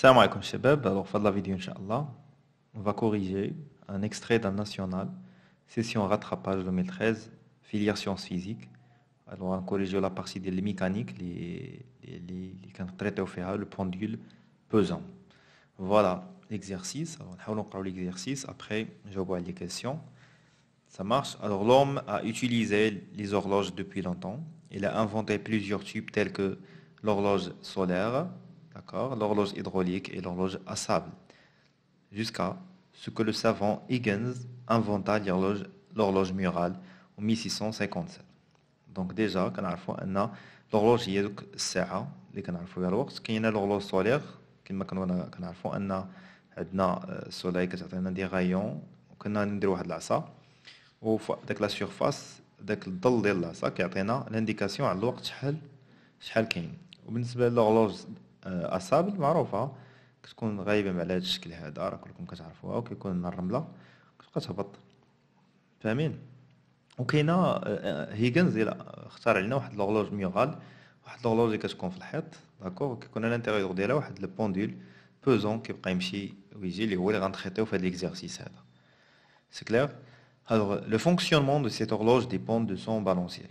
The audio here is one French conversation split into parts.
Salam alaikum shabab, alors fin de la vidéo on va corriger un extrait d'un national, session rattrapage 2013, filière sciences physiques. Alors on va corriger la partie des mécaniques, les, les, les, les le pendule pesant. Voilà l'exercice, alors on va l'exercice, après je vois les questions. Ça marche. Alors l'homme a utilisé les horloges depuis longtemps. Il a inventé plusieurs tubes tels que l'horloge solaire, l'horloge hydraulique et l'horloge à sable, jusqu'à ce que le savant Higgins inventa l'horloge murale en 1657. Donc déjà, on a l'horloge هي دوك الساعة اللي كنعرفوا بها الوقت كاينه l'horloge solaire كما كنعرفوا ان عندنا السولاي كتعطينا دي غايون وكنا نديرو واحد العصا وداك لا سيرفاس داك الظل ديال العصا كيعطينا لانديكاسيون على الوقت شحال شحال كاين وبالنسبه للغلوج اسابل معروفه كتكون غايبه على هذا الشكل هذا راه كلكم كتعرفوها وكيكون لنا الرمله كتبقى تهبط فاهمين وكاينه هيغنز اختار علينا واحد لوغلوج ميوغال واحد لوغلوج اللي كتكون في الحيط داكوغ كيكون الانتيريور ديالها واحد لو بوندول بوزون كيبقى يمشي ويجي اللي هو اللي غنتريتيو في هذا ليكزارسيس هذا سي كلير Alors, le fonctionnement de cette horloge dépend de son balancier,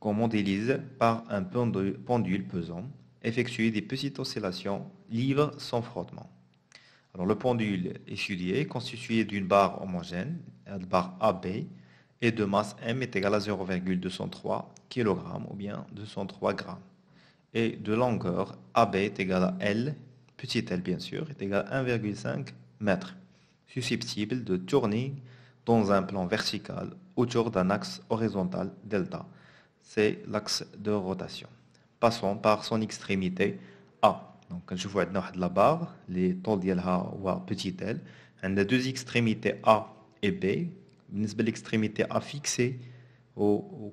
qu'on modélise par un pendule pesant, effectuer des petites oscillations libres sans frottement. Le pendule étudié est constitué d'une barre homogène, une barre AB, et de masse M est égale à 0,203 kg ou bien 203 g. Et de longueur AB est égale à L, petit l bien sûr, est égale à 1,5 m, susceptible de tourner dans un plan vertical autour d'un axe horizontal delta. C'est l'axe de rotation. Passons par son extrémité A. Donc, je vois la barre, les taux ou petit l. On a deux extrémités A et B. L'extrémité A fixée au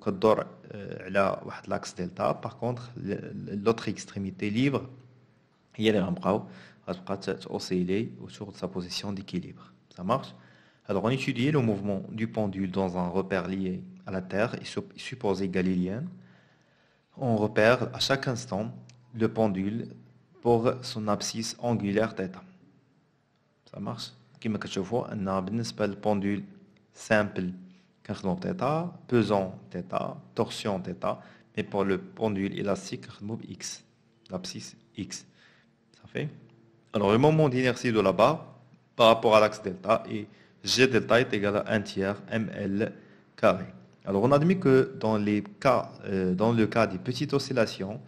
l'axe delta. Par contre, l'autre extrémité libre, il va osciller autour de sa position d'équilibre. Ça marche? Alors, on étudie le mouvement du pendule dans un repère lié à la Terre et supposé galilien. On repère à chaque instant le pendule pour son abscisse angulaire θ. Ça marche? كما كتشوفوا ان بالنسبه للبوندول سامبل كنخدمو بتيتا بيزون تيتا تورسيون تيتا مي pour le pendule élastique كنخدمو x, l'abscisse x. Ça fait? Alors le moment d'inertie de la barre par rapport à l'axe delta est g delta est égal à 1 tiers ml carré. Alors on admet que dans, les cas, euh, dans le cas des petites oscillations,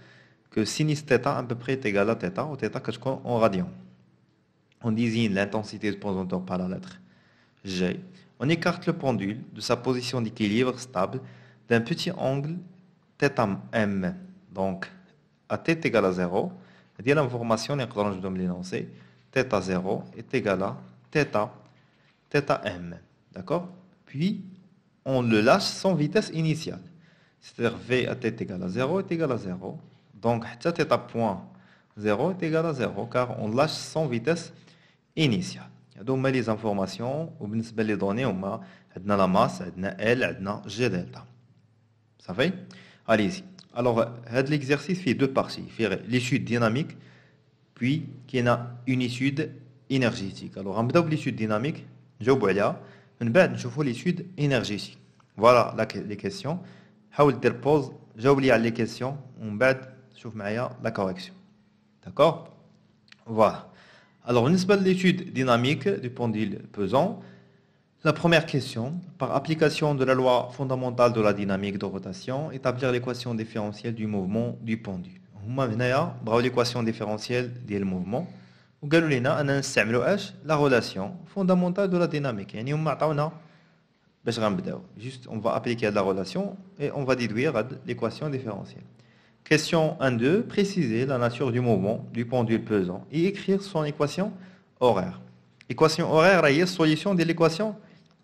que sinus θ à peu près est égal à θ, ou θ en radian. On désigne l'intensité du pesanteur par la lettre G. On écarte le pendule de sa position d'équilibre stable d'un petit angle θm. Donc, à t est égal à 0, dire l'information, je dois me l'énoncer, θ0 est égal à θ m. D'accord Puis, on le lâche sans vitesse initiale. C'est-à-dire V à t égale à 0 est égal à 0. Donc, θ point 0 est égal à 0 car on lâche sans vitesse initiale. Donc, les informations, ou les données, on a la masse, on a L, on a G delta. Ça fait Allez-y. Alors, l'exercice fait deux parties. Il fait l'étude dynamique, puis qui a une étude énergétique. Alors, on va l'étude dynamique. نجاوبوا عليها من بعد نشوفوا l'étude énergétique فوالا لي كيسيون حاول دير بوز جاوب لي على لي كيسيون ومن بعد شوف معايا لا كوريكسيون داكور فوالا Alors, بالنسبة l'étude dynamique du pendule pesant, la première question, par application de la loi fondamentale de la dynamique de rotation, établir l'équation différentielle du mouvement du pendule. هما هنايا بغاو l'équation différentielle ديال الموفمون وقالوا لنا اننا نستعملوا اش لا ريلاسيون فوندامونتال دو لا ديناميك يعني هما عطاونا باش غنبداو جوست اون فا ابليكي هاد لا ريلاسيون اي اون فا ديدوير هاد ليكواسيون ديفيرونسيال Question 1-2, préciser la nature du mouvement du pendule pesant et écrire son équation horaire. Équation horaire est la solution de l'équation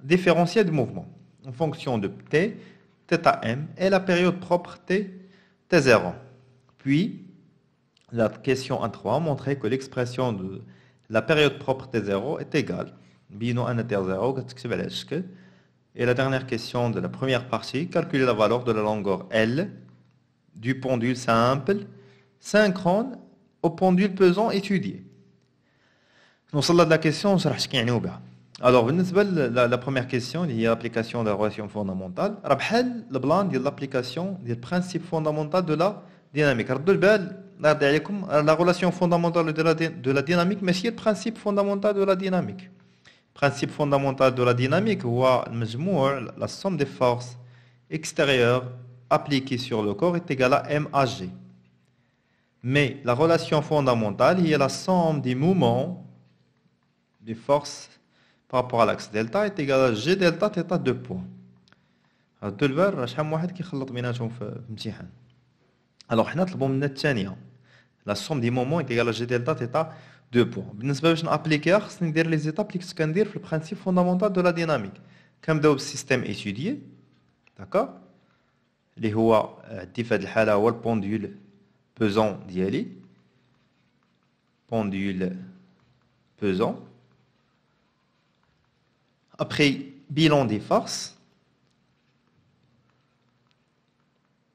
différentielle du mouvement en fonction de t, θm et la période propre t, t0. Puis, la question 1.3 montrait que l'expression de la période propre T0 est égale. Bino 1 T0, et la dernière question de la première partie, calculer la valeur de la longueur L du pendule simple synchrone au pendule pesant étudié. Nous de la question, alors, la, la première question, il y a l'application de la relation fondamentale. Rabhel, le plan de l'application du principe fondamental de la dynamique. ردوا البال نرد عليكم la relation fondamentale de la de la dynamique ماشي le principe fondamental de la dynamique principe fondamental de la dynamique هو المجموع la somme des forces extérieures appliquées sur le corps est égale à MAG mais la relation fondamentale est la somme des mouvements des forces par rapport à l'axe delta est égal à G delta θ 2 points. هادو البال راه شحال من واحد كيخلط بيناتهم في الامتحان الوغ حنا طلبوا منا الثانيه لا سوم دي مومون est égal à G delta θ 2 points بالنسبه باش نابليكيها خصني ندير لي زيتاب اللي كنت كندير في البرانسيب فوندامونتال دو لا ديناميك كنبداو بالسيستيم ايتوديي داكوغ اللي هو عندي في هذه الحاله هو البوندول بوزون ديالي بوندول بوزون Après, bilan des forces.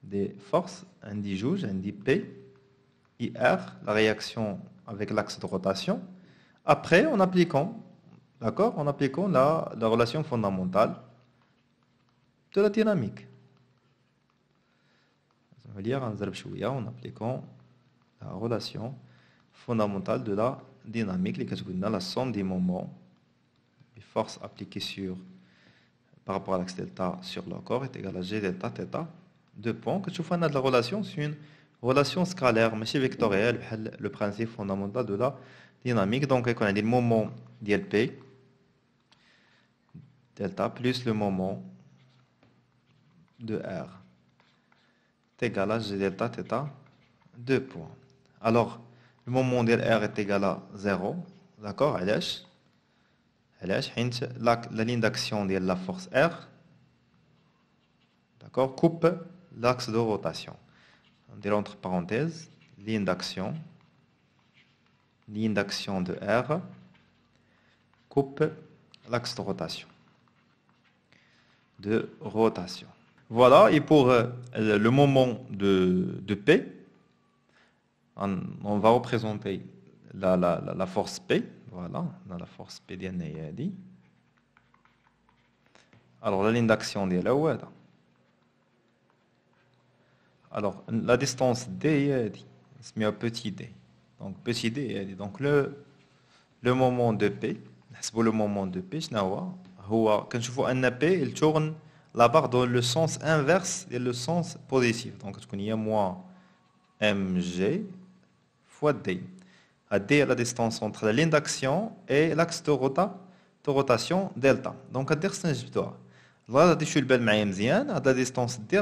Des forces, un dit juge, un dit P, IR, la réaction avec l'axe de rotation. Après, en appliquant, d'accord, en appliquant la, la relation fondamentale de la dynamique. Ça veut dire en appliquant la relation fondamentale de la dynamique, les la somme des moments les forces appliquées sur, par rapport à l'axe delta sur le corps est égal à G delta θ, deux points. Que tu vois, de la relation, c'est une relation scalaire, mais vectorielle, le principe fondamental de la dynamique. Donc, on a des moments d'LP, delta plus le moment de R est égal à G delta θ, deux points. Alors, le moment de R est égal à 0, d'accord, la ligne d'action de la force R d'accord coupe l'axe de rotation on entre parenthèses ligne d'action ligne d'action de R coupe l'axe de rotation de rotation voilà et pour euh, le moment de, de P on, va représenter la force P voilà, la force P dit. Alors la ligne d'action est alors, la distance D, c'est mieux petit d. Donc, petit d, donc le, le moment de P, c'est pour le moment de P, euh, quand je vois un P, il tourne la barre dans le sens inverse et le sens positif. Donc, je connais moins mg fois d. À d est la distance entre la ligne d'action et l'axe de, rotation delta. Donc, à dire que je dois. Là, je suis le bel maïmzien, à la distance d,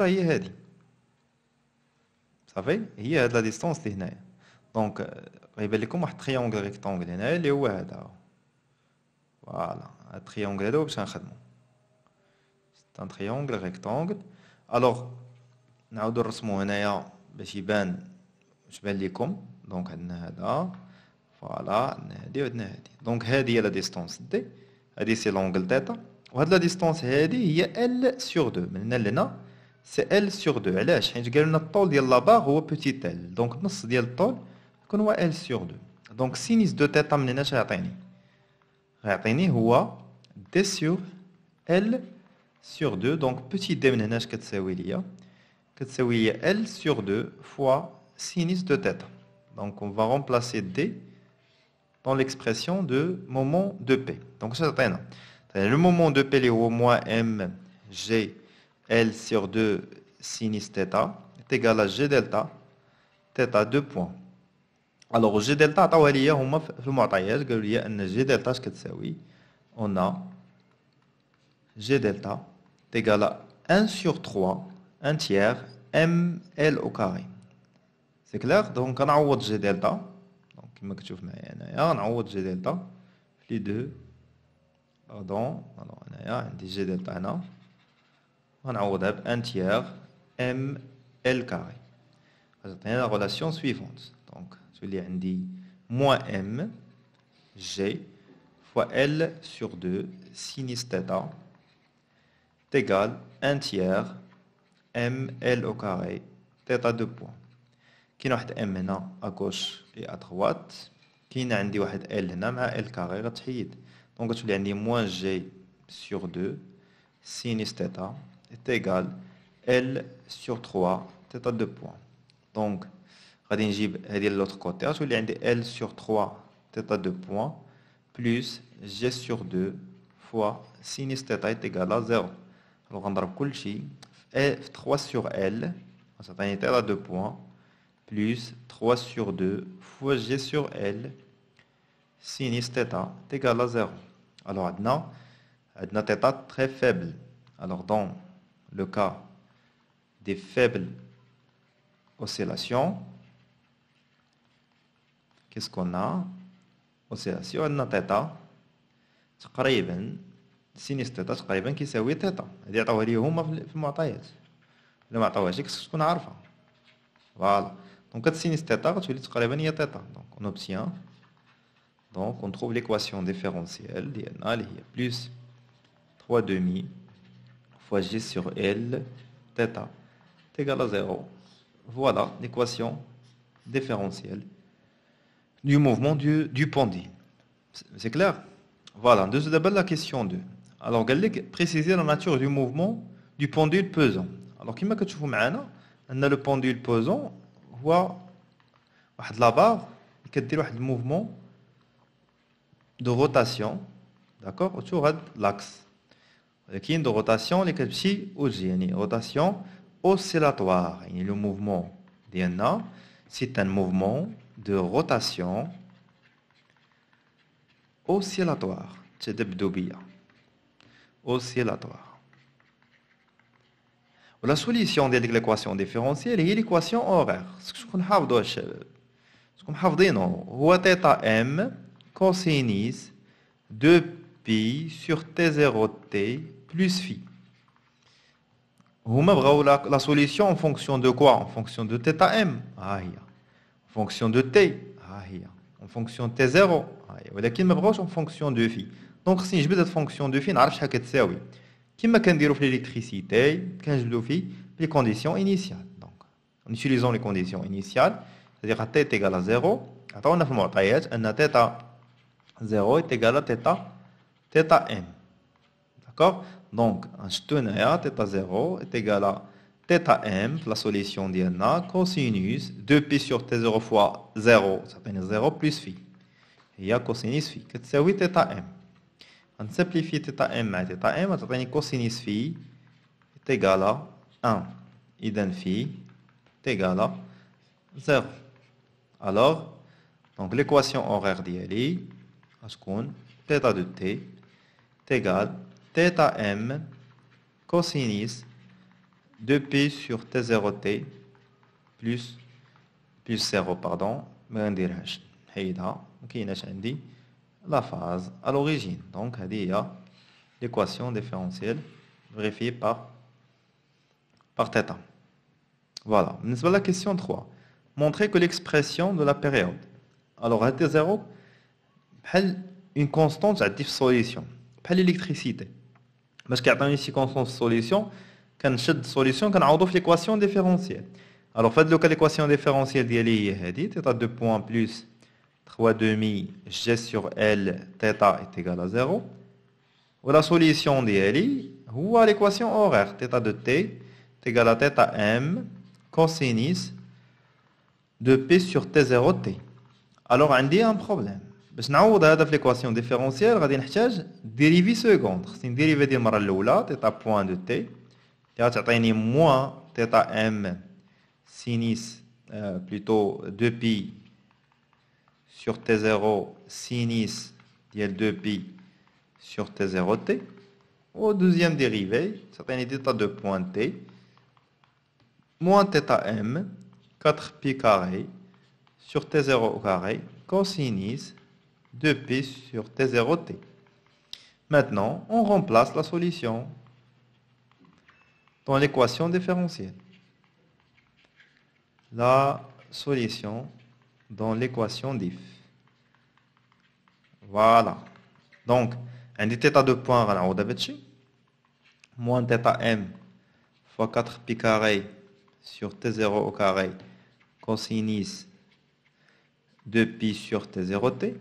صافي هي هاد la distance اللي هنايا. دونك غيبان لكم واحد تريونغل ريكتونغل هنايا اللي هو هذا. فوالا هاد التريونغل هذا باش نخدمو. سي ان تريونغل ريكتونغل. الوغ نعاودو نرسمو هنايا باش يبان واش بان لكم. دونك عندنا هذا فوالا هادي وعندنا هادي دونك هادي هي لا ديستونس دي هادي سي لونغل تيتا وهاد لا ديستونس هادي هي ال سور دو من هنا لهنا سي ال سور دو علاش حيت قالوا لنا الطول ديال لا هو بوتيت ال دونك النص ديال الطول يكون هو ال سور دو دونك سينيس دو تيتا من هنا غيعطيني غيعطيني هو دي سور ال سور دو دونك بوتيت دي من هنا اش كتساوي ليا كتساوي ليا ال سور دو فوا سينيس دو تيتا دونك اون فا رومبلاسي دي dans l'expression de moment de P. Donc, ça, le moment de P est au moins M, G, L sur 2 sinus θ est égal à G delta, θ 2 points. Alors, G delta, G delta, on a G delta est égal à 1 sur 3, 1 tiers, ML au carré. C'est clair Donc, on a G delta. كما كتشوف معايا هنايا نعوض جي دلتا في لي دو باردون هنايا عندي جي دلتا هنا غنعوضها ب ان تيير ام ال كاري غتعطيني لا غولاسيون سويفونت دونك تولي عندي موان ام جي فوا ال سور دو سينيس تيتا تيغال ان تيير ام ال او كاري تيتا دو بوان كاين واحد ام هنا ا غوش اي ا droite كاين عندي واحد ال هنا مع ال كاري غتحيد دونك غتولي عندي موان جي سور دو سينيس تيتا est égal L sur 3 θ de point. Donc, غادي نجيب هذه l'autre côté غتولي عندي L sur 3 θ de point plus G sur 2 fois sinus θ est égal à 0. Alors غنضرب كل شيء في 3 sur L غتعطيني θ de point plus 3 sur 2 fois G sur L sinus θ est égal à 0. Alors عندنا عندنا θ très faible. Alors dans le cas des faibles oscillations, qu'est-ce qu'on a Oscillation, on a θ تقريبا سينيس θ تقريبا كيساوي θ هذه عطاوها لي هما في المعطيات الا ما عطاوهاش لك خصك تكون عارفها فوالا دونك هاد سينيس θ غتولي تقريبا هي θ دونك on obtient donc on trouve l'équation différentielle ديالنا اللي هي plus 3 demi fois g sur L, θ, est égal à 0. Voilà l'équation différentielle du mouvement du, du pendule. C'est clair? Voilà, d'abord la question 2. Alors, préciser la nature du mouvement du pendule pesant. Alors, qui m'a que tu vois On a le pendule pesant, voit la barre qui a le mouvement de rotation, d'accord, autour de l'axe qui est une rotation اللي كتمشي وتجي يعني rotation oscillatoire يعني le mouvement ديالنا c'est un mouvement de rotation oscillatoire تذبذبية oscillatoire la solution de l'équation différentielle هي l'équation horaire شكون حافظوا الشباب شكون حافظينه هو θ m cosinus 2pi sur t0t plus phi. Vous la, la solution en fonction de quoi En fonction de θm. Ah, en fonction de t. Ah, en fonction de t0. ولكن ما بغاوش en fonction de phi. Donc si je veux cette fonction de phi نعرف شحال كتساوي. كما كنديروا في l'électricité كنجبدوا في les conditions initiales. Donc en utilisant les conditions initiales, c'est-à-dire t est égal à 0, عطاونا في المعطيات ان θ 0 est égal à θ θ m. D'accord Donc, un à θ 0 est égal à θm, la solution d'INA, cosinus 2pi sur t0 fois 0, ça fait 0 plus phi. Il y a cosinus phi, c'est θm. On simplifie θm à θm, ça fait cosinus phi est égal à 1. Iden phi est égal à 0. Alors, donc l'équation horaire d'ILI, ce qu'on θ de t est égal θ m cosinus 2p sur t0t plus plus 0 pardon ما نديرهاش نحيدها ما كايناش عندي la phase à l'origine donc هذه هي l'équation différentielle vérifiée par par θ voilà بالنسبه la question 3 montrer que l'expression de la période alors هذه 0 بحال une constante عندي في solution بحال l'électricité باش كيعطيني شي كونستونس سوليسيون كنشد السوليسيون كنعوضو في ليكواسيون ديفيرونسيال الوغ فهاد لوكا ليكواسيون ديفيرونسيال ديالي هي هادي تيتا دو بوان بلس 3 demi g sur L θ est égal à 0 ولا solution ديالي هو l'équation horaire θ de t est égal à θ m cosinus de p sur t0 t alors عندي un problème باش نعوض هذا في ليكواسيون ديفيرونسيال غادي نحتاج ديريفي سكوند خصني نديريفي ديال المره الاولى تيتا بوان دو تي غتعطيني موان تيتا ام سينيس بلوتو دو بي sur T0 sinus ديال 2pi sur T0t. Au deuxième dérivé, ça un état de point T, moins θ m, 4pi carré, sur T0 au carré, cosinus 2p sur t0t. Maintenant, on remplace la solution dans l'équation différentielle. La solution dans l'équation diff. Voilà. Donc, un θ de point moins θ m fois 4 pi carré sur t0 au carré cosinus 2pi sur T0T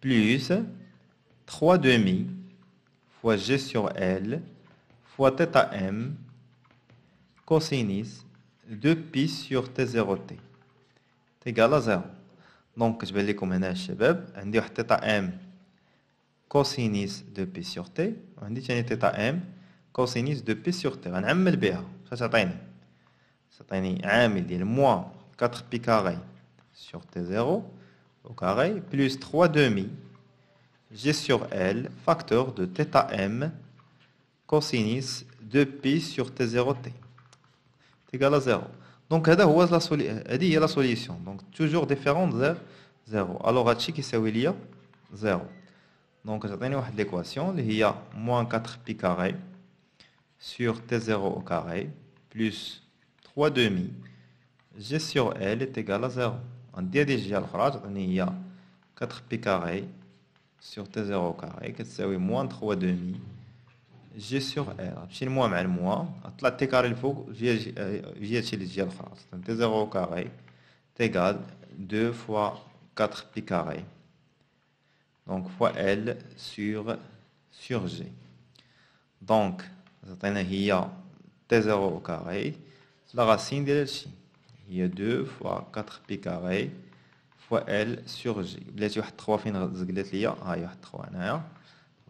plus 3 demi fois G sur L fois θ m cosinus 2pi sur T0T est égal à 0. Donc, je vais les comme هنا الشباب عندي واحد θ m cosinus 2pi sur T وعندي ثاني θ m cosinus 2pi sur T غنعمل بها اش تعطيني تعطيني عامل ديال moins 4 pi carré sur T0 au carré plus 3 demi G sur L facteur de θm cosinus 2pi sur T0T est égal à 0. Donc, هذا هو la هذه هي la solution. Donc, toujours différente de 0. Alors, هادشي كيساوي ليا 0. Donc, تعطيني واحد l'équation اللي هي moins 4 pi carré sur T0 au carré plus 3 demi G sur L est égal à 0. En هذه الجهة الأخرى تعطيني هي 4 pi carré sur T0 au carré كتساوي moins 3 demi G sur R نمشي الموا مع الموا طلع تي كاري الفوق جي جي هادشي اللي الجهة الأخرى تي 0 au carré تيغال 2 fois 4 pi carré donc fois L sur sur G donc تعطينا هي T0 au carré la racine ديال هادشي هي 2 fois 4 pi carré fois L sur G بلاتي واحد 3 فين زقلات ليا ها هي واحد 3 هنايا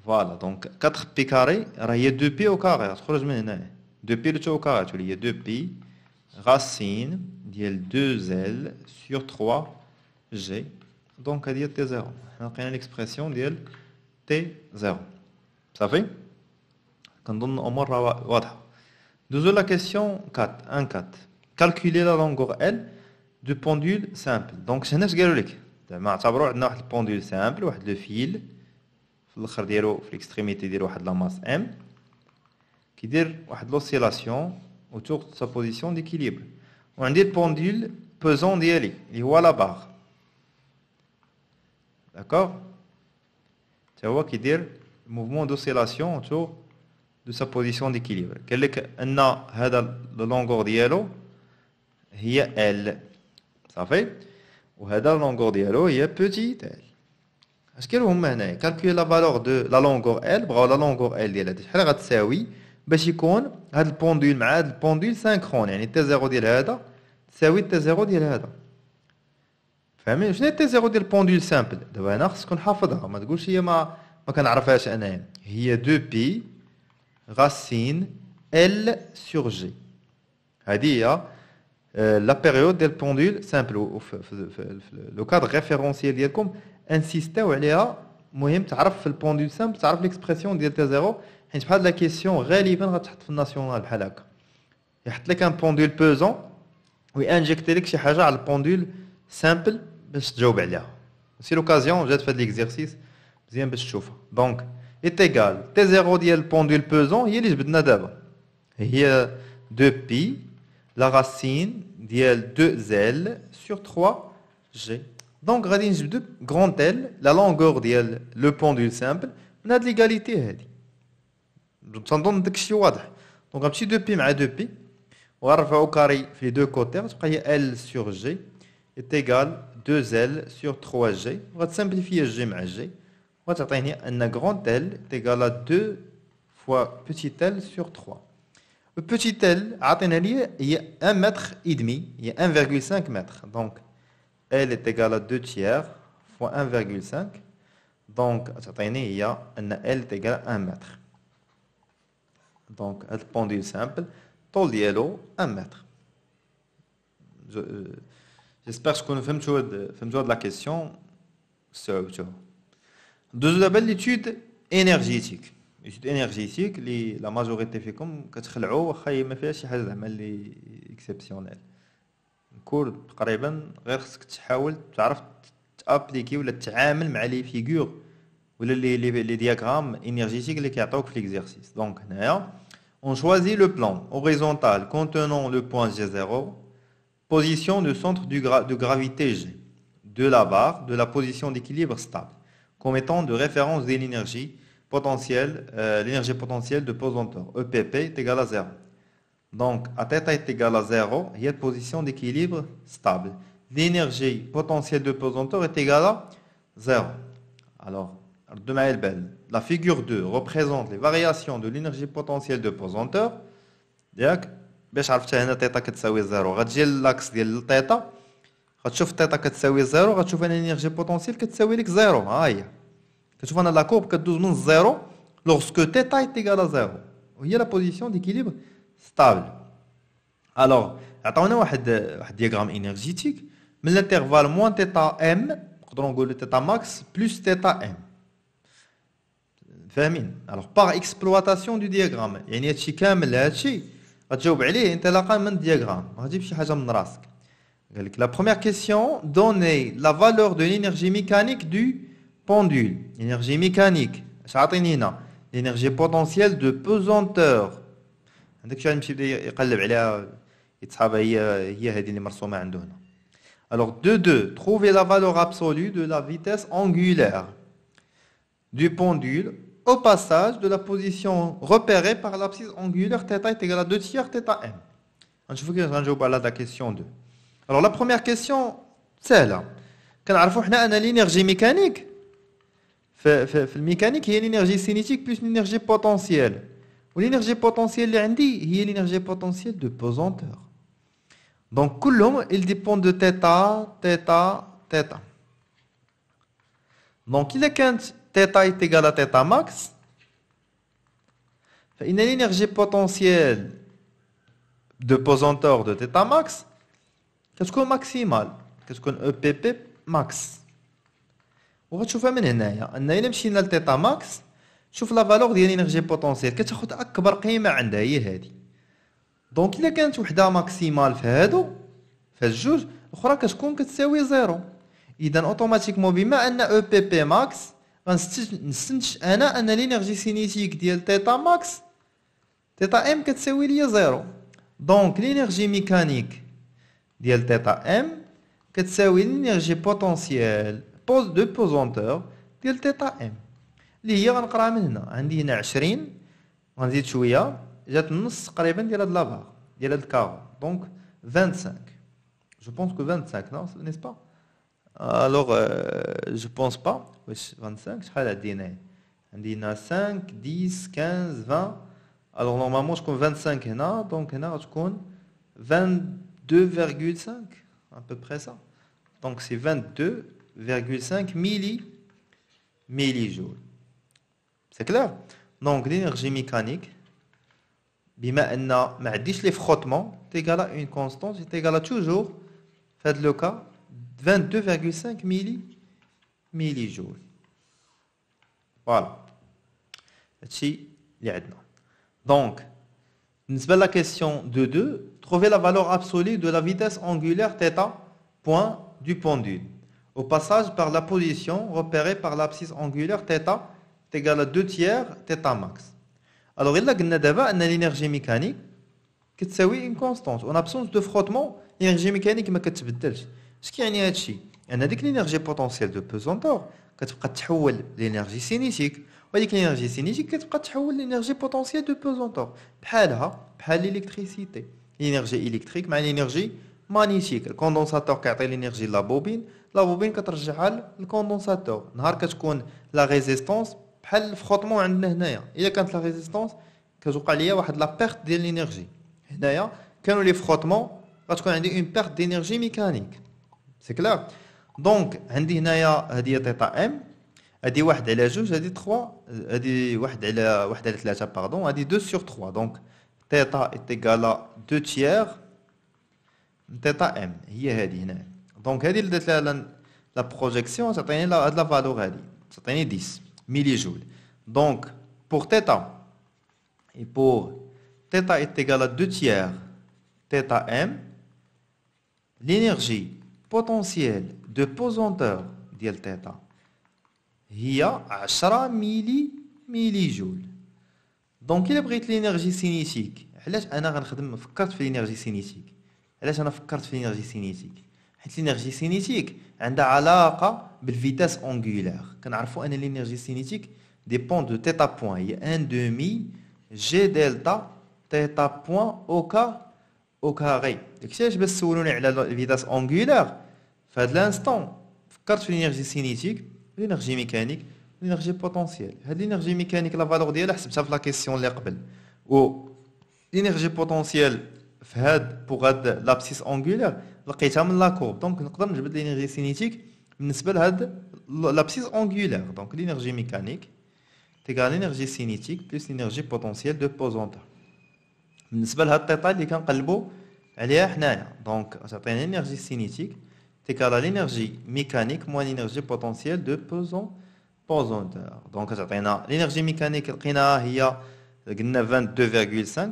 فوالا دونك 4 بي كاري راه هي 2 بي او كاري تخرج من هنا 2 بي لو كاري تولي هي 2 بي راسين ديال 2 زل سور 3 جي دونك هذه هي تي زيرو حنا لقينا ليكسبرسيون ديال تي زيرو صافي كنظن الامور راه واضحه دوزو لا كيسيون 4 1 4 calculer la longueur L du pendule simple دونك هنا اش قالوا لك زعما اعتبروا عندنا واحد البوندول سامبل واحد لو فيل في الاخر ديالو في الاكستريميتي ديالو واحد لا ماس ام كيدير واحد لوسيلاسيون اوتور دو سا بوزيسيون ديكيليبر وعندي البوندول بوزون ديالي اللي هو لا باغ داكوغ تا هو كيدير موفمون دوسيلاسيون اوتور دو سا بوزيسيون ديكيليبر قال لك ان هذا لو لونغور ديالو هي ال صافي وهذا لونغور ديالو هي بوتيت ال اش كيرو هما هنايا كالكولي لا فالور دو لا لونغور ال بغاو لا لونغور ال ديال هذا شحال غتساوي باش يكون هاد البوندول مع هاد البوندول سانكرون يعني تي زيرو ديال هذا تساوي تي زيرو ديال هذا. فاهمين شنو تي زيرو ديال البوندول سامبل دابا هنا خصك نحافظها ما تقولش هي ما ما كنعرفهاش انايا هي دو بي غاسين ال سور جي هذه هي لا بيريود ديال البوندول سامبل في لو كادر ريفيرونسيال ديالكم انسيستيو عليها مهم تعرف في البوندول سامبل تعرف ليكسبرسيون ديال تي زيرو حيت بحال لا كيسيون غالبا غتحط في الناسيونال بحال هكا يحط لك ان بوندول بوزون ويانجيكتي لك شي حاجه على البوندول سامبل باش تجاوب عليها سي لوكازيون جات في هذا ليكزيرسيس مزيان باش تشوفها دونك est égal تي زيرو ديال البوندول بوزون هي اللي جبدنا دابا هي 2 بي لا راسين ديال 2 زل سور 3 جي دونك غادي نجبدو غرون ال لا لونغور ديال لو بوندول سامبل من هاد ليغاليتي هادي تنظن داك الشيء واضح دونك غنمشي دو بي مع دو بي وغنرفعو كاري في لي دو كوتي غتبقى هي ال سور جي est égal 2L sur 3G. On va simplifier G مع G. On va تعطيني أن grand L est égal à 2 fois petit L sur 3. Le petit L عطينا لي هي 1 mètre et demi, هي 1,5 mètre. Donc L est égal à 2 tiers fois 1,5. Donc تعطيني هي أن L est égal à 1 mètre. Donc هذا pendule simple طول ديالو 1 mètre. Je, J'espère que vous avez la question. Deuxième d'abord l'étude énergétique. L'étude énergétique, la majorité fait comme quand tu as واخا ما فيهاش شي حاجه زعما اللي اكسبسيونيل نكون تقريبا غير خصك تحاول تعرف تابليكي ولا تتعامل مع لي فيغور ولا لي لي دياغرام انرجيتيك اللي كيعطيوك في ليكزيرسيس دونك هنايا on choisit le plan horizontal contenant le point G0 Position de centre de gravité G de la barre de la position d'équilibre stable comme étant de référence de l'énergie potentielle, euh, l'énergie potentielle de pesanteur. EPP est égal à 0. Donc, à θ est égal à 0, il y a une position d'équilibre stable. l'énergie potentielle de pesanteur est égale à 0. Alors, la figure 2 représente les variations de l'énergie potentielle de pesanteur. باش عرفتها هنا تيتا كتساوي زيرو غتجي لاكس ديال التيتا غتشوف تيتا كتساوي زيرو غتشوف انا الانرجي بوتونسيال كتساوي لك زيرو ها هي كتشوف انا لا كورب كدوز من الزيرو لوغسكو تيتا ايت ايكال زيرو وهي لا بوزيسيون ديكيليبر ستابل الوغ عطاونا واحد واحد دياغرام انرجيتيك من الانترفال موان تيتا ام نقدروا نقولوا تيتا ماكس بلس تيتا ام فاهمين الوغ باغ اكسبلواتاسيون دو دياغرام يعني هادشي كامل هادشي غتجاوب عليه انطلاقا من الدياغرام ما غتجيب شي حاجه من راسك قال لك لا بروميير كيسيون دوني لا فالور دو لينيرجي ميكانيك دو بوندول لينيرجي ميكانيك اش عاطيني هنا لينيرجي بوتونسييل دو بوزونتور عندك شي يمشي يقلب عليها يتصحابها هي هي هذه اللي مرسومه عنده هنا Alors 2, 2, trouver la valeur absolue de la vitesse angulaire du pendule au passage de la position repérée par l'abscisse angulaire θ est égal à 2 tiers θm. نشوفوا à la question 2. Alors la première question, c'est là. كنعرفوا حنا ان l'énergie mécanique la mécanique, il y a l'énergie cinétique plus l'énergie potentielle. Ou l'énergie potentielle, il est y a l'énergie potentielle de pesanteur. Donc Coulomb, il dépend de θ, θ, θ. Donc il est quand θ est égal à θ max, il y a l'énergie potentielle de pesanteur de θ max. Qu'est-ce qu'on maximal? Qu'est-ce qu'on EPP max? وغتشوفها من هنايا. ان إلا مشينا لتيتا ماكس شوف لا فالور ديال الانرجي بوتونسيال كتاخذ أكبر قيمة عندها هي هذه دونك إلا كانت وحدة ماكسيمال في هادو في الجوج الاخرى كتكون كتساوي زيرو. اذا أوتوماتيكمون بما أن أو بي بي ماكس غنستنتج أنا أن لينيرجي سينيتيك ديال تيتا ماكس تيتا ام كتساوي ليا زيرو. دونك لينيرجي ميكانيك ديال تيتا ام كتساوي لينيرجي بوتونسيال بوز دو بوزونتور ديال تيتا ام اللي هي غنقراها من هنا عندي هنا 20 غنزيد شويه جات النص تقريبا ديال هاد لافار ديال هاد الكارو دونك 25 جو بونس كو 25 نو نيس با الوغ جو بونس با واش 25 شحال عندنا عندي هنا 5 10 15 20 الوغ نورمالمون تكون 25 هنا دونك هنا غتكون 22,5 à peu près ça donc c'est 1,5 milli, millijoules. C'est clair? Donc l'énergie mécanique, bima enna ma'dich les frottements, est égal à une constante, est égal à toujours, faites le cas, 22,5 milli, millijoules. Voilà. C'est Donc, la question de 2, trouver la valeur absolue de la vitesse angulaire θ, point du pendule au passage par la position repérée par l'abscisse angulaire θ est égale à 2 tiers θ max alors, il a l'énergie mécanique c'est une constante. En absence de frottement, l'énergie mécanique ne peut pas Ce qui est dit, c'est que l'énergie potentielle de pesanteur peut transformer l'énergie cinétique. L'énergie cinétique l'énergie potentielle de pesanteur. Par l'électricité. L'énergie électrique, mais l'énergie condensateur a l'énergie de la bobine. La bobine peut transformer le condensateur. La résistance بحال الفخوطمون عندنا هنايا. الا كانت لا ريزيستونس كتوقع ليا واحد لا بيرت ديال لينيرجي هنايا كانوا لي فخوطمون غتكون عندي اون بيرت دينيرجي ميكانيك سي كلار دونك عندي هنايا هادي تيتا ام هادي واحد على جوج هادي 3 هادي واحد على واحد على ثلاثة باردون هادي 2 سور 3 دونك تيتا ايت ايكالا 2 تيير t'es à m. Hier elle est donc elle est de la projection ça peut aller là de la valeur elle est certain et 10 millijoules. Donc pour t'es et pour t'es est égal à deux tiers t'es m l'énergie potentielle de posanteur d'elle t'es à il ya un sera milli millijoules donc il abrite l'énergie cinétique. À a à n'a rien fait de me faire l'énergie cinétique. علاش أنا فكرت في لينيرجي سينيتيك؟ حيت لينيرجي سينيتيك عندها علاقة بالفيتاس اونغولار كنعرفوا أن لينيرجي سينيتيك ديبون دو تيتا بوين هي ان دومي جي دلتا تيتا بوين أو كاغي داكشي علاش باش سولوني على الفيتاس اونغولار فهاد لانستون فكرت في لينيرجي سينيتيك لينيرجي ميكانيك لينيرجي بوتونسييل هاد لينيرجي ميكانيك لا فالور ديالها حسبتها في لا كيسيون اللي قبل. و لينيرجي بوتونسييل في هاد بوغ هاد لابسيس اونغولار لقيتها من لاكورب. دونك نقدر نجبد لينيرجي سينيتيك بالنسبة لهاد لابسيس اونغولار دونك لينيرجي ميكانيك تيكال لينيرجي سينيتيك بلس لينيرجي بوتونسيال دو بوزونتا بالنسبة لهاد الطيطا اللي كنقلبو عليها حنايا. دونك تعطينا لينيرجي سينيتيك تيكال لينيرجي ميكانيك موان لينيرجي بوتونسيال دو بوزون بوزونتا دونك تعطينا لينيرجي ميكانيك لقيناها هي قلنا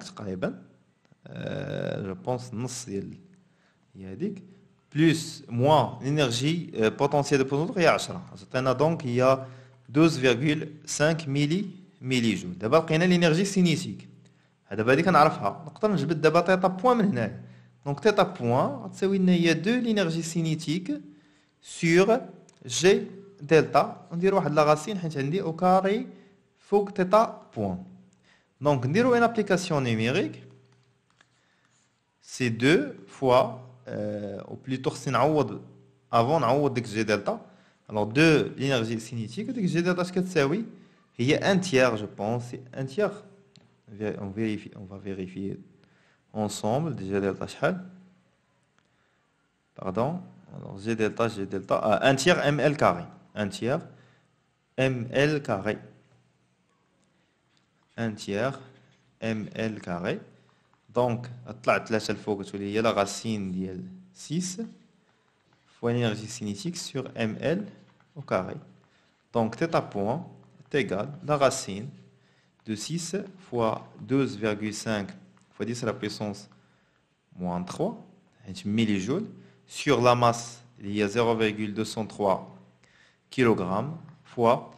22.5 تقريبا. جو بونس نص ديال هي هذيك بلس موان l'énergie potentielle de pesanteur هي 10 تعطينا دونك هي 12,5 ميلي ميلي جول دابا لقينا l'énergie cinétique دابا هذه كنعرفها نقدر نجبد دابا تيتا بوان من هنايا دونك تيتا بوان غتساوي لنا هي دو لينيرجي سينيتيك سور جي دلتا ندير واحد لا غاسين حيت عندي او كاري فوق تيتا بوان دونك نديرو ان ابليكاسيون نيميريك سي دو فوا او بلوتو خصني نعوض افون نعوض ديك جي دلتا الوغ دو لينيرجي سينيتيك ديك جي دلتا اش كتساوي هي ان تيير جو بونس سي ان تيير on, vérifie, on va vérifier ensemble. Déjà delta شحال Pardon. Alors G delta, G delta. Ah, 1 tiers ml carré. 1 tiers ml carré. 1 tiers ml carré. Donc, طلعت ثلاثة الفوق تولي هي la racine ديال 6 fois l'énergie cinétique sur ml au carré. Donc, θ point est égal la racine de 6 fois 12,5 fois 10 à la puissance moins 3 millijoules sur la masse il y a 0,203 kg fois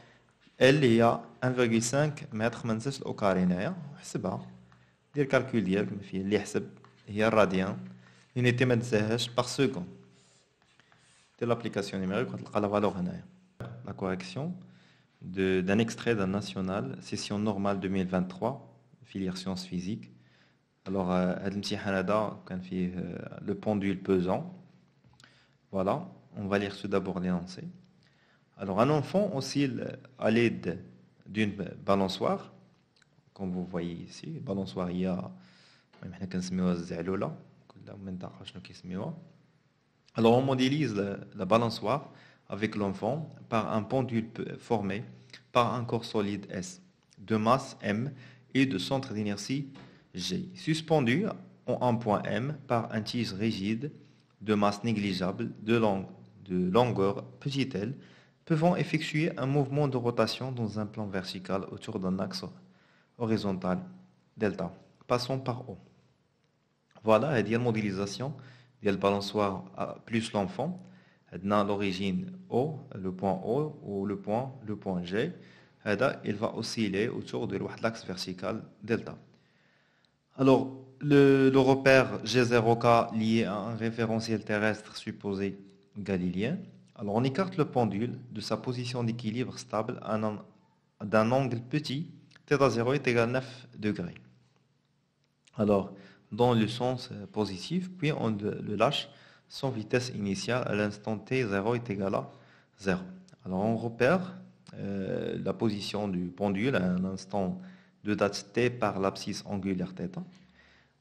L il y a 1,5 mètre au carré حسبها دير calcul ديالك ما فيه اللي يحسب هي الراديان l'unité ما تنساهاش par seconde de l'application numérique وتلقى la valeur هنايا la correction d'un extrait d'un national, session normale 2023, filière sciences physiques. Alors, euh, euh, le pendule pesant. Voilà, on va lire tout d'abord l'énoncé. Alors, un enfant oscille à l'aide d'une balançoire, comme vous voyez ici. Balançoire, il y a. Alors, on modélise la balançoire avec l'enfant par un pendule formé par un corps solide S, de masse M et de centre d'inertie G, suspendu en un point M par un tige rigide de masse négligeable de, de longueur petit l, pouvant effectuer un mouvement de rotation dans un plan vertical autour d'un axe horizontal delta, passant par O. Voilà la modélisation de balançoire plus l'enfant dans l'origine O, le point O ou le point, le point G, il va osciller autour de l'axe vertical delta. Alors, le, repère G0K lié à un référentiel terrestre supposé galiléen. Alors, on écarte le pendule de sa position d'équilibre stable d'un angle petit, θ0 est égal à 9 degrés. Alors, dans le sens positif, puis on le lâche son vitesse initiale à l'instant t0 est égal à 0. Alors on repère euh, la position du pendule à un instant de date t par l'abscisse angulaire θ.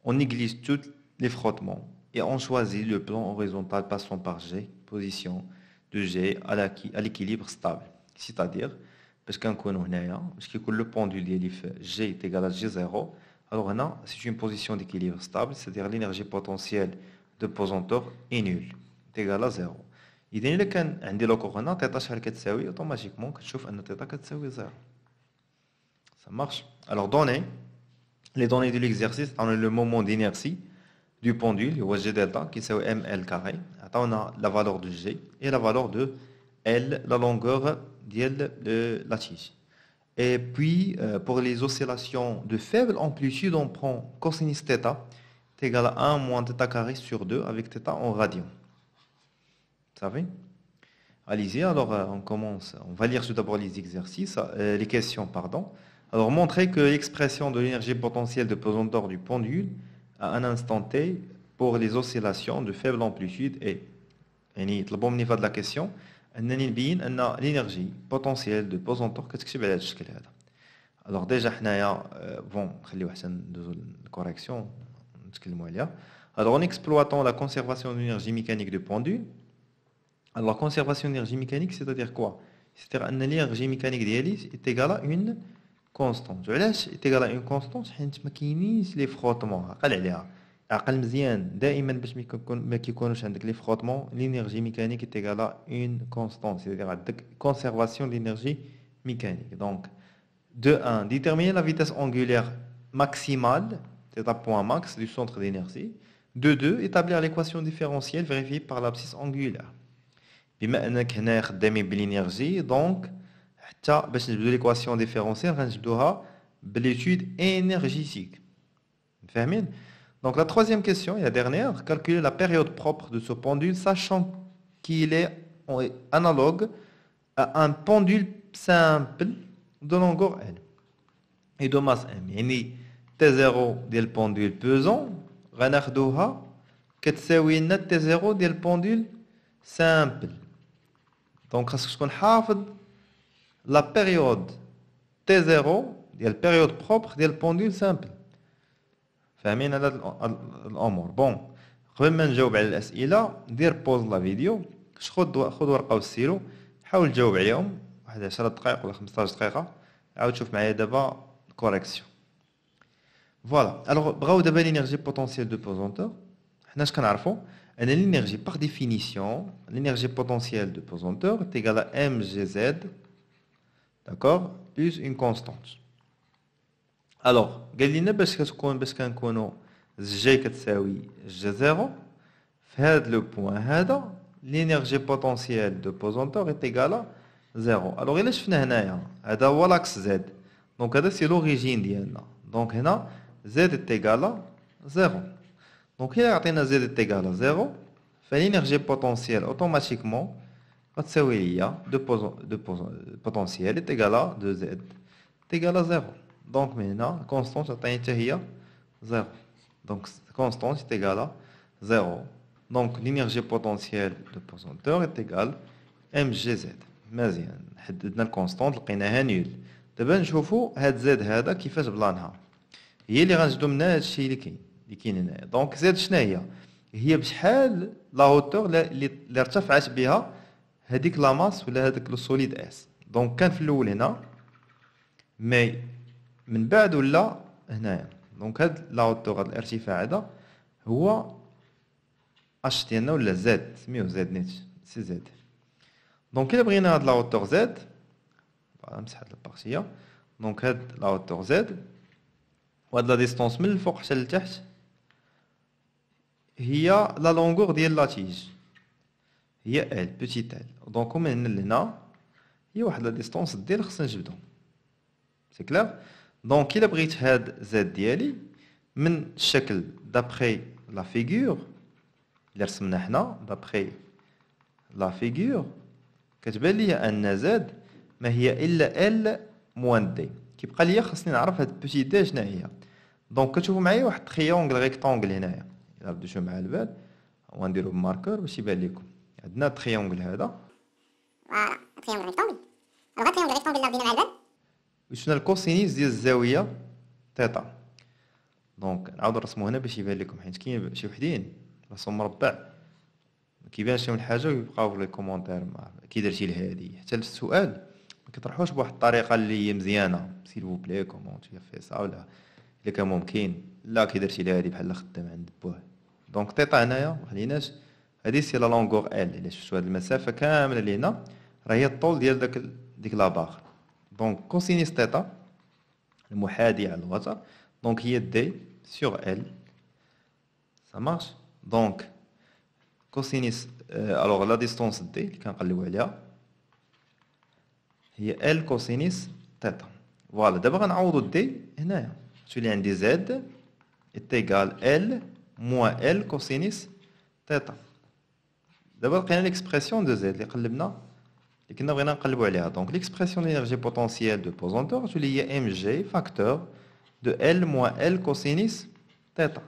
On néglige tous les frottements et on choisit le plan horizontal passant par G, position de G à l'équilibre stable. C'est-à-dire, parce qu'on connaît, parce que le pendule G est égal à G0, alors c'est une position d'équilibre stable, c'est-à-dire l'énergie potentielle de pesanteur est nul est égal à 0 اذا الا كان عندي لوكو هنا تيتا شحال كتساوي اوتوماتيكمون كتشوف ان تيتا كتساوي 0 ça marche alors données les données de l'exercice on a le moment d'inertie du pendule هو g delta qui s'appelle ml carré on a la valeur de g et la valeur de l la longueur de la tige et puis euh, pour les oscillations de faible amplitude on prend cosinus θ est égal à 1 moins θ carré sur 2 avec θ en radian. Vous savez Allez-y, alors euh, on commence. On va lire tout d'abord les exercices, euh, les questions, pardon. Alors, montrer que l'expression de l'énergie potentielle de pesanteur du pendule à un instant t pour les oscillations de faible amplitude est يعني طلبوا مني في هذه لا كيسيون انني نبين ان لينيرجي بوتونسييل دو بوزونتور كتكتب على هذا الشكل هذا الوغ ديجا حنايا بون نخليو حتى ندوزو الكوريكسيون نتكلمو عليها الوغ اون اكسبلواتون لا كونسيرفاسيون دونيرجي ميكانيك دو بوندول الوغ كونسيرفاسيون دونيرجي ميكانيك سيتادير كوا سيتادير ان لينيرجي ميكانيك ديالي ايتيكالا اون كونستونت وعلاش ايتيكالا اون كونستونت حيت ما كاينينش لي فروتمون عقل عليها عقل مزيان دائما باش ما كيكونوش عندك لي فروتمون l'énergie mécanique est égale à une constante c'est-à-dire عندك conservation d'énergie mécanique donc de 1 déterminer la vitesse angulaire maximale c'est un point max du centre d'énergie de 2 établir l'équation différentielle vérifiée par l'abscisse angulaire بما انك هنا خدامين بالانرجي دونك حتى باش نجبدو ليكواسيون ديفيرونسيال غنجبدوها باليتود انرجيتيك فاهمين Donc la troisième question et la dernière, calculer la période propre de ce pendule, sachant qu'il est analogue à un pendule simple de longueur L et de masse M. يعني T0 ديال pendule pesant غناخدوها كتساوي لنا T0 ديال pendule simple. Donc خاصك تكون حافظ la période T0 ديال période propre ديال pendule simple. فاهمين هذا الأمور. بون قبل ما نجاوب على الأسئلة دير بوز لا فيديو خذ خذ ورقة وستيلو حاول تجاوب عليهم واحد 10 دقائق ولا 15 دقيقة عاود شوف معايا دابا كوريكسيون فوالا الوغ بغاو دابا لينيرجي بوتونسييل دو بوزونتور حنا اش كنعرفوا ان لينيرجي باغ ديفينيسيون لينيرجي بوتونسييل دو بوزونتور تيغال ام جي زد داكور بلس اون كونستانت الوغ قال لنا باش كتكون باش كنكونوا جي كتساوي جي زيرو في هذا لو بوان هذا لينيرجي بوتونسييل دو بوزونتور ايت ايكالا زيرو الوغ الا شفنا هنايا هذا هو لاكس زد دونك هذا سي لوريجين ديالنا دونك هنا زد ايت ايكالا زيرو دونك الا عطينا زد ايت ايكالا زيرو فالينيرجي بوتونسييل اوتوماتيكمون غتساوي ليا دو بوتونسييل ايت ايكالا دو زد ايكالا زيرو Donc maintenant, constante est 0. Donc constante est égale à 0. Donc l'énergie potentielle de pesanteur est égale à mgz. مزيان حددنا الكونستونت لقيناها نيل دابا نشوفوا هاد زد هذا كيفاش بلانها هي اللي غنجدو منها هاد الشيء اللي كاين اللي كاين هنايا دونك زد شنو هي هي بشحال لا هوتور اللي ارتفعت بها هذيك لا ماس ولا هذاك لو سوليد اس دونك كان في الاول هنا مي من بعد ولا هنايا. دونك هاد لا هوتور هاد الارتفاع هذا هو اش ديالنا ولا زد سميوه زد نيت. سي زد دونك إلا بغينا هاد لا هوتور زد نمسح هاد البارتية. دونك هاد لا هوتور زد وهاد لا ديستونس من الفوق حتى لتحت هي لا لونغور ديال لا تيج. هي ال بوتيت ال دونك من هنا لهنا هي واحد لا ديستونس ديال خصنا نجبدو سي كلير دونك الا بغيت هاد زاد ديالي من الشكل دابخي لا فيغور اللي رسمنا حنا دابخي لا فيغور كتبان لي ان زاد ما هي الا ال موان دي كيبقى ليا خاصني نعرف هاد بوتي دي شنو هي دونك كتشوفوا معايا واحد تريونغل ريكتونغل هنايا الا رديتو مع البال ونديرو بماركر باش يبان لكم عندنا تريونغل هذا فوالا تريونغل ريكتونغل هذا تريونغل ريكتونغل اللي ردينا مع البال وشنا الكوسينيس ديال الزاويه تيتا دونك نعاود نرسمو هنا باش يبان لكم حيت كاين شي وحدين راسهم مربع ما كيبانش لهم الحاجة ويبقاو في لي كومونتير كي درتي لهادي حتى السؤال ما بواحد الطريقة اللي هي مزيانه سيلفو بلي كومون تي في سا ولا الا كان ممكن لا كي درتي لهادي بحال خدام عند بوه دونك تيتا هنايا ما خليناش هادي سي لا لونغور ال الا شفتو هاد المسافه كامله اللي هنا راه هي الطول ديال داك ديك لاباغ Donc, cosinus θ, le muhadi à l'autre, donc il y a D sur L. Ça marche Donc, cosinus, euh, alors la distance D, il y a L cosinus θ. Voilà, d'abord on a D, tu as un Z est égal L moins L cosinus θ. D'abord, on a l'expression de Z, et qui n'a rien à Donc l'expression d'énergie potentielle de pesanteur, je l'ai mg facteur de L moins L cosinus θ.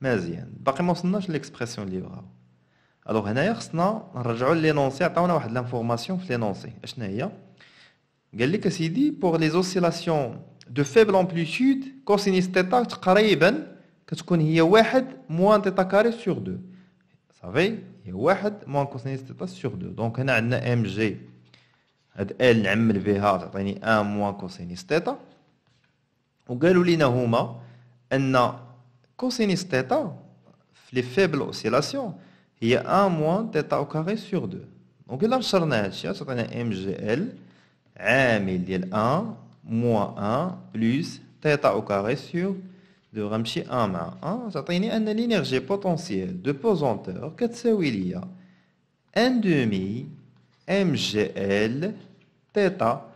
مزيان باقي ما وصلناش l'expression اللي بغاو الوغ هنايا خصنا نرجعوا لينونسي عطاونا واحد لانفورماسيون في لينونسي اشنا هي قال لك اسيدي بوغ لي زوسيلاسيون دو فيبل امبليتود كوسينيس تيتا تقريبا كتكون هي واحد موان تيتا كاري سور دو صافي هي واحد موان كوسينيس تيتا سور دو دونك هنا عندنا ام جي هاد آل نعمل بها تعطيني ان موان كوسينيس تيتا وقالوا لينا هما أن كوسينيس تيتا في لي فيبل اوسيلاسيون هي 1 موان تيتا أو كاري سور 2 دونك إلا نشرنا هادشي تعطينا إم جي إل عامل ديال 1 موان 1 بلس تيتا أو كاري سور 2 غنمشي 1 مع 1 تعطيني أن لينيرجي بوتونسييل دو بوزونتور كتساوي ليا 1 دومي ام جي ال تيتا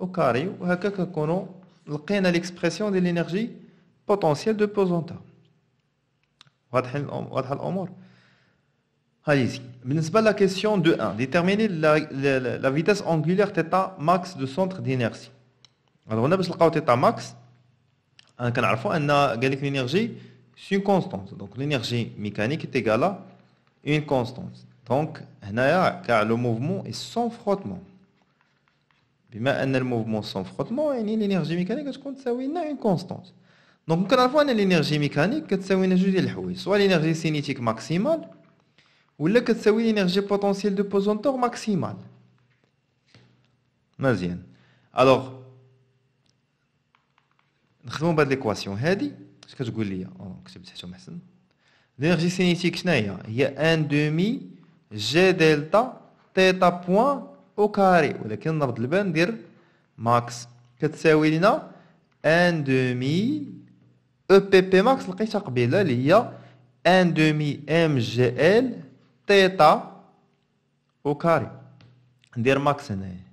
او كاري وهكا كنكونو لقينا ليكسبرسيون ديال لينيرجي بوتونسييل دو بوزونتور واضحين واضحه الامور Allez-y. La question de 1. Déterminer la, la, la, vitesse angulaire θ max de centre d'inertie. Alors, on a besoin de θ max. On a l'énergie, c'est une constante. Donc, l'énergie mécanique est égale à une constante. Donc, le mouvement est sans frottement. بما ان الموفمون سون فروتمون يعني الانرجي ميكانيك تكون تساوي لنا اون كونستانت دونك كنعرفوا ان الانرجي ميكانيك كتساوي لنا جوج ديال الحوايج سوا الانرجي سينيتيك ماكسيمال ولا كتساوي l'énergie potentielle de pesanteur maximale مزيان الوغ نخدموا بهاد ليكواسيون هادي اش كتقول لي كتبت تحتهم احسن لينيرجي سينيتيك شنو هي هي ان دومي جي دلتا تيتا بوان أو كاري ولكن نرد البال ندير ماكس كتساوي لنا ان دومي أو بي بي ماكس لقيتها قبيلة اللي هي ان دومي ام جي ال تيتا وكاري ندير ماكس هنايا.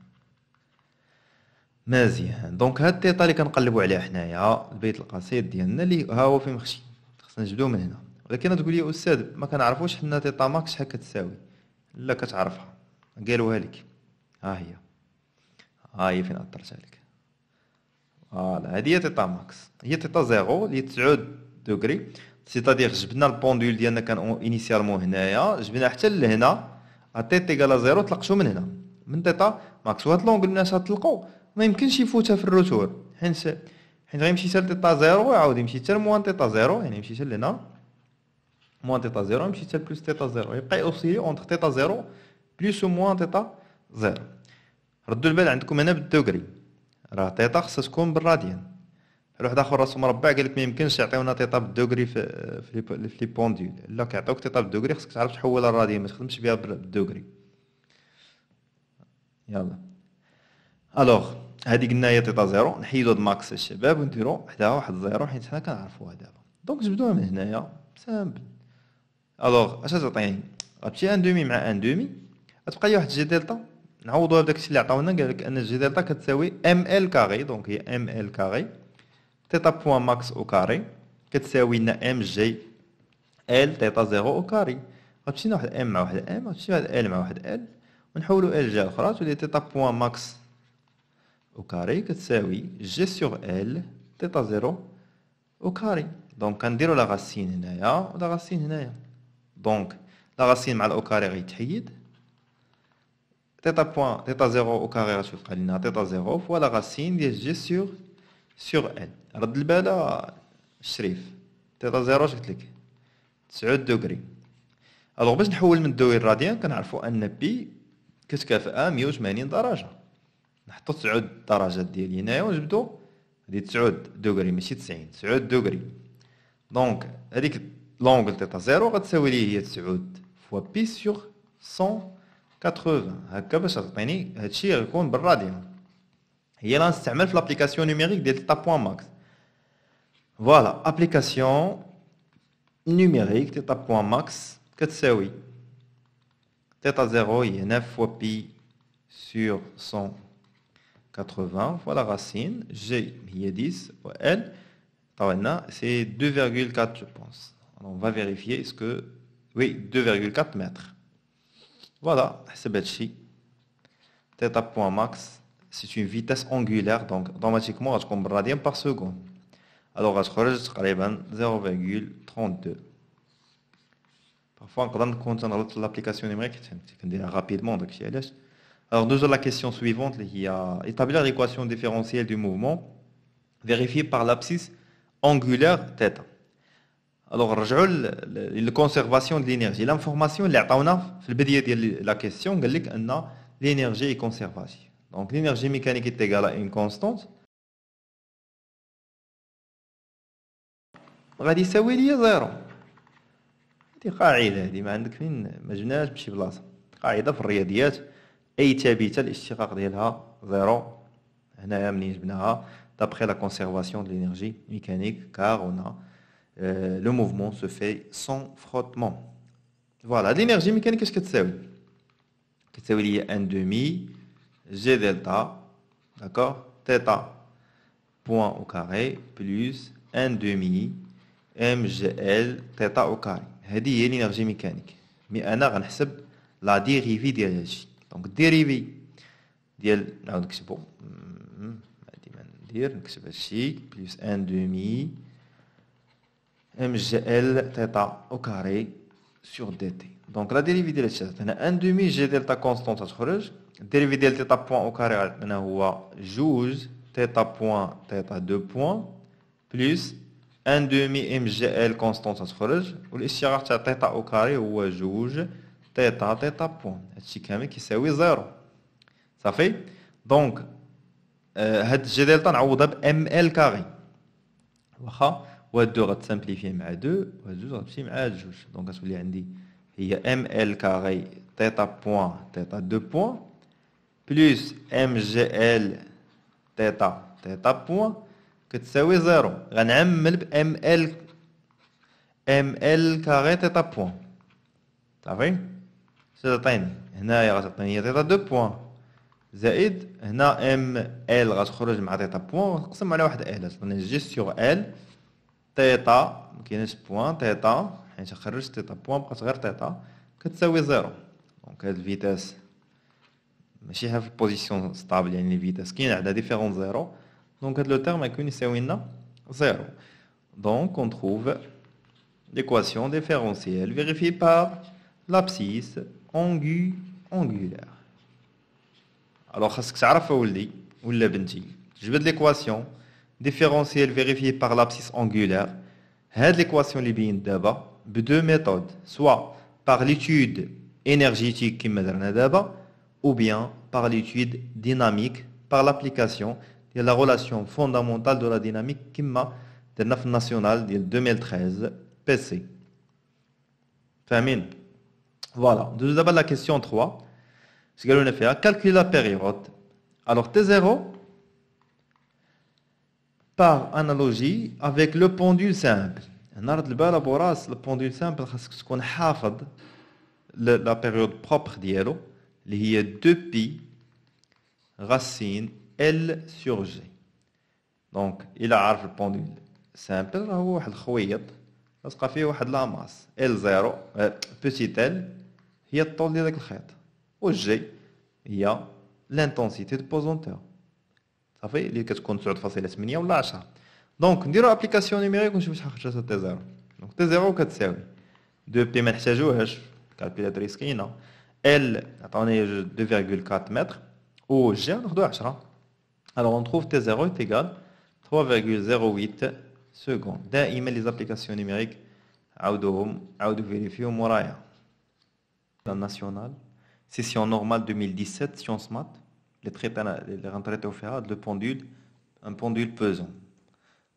مزيان. دونك هاد تيتا اللي كنقلبوا عليها حنايا البيت القصيد ديالنا اللي ها هو فين مخشي. خصنا نجبدو من هنا. ولكن تقول لي أستاذ ما كنعرفوش حنا تيتا ماكس شحال كتساوي. لا كتعرفها. قالوها لك. ها هي. ها هي فين اثرتها لك فوالا. هادي هي تيتا ماكس. هي تيتا زيرو اللي 9 دوغري. سيتادير جبنا البوندول ديالنا كان انيسيالمون هنايا. جبنا حتى لهنا. تي تيكالا زيرو طلقتو من هنا. من تيتا ماكس. وهاد لونغ الناس تلقاو. ما يمكنش يفوتها في الروتور. حيت حيت غيمشي حتى لتيتا زيرو ويعاود يمشي حتى لموان تيتا زيرو يعني يمشي حتى لهنا. موان تيتا زيرو يمشي حتى بلوس تيتا زيرو يبقى اوسيلي اونتر تيتا زيرو بلوس موان تيتا زيرو ردوا البال عندكم هنا بالدوغري. راه تيتا خصها تكون بالراديان. واحد آخر راسو مربع قال لك ما يمكنش يعطيونا تيتا بالدوغري في في لي بوندول لا كيعطيوك تيتا بالدوغري خصك تعرف تحولها للراديان ما تخدمش بها بالدوغري. يلا. الوغ هادي قلنا هي تيتا زيرو نحيدو هاد ماكس الشباب ونديرو حداها واحد زيرو حيت حنا كنعرفوها دابا دونك جبدوها من هنايا. سامبل. الوغ اش تعطيني غتمشي ان دومي مع ان دومي غتبقى لي واحد جي دلتا نعوضوها بداك الشيء اللي عطاونا قال لك ان جي دلتا كتساوي ام ال كاري دونك هي ام ال كاري تيتا بوان ماكس أو كاري كتساوي لنا ام جي ال تيتا زيرو أو كاري غتمشي واحد ام مع واحد ام غتمشي واحد ال مع واحد ال ونحولو ال جي أخرى تولي تيتا بوان ماكس أو كاري كتساوي جي سور ال تيتا زيرو أو كاري دونك كنديرو لا غاسين هنايا ولا غاسين هنايا دونك لا غاسين مع الاو كاري غيتحيد تيتا بوان تيتا زيرو أو كاري غتبقى لنا تيتا زيرو فوا لا غاسين ديال جي سور سور ال رد البالة الشريف تيتا زيرو اش قلت لك تسعود دوغري الوغ باش نحول من دوغري الراديان كنعرفو أن بي كتكافئ 180 درجة. نحطو تسعود درجات ديالي هنايا ونجبدو هادي تسعود دوغري ماشي تسعين تسعود دوغري دونك هاديك لونغل تيتا زيرو غتساوي لي هي تسعود فوا بي سيغ 180 هكا باش تعطيني هادشي غيكون بالراديان هي لا نستعمل في لابليكاسيون نيميريك ديال تيتا بوان ماكس فوالا ابليكاسيون نيميريك تيتا بوان ماكس كتساوي تيتا زيرو هي 9 فوا بي سور 180 فوالا راسين جي هي 10 و ال طبعا سي 2,4 جو بونس On va vérifier ce que... Oui, 2,4 mètres. Voilà, c'est Belchi. max, c'est une vitesse angulaire, donc automatiquement, je compte radien par seconde. Alors, je registre 0,32. Parfois, quand on compte dans l'application numérique, c'est rapidement, Alors, nous avons la question suivante, il y a établir l'équation différentielle du mouvement vérifiée par l'abscisse angulaire θ. الوغ نرجعوا للكونسيرفاسيون ديال الانرجي لانفورماسيون اللي عطاونا في البدايه ديال لا كيسيون قال لك ان الانرجي اي كونسيرفاسي دونك الانرجي ميكانيك ايتيغال ان كونستونت غادي يساوي ليا زيرو هذه قاعدة هذه ما عندك فين ما جبناهاش بشي بلاصه قاعدة في الرياضيات اي ثابته الاشتقاق ديالها زيرو هنايا منين جبناها دابخي لا كونسيرفاسيون ديال الانرجي ميكانيك كار اون euh, le mouvement se fait sans frottement voilà l'énergie mécanique qu'est-ce que تساوي كتساوي لي 1 demi g delta d'accord θ point au carré plus 1 demi mgl θ au carré هذه هي l'énergie mécanique مي انا غنحسب لا ديريفي ديال هادشي دونك الديريفي ديال نعاود نكتبو هادي ما ندير نكتب هادشي بلس ان دومي ام جي ال تيتا او كاري سور دي تي دونك لا ديريفي ديال هادشي عطينا ان دومي جي دلتا كونستونت تخرج الديريفي ديال تيتا بوان او كاري عطينا هو جوج تيتا بوان تيتا دو بوان بلس 1 demi mgl constante تخرج والاشتراك تاع تيتا او كاري هو جوج تيتا تيتا بوان هادشي كامل كيساوي زيرو صافي دونك هاد جي دلتا نعوضها ب ام ال كاري واخا وهاد دو غتسامبليفي مع دو وهاد جوج غتمشي مع جوج. دونك غتولي عندي هي ام ال كاري تيتا بوان تيتا دو بوان بلس ام جي ال تيتا تيتا بوان كتساوي زيرو غنعمل ب ام ال ام ال كاري تيتا بوان صافي؟ تعطيني هنايا غتعطيني تيتا دو بوان زائد هنا ام ال غتخرج مع تيتا بوان نقسم على واحد ال تعطيني جي سيغ ال تيتا مكاينش بوان تيتا حيت خرجت تيتا بوان بقات غير تيتا كتساوي زيرو دونك هاد الفيتاس ماشي في البوزيسيون ستابل يعني الفيتاس كاين عندها ديفيرون زيرو Donc le terme est 0. Donc on trouve l'équation différentielle vérifiée par l'abscisse angulaire. Alors, je veux l'équation différentielle vérifiée par l'abscisse angulaire. Cette l'équation bien d'abord deux méthodes, soit par l'étude énergétique qui d'abord, ou bien par l'étude dynamique par l'application a la relation fondamentale de la dynamique qui m'a de NAF national de 2013 PC. Famine. Voilà. D'abord la question 3. Ce que l'on a fait, calculer la période. Alors T0 par analogie avec le pendule simple. نرد البال براس البوندول سامبل خاصك تكون حافظ la période propre ديالو اللي هي 2 pi racine L sur G. Donc, il a le pendule simple, هو واحد الخويط لصق فيه واحد لاماس L0 petit L هي الطول ديال داك الخيط و G هي l'intensité de pesanteur صافي اللي كتكون 9.8 ولا 10 دونك نديرو ابليكاسيون نيميريك ونشوف شحال خرجت تي زيرو دونك تي زيرو كتساوي دو بي ما نحتاجوهاش كالكولاتريس كاينة ال عطاوني 2.4 متر و جي ناخدو 10 Alors on trouve T0 est égal 3,08 secondes. دائما les applications numériques عاودوهم عاودوا فيريفيوهم ورايا. La nationale, session normale 2017, sciences maths, les traités, les rentrées au fer, le pendule, un pendule pesant.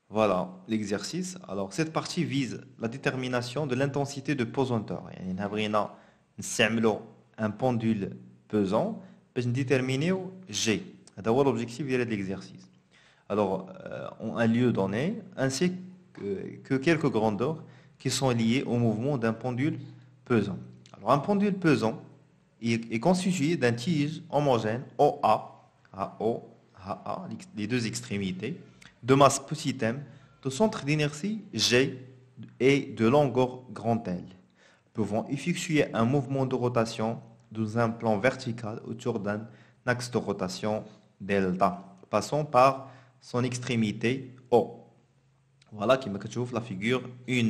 Voilà l'exercice. Alors cette partie vise la détermination de l'intensité de pesanteur. يعني نستعملوا un pendule pesant باش نديتيرمينيو G. C'est l'objectif de l'exercice. Alors, on euh, a lieu donné, ainsi que, quelques grandeurs qui sont liées au mouvement d'un pendule pesant. Alors, un pendule pesant est, constitué d'un tige homogène OA, AO, AA, les deux extrémités, de masse petit m, de centre d'inertie G et de longueur grand L, pouvant effectuer un mouvement de rotation dans un plan vertical autour d'un axe de rotation delta. Passons par son extrémité O. Voilà qui me la figure 1.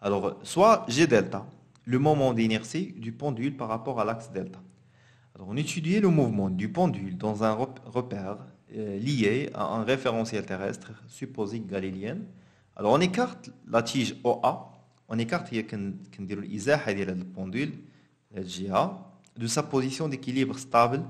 Alors, soit G delta, le moment d'inertie du pendule par rapport à l'axe delta. Alors, on étudiait le mouvement du pendule dans un repère euh, lié à un référentiel terrestre supposé galilien. Alors, on écarte la tige OA, on écarte le pendule de sa position d'équilibre stable,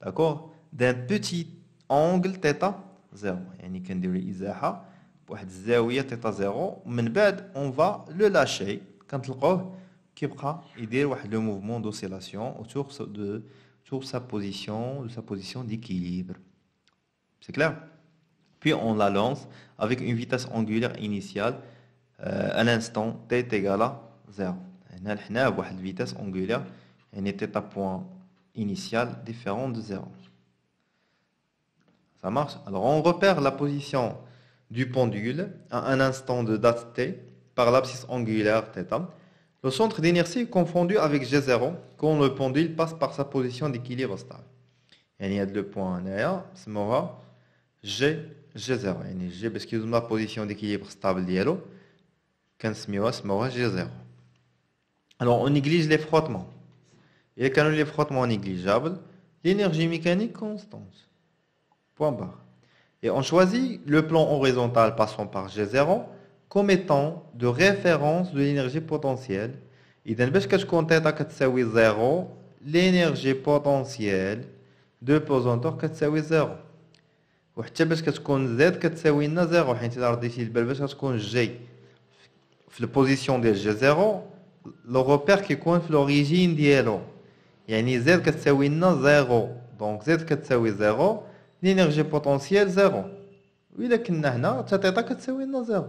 d'accord, d'un petit angle θ 0. يعني كنديرو الازاحه بواحد الزاويه θ 0 ومن بعد on va le lâcher كنطلقوه كيبقى يدير واحد لو موفمون دوسيلاسيون autour de sur sa position de sa position d'équilibre c'est clair puis on la lance avec une vitesse angulaire initiale euh, à l'instant t est égal à 0 هنا حنا بواحد vitesse angulaire يعني θ point initial différent de 0 ça marche Alors on repère la position du pendule à un instant de date t par l'abscisse angulaire θ. le centre d'inertie est confondu avec G0 quand le pendule passe par sa position d'équilibre stable. Il y a le point c'est G G0. G parce qu'il la position d'équilibre stable d'Yellow, quand c'est G0. Alors on néglige les frottements. Et quand les frottements négligeables, l'énergie mécanique constante. Point barre. Et on choisit le plan horizontal passant par G0 comme étant de référence de l'énergie potentielle. Et dans le cas 0, l'énergie potentielle de pesanteur 0. وحتى باش كتكون زد كتساوي لنا زيرو حيت الا رديتي البال باش كتكون جي في البوزيسيون ديال جي زيرو لو روبير كيكون في لوريجين ديالو يعني زد كتساوي لنا زيرو دونك زد كتساوي زيرو l'énergie potentielle zéro وإلا كنا هنا تيتا كتساوي لنا زيرو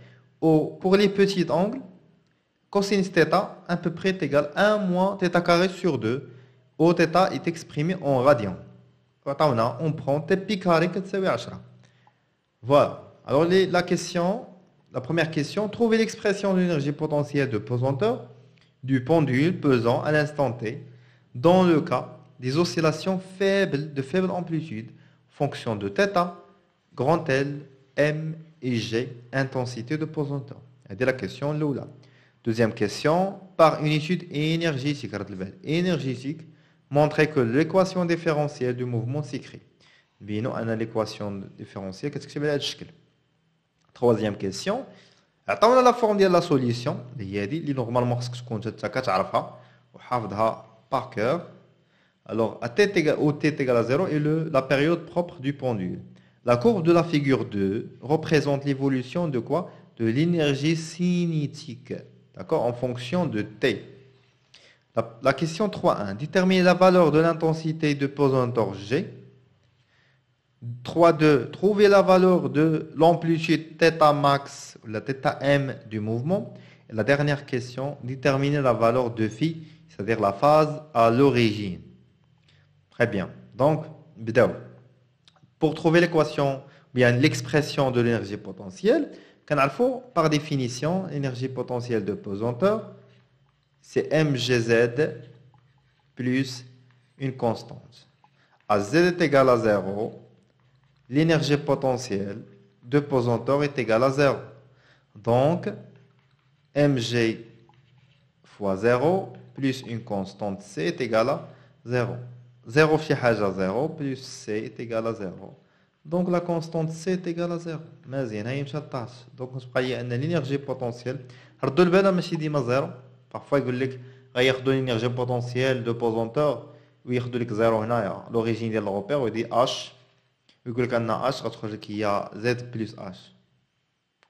ou pour les petits angles, cosinus θ à peu près est égal à 1 moins θ carré sur 2, où θ est exprimé en radian. On prend t pi carré que 10. Voilà. Alors la question, la première question, trouver l'expression de l'énergie potentielle de pesanteur du pendule pesant à l'instant t dans le cas des oscillations faibles de faible amplitude, fonction de θ, grand L, M et G, intensité de pesanteur. C'est la question là. Deuxième question, par une étude énergétique, énergétique, montrer que l'équation différentielle du mouvement s'écrit. Bien, on a l'équation différentielle, qu'est-ce que c'est Troisième question, attends la forme de la solution, اللي normalement ce que تكون تعرفها وحافظها par cœur alors, à t égale, au t égale à 0 est le, la période propre du pendule. La courbe de la figure 2 représente l'évolution de quoi? De l'énergie cinétique, d'accord? En fonction de t. La, question 3.1. Déterminer la valeur de l'intensité de pesanteur G. 3.2. Trouver la valeur de l'amplitude θ max, la θ m du mouvement. Et la dernière question, déterminer la valeur de phi, c'est-à-dire la phase à l'origine. Très bien. Donc, pour trouver l'équation, bien l'expression de l'énergie potentielle, par définition, l'énergie potentielle de pesanteur, c'est mgz plus une constante. À z est égal à 0, l'énergie potentielle de pesanteur est égale à 0. Donc, mg fois 0 plus une constante c est égal à 0. 0 في حاجة 0 plus c est égal à 0 donc la constante c est égale à 0 مزيان هاي مشات طاش دونك تبقى هي ان لينيرجي بوتونسيال ردوا البال ماشي ديما زيرو بارفوا يقول لك غياخذوا لينيرجي بوتونسيال دو بوزونتور وياخذوا لك زيرو هنايا لوريجين ديال الروبير ويدي اش ويقول لك ان اش غتخرج لك هي زد بلس اش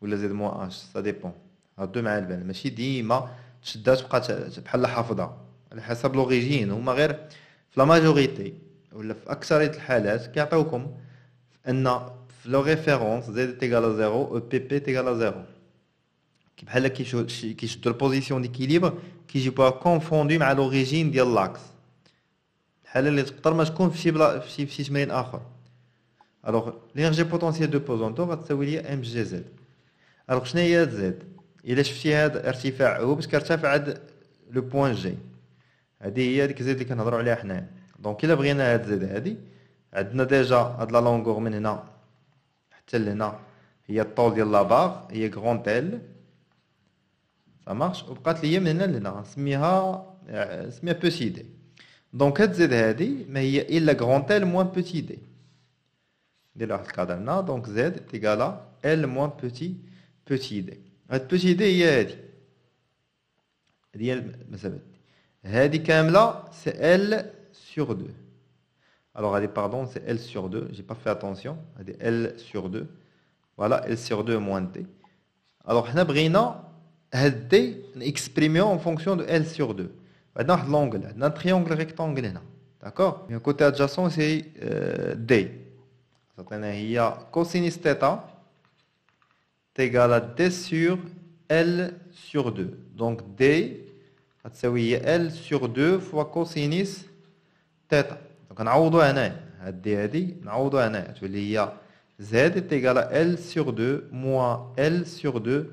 ولا زد موان اش سا ديبون ردوا مع البال ماشي ديما تشدها تبقى بحال حافظها على حسب لوريجين هما غير في لا ماجوريتي ولا في اكثريه الحالات كيعطيوكم ان في لو ريفيرونس زد تيغال زيرو أو بي بي تيغال زيرو بحال كيشدوا البوزيسيون ديكيليبر كيجيبوها كونفوندي مع لوريجين ديال لاكس الحاله اللي تقدر ما تكون في شي بلا في شي, في شي تمرين اخر الوغ لينرجي بوتونسيال دو بوزونتور غتساوي لي ام جي زد الوغ شنو هي زد الا شفتي هذا الارتفاع هو باش كيرتفع عند لو بوين جي هذه هي ديك زد اللي كنهضروا عليها حنايا. دونك إلا بغينا هاد زد هادي عندنا ديجا هاد لا لونغور من هنا حتى لهنا هي الطول ديال لاباغ هي كغون تيل سا مارش وبقات ليا من هنا لهنا. نسميها نسميها بوتي دي دونك هاد زد هادي ما هي إلا كغون تيل موان بوتي دي ندير واحد الكادر هنا. دونك زد تيكالا ال موان بوتي بوتي دي هاد بوتي دي هي هادي. هادي هي المسافة. هادي كامله سي ال سور 2 alors allez pardon c'est L sur 2 j'ai pas fait attention c'est L sur 2 voilà L sur 2 moins T alors حنا بغينا هاد D exprimer en fonction de L sur 2 عندنا واحد l'angle عندنا un triangle rectangle هنا d'accord un côté adjacent c'est euh, D تعطينا هي cosinus θ égal à D sur L sur 2 donc D غتساوي هي ال سيغ دو فوا كوسينيس تيتا دونك نعوضو هنايا هادي هادي نعوضو هنايا تولي هي زاد تيكالا ال سيغ دو موا ال سيغ دو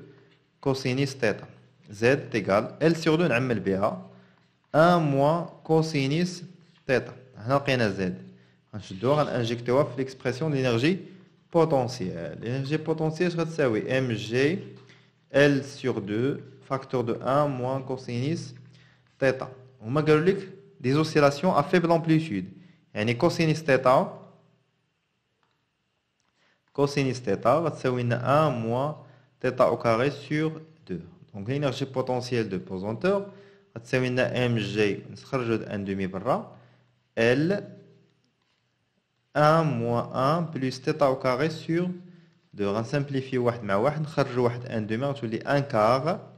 كوسينيس تيتا زاد تيكال ال سيغ دو نعمل بها ان موا كوسينيس تيتا هنا لقينا زاد غنشدوها غنانجيكتيوها في ليكسبرسيون دينيرجي بوتونسيال L'énergie potentielle, je vais mg L sur 2, facteur de 1 moins cosinus تيتا هما قالوا لك des oscillations à faible amplitude يعني كوسينيس تيتا كوسينيس تيتا غتساوي لنا 1 موان تيتا او كاري سور 2 دونك لينيرجي بوتونسيال دو بوزونتور غتساوي لنا ام جي نخرجو ان دومي برا ال 1 موان 1 بلس تيتا او كاري سور 2 غنسامبليفي واحد مع واحد نخرجو واحد ان دومي غتولي ان كار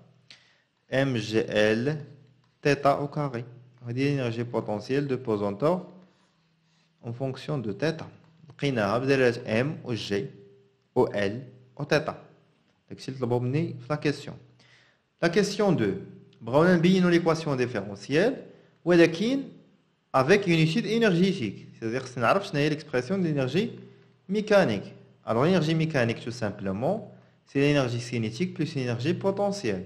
ام جي ال تيتا او كاري هذه l'énergie potentielle de pesanteur en fonction de θ لقيناها بدرجة M و G و L و θ داكشي اللي طلبوا مني في لا كيسيون لا كيسيون 2 بغاونا نبينوا ليكواسيون ديفيرونسيال ولكن avec une étude énergétique c'est-à-dire خصنا نعرف شنو هي l'expression de l'énergie mécanique alors l'énergie mécanique tout simplement c'est l'énergie cinétique plus l'énergie potentielle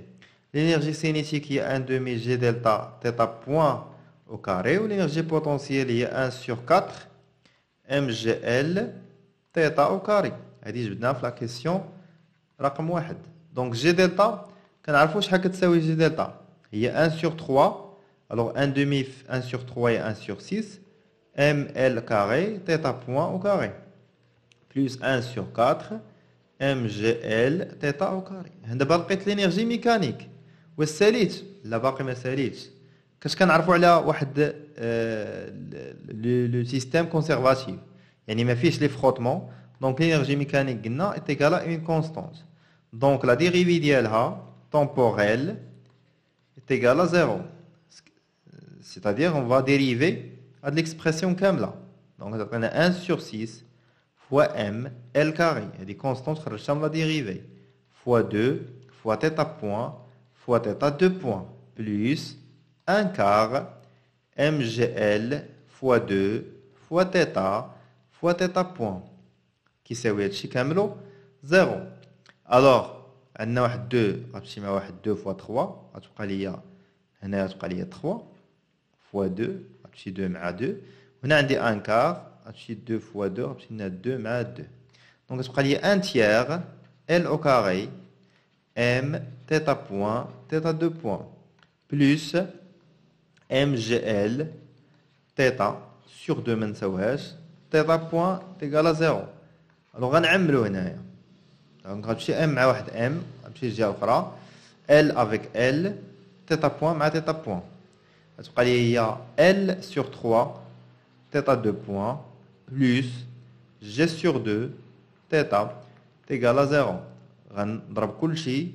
L'énergie cinétique est 1 demi G delta θ point au carré ou l'énergie potentielle est 1 sur 4 MGL θ au carré. هذه جبدناها في لا كيسيون رقم واحد دونك جي دلتا كنعرفوا شحال كتساوي جي دلتا هي 1 sur 3 alors 1 demi 1 sur 3 et 1 sur 6 ML carré θ point au carré plus 1 sur 4 MGL θ au carré دابا لقيت l'énergie mécanique والساليت لا باقي ما ساليتش كاش كنعرفوا على واحد لو سيستيم كونسيرفاتيف يعني ما فيهش لي فروتمون دونك لينيرجي ميكانيك قلنا ايت ايكال اون كونستانت دونك لا ديريفي ديالها temporelle est égale à 0. C'est-à-dire, on va dériver à de l'expression كاملة. Donc, on a 1 sur 6 fois m, L carré. Il y a des constantes, on va dériver. Fois 2, fois θ point, fois θ 2 points, plus 1 quart MGL fois 2 fois θ fois θ point كيساوي هادشي كاملو 0 الوغ عندنا واحد 2 غتمشي مع واحد 2 فوا 3 غتبقى ليا هنا غتبقى ليا 3 فوا 2 غتمشي 2 مع 2 هنا عندي 1 كار غتمشي 2 فوا 2 غتمشي لنا 2 مع 2 دونك غتبقى ليا 1 تيير ال او كاري m θ point θ 2 point plus mgl θ sur 2 ما نساوهاش θ point égal à 0 الوغ غنعملو هنايا دونك غتمشي ام مع واحد ام غتمشي الجهه الاخرى ال افيك ال θ point مع θ point غتبقى لي هي ال sur 3 θ 2 point plus g sur 2 θ égal à 0 غنضرب كلشي في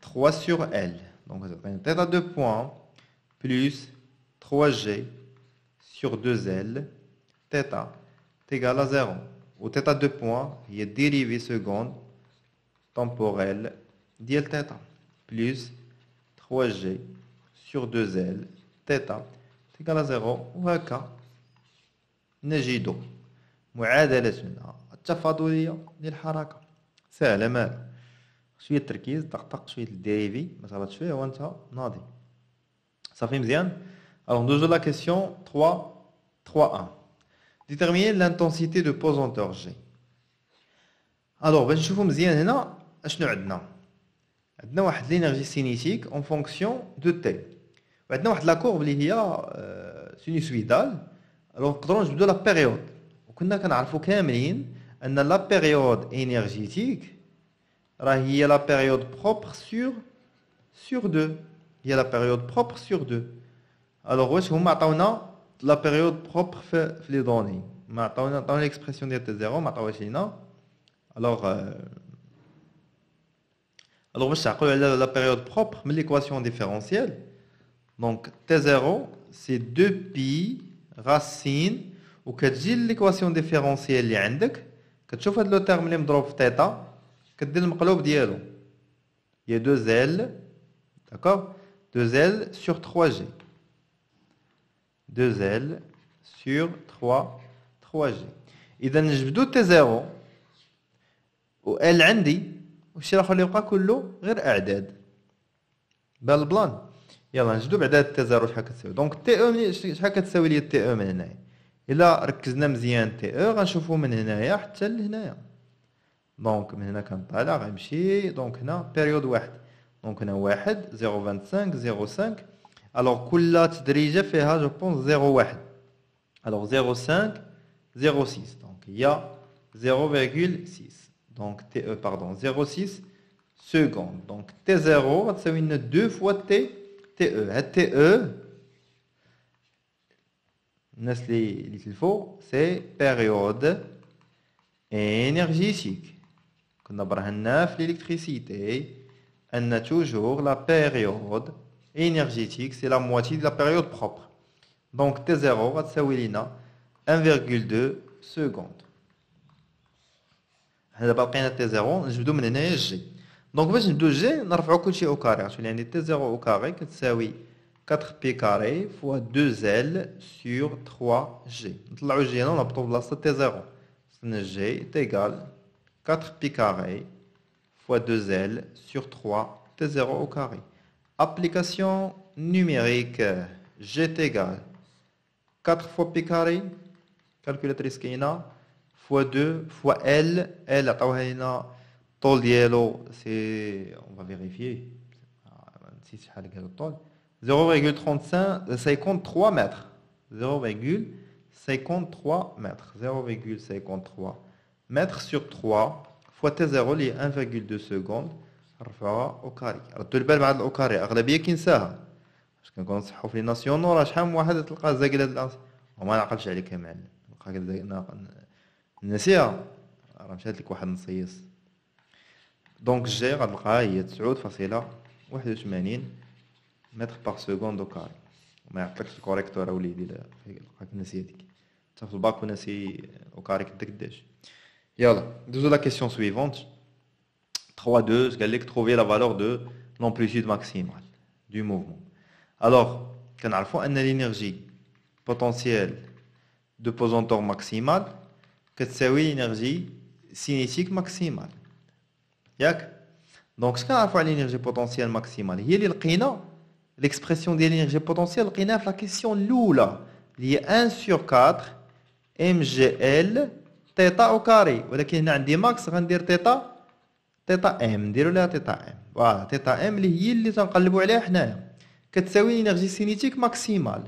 3 sur L donc θ 2 points plus 3G sur 2L θ égal à 0 و θ 2 points هي dérivée seconde temporelle ديال θ plus 3G sur 2L θ égal à 0 وهكا نجد معادلتنا التفاضلية للحركة سهلة مال شوية التركيز طق شوية الديريفي ما تغلطش فيه وانت ناضي. صافي مزيان. Alors ندوزو la question 3 3 1 déterminer l'intensité de pesanteur G. Alors باش نشوفو مزيان هنا أشنو عندنا؟ عندنا واحد لينيرجي سينيتيك اون فونكسيون دو تي وعندنا واحد لا كورب اللي هي سينوسويدال الوغ نقدروا نجبدوا لا بيريود وكنا كنعرفوا كاملين أن لا بيريود انرجيتيك il y a la période propre sur, sur deux. Il y a la période propre sur deux. Alors, wesh, on a la période propre fait les données. Maintenant, l'expression de T0, maintenant, alors, euh, alors, wesh, la période propre, mais l'équation différentielle. Donc, T0, c'est 2pi racine, ou que l'équation différentielle, tu vois le terme qui est θ, كدير المقلوب ديالو. يا دو زيل داكوغ دو زيل سيغ تخوا جي دو زيل سيغ تخوا تخوا جي إذا نجبدو تي زيرو. و ال عندي. و الشيء الآخر اللي بقى كله غير أعداد. بال بلان يلا نجدو بعدا تي زيرو شحال كتساوي. دونك تي أو شحال كتساوي ليا تي أو من هنايا؟ إلا ركزنا مزيان تي أو غنشوفو من هنايا حتى لهنايا. دونك من هنا كنطالع غنمشي دونك هنا بيريود واحد دونك هنا واحد زيرو فانت زيرو سانك الوغ كل تدريجة فيها جو بونس زيرو واحد الوغ زيرو سانك زيرو سيس دونك هي زيرو فيغول سيس donc TE, pardon, 0,6 secondes. Donc T0 ça veut dire 2 fois T, TE. TE, qu'il faut, c'est période énergétique. Quand on a l'électricité, on a toujours la période énergétique, c'est la moitié de la période propre. Donc T0 ça veut dire 1,2 secondes. هذا باقينا تي زيرو نجبدو من هنايا جي دونك باش نبدو جي نرفعو كلشي او كاري عرفتو عندي تي زيرو او كاري كتساوي 4 بي كاري فوا 2 ال سور 3 جي نطلعو جي هنا ونهبطو بلاصة تي زيرو سنا جي تيغال 4 بي كاري فوا 2 ال سور 3 تي زيرو او كاري application numérique g égale 4 fois pi carré calculatrice كاينه fois 2 fois L. L, tol dielo, c'est. On va vérifier. 0,53 mètres. 0,53 mètres. 0,53 mètres sur 3 fois T0 اللي 1,2 secondes رفعها au carré. ردوا البال مع au carré اغلبيه كينساها باش كنكونوا نصحوا في لي ناسيونال راه شحال من واحد تلقى زاكل هاد وما نعقلش عليك يا معلم نسيها راه مشات لك واحد نصيص دونك جي غتلقاها هي تسعود فاصلة واحد وثمانين متر باغ سكوند كاري ما يعطيكش الكوريكتور اوليدي لقاك ناسي هاديك انت في الباك وناسي وكاري كدا كداش Yalla, nous la question suivante. 3-2, je trouver la valeur de l'amplitude maximale du mouvement. Alors, quand on a l'énergie potentielle de pesanteur maximale, que c'est l'énergie cinétique maximale. Donc, ce qu'on a fait l'énergie potentielle maximale, il y a l'expression de l'énergie potentielle, la question loula, il y a 1 sur 4 mgl تيتا كاري. ولكن هنا عندي ماكس غندير تيتا. تيتا إم نديرو لها تيتا إم. فوالا تيتا إم اللي هي اللي تنقلبوا عليها حنايا. كتساوي انرجي سينيتيك ماكسيمال.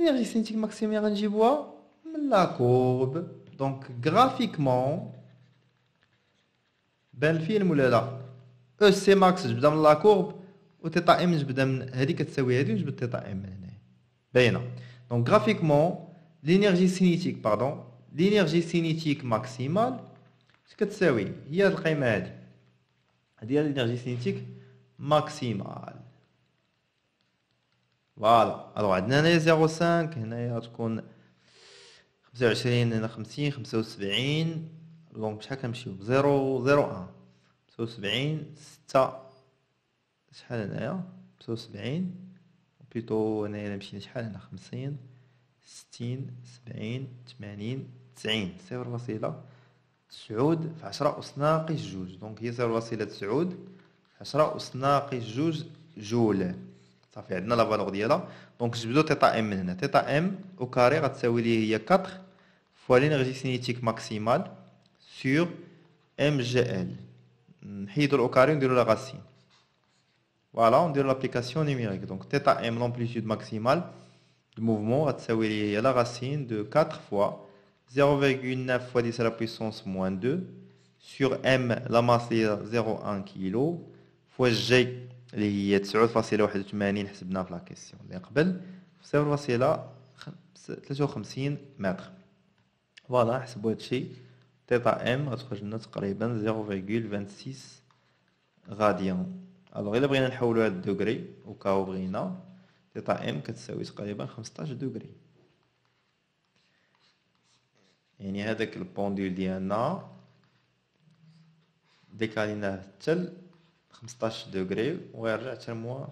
الانرجي سينيتيك ماكسيمال غنجيبوها من لا كورب دونك غرافيكمون بان الفيلم ولا لا؟ أو سي ماكس جبدا من لا كورب و تيتا إم جبدا من هذه كتساوي هذه وجبد تيتا إم من هنا باينة. دونك غرافيكمون لينيرجي سينيتيك باردون لينيرجي سينيتيك ماكسيمال. اش كتساوي هي هاد القيمة هادي. هادي هي لينيرجي سينيتيك ماكسيمال. فوالا الوغ عندنا هنايا 0.5 هنايا تكون خمسة وعشرين هنا خمسين خمسة وسبعين. دونك شحال كنمشيو؟ زيرو زيرو أن. خمسة وسبعين ستة. شحال هنايا؟ 75 بلوتو هنايا مشينا شحال هنا؟ 50 60 70 80 90 صفر فاصلة تسعود في 10 أس ناقص جوج. دونك هي صفر فاصلة تسعود 10 أس ناقص جوج جول. صافي عندنا لا فالور ديالها. دونك جبدو تيتا ام من هنا. تيتا ام أو كاري غتساوي لي هي 4 فوا لينيرجي سينيتيك ماكسيمال سور ام جي ال نحيدو الاو كاري ونديرو لا غاسين فوالا ونديرو لابليكاسيون نيميريك دونك تيتا ام لامبليتود ماكسيمال دو موفمون غتساوي لي هي لا غاسين دو 4 فوا 0,9 fois 10 à la puissance moins 2 sur m la masse هي 0,1 kg fois g اللي هي 9.81 حسبناها في لا كيسيون اللي قبل 0.53 متر فوالا حسبوا هادشي تيتا ام غتخرج لنا تقريبا 0.26 غاديان الوغ الا بغينا نحولو هاد الدوغري وكاو بغينا تيتا ام كتساوي تقريبا 15 دوغري يعني هذاك البوندول ديالنا ديكاليناه حتى 15 دوغري ويرجع حتى موا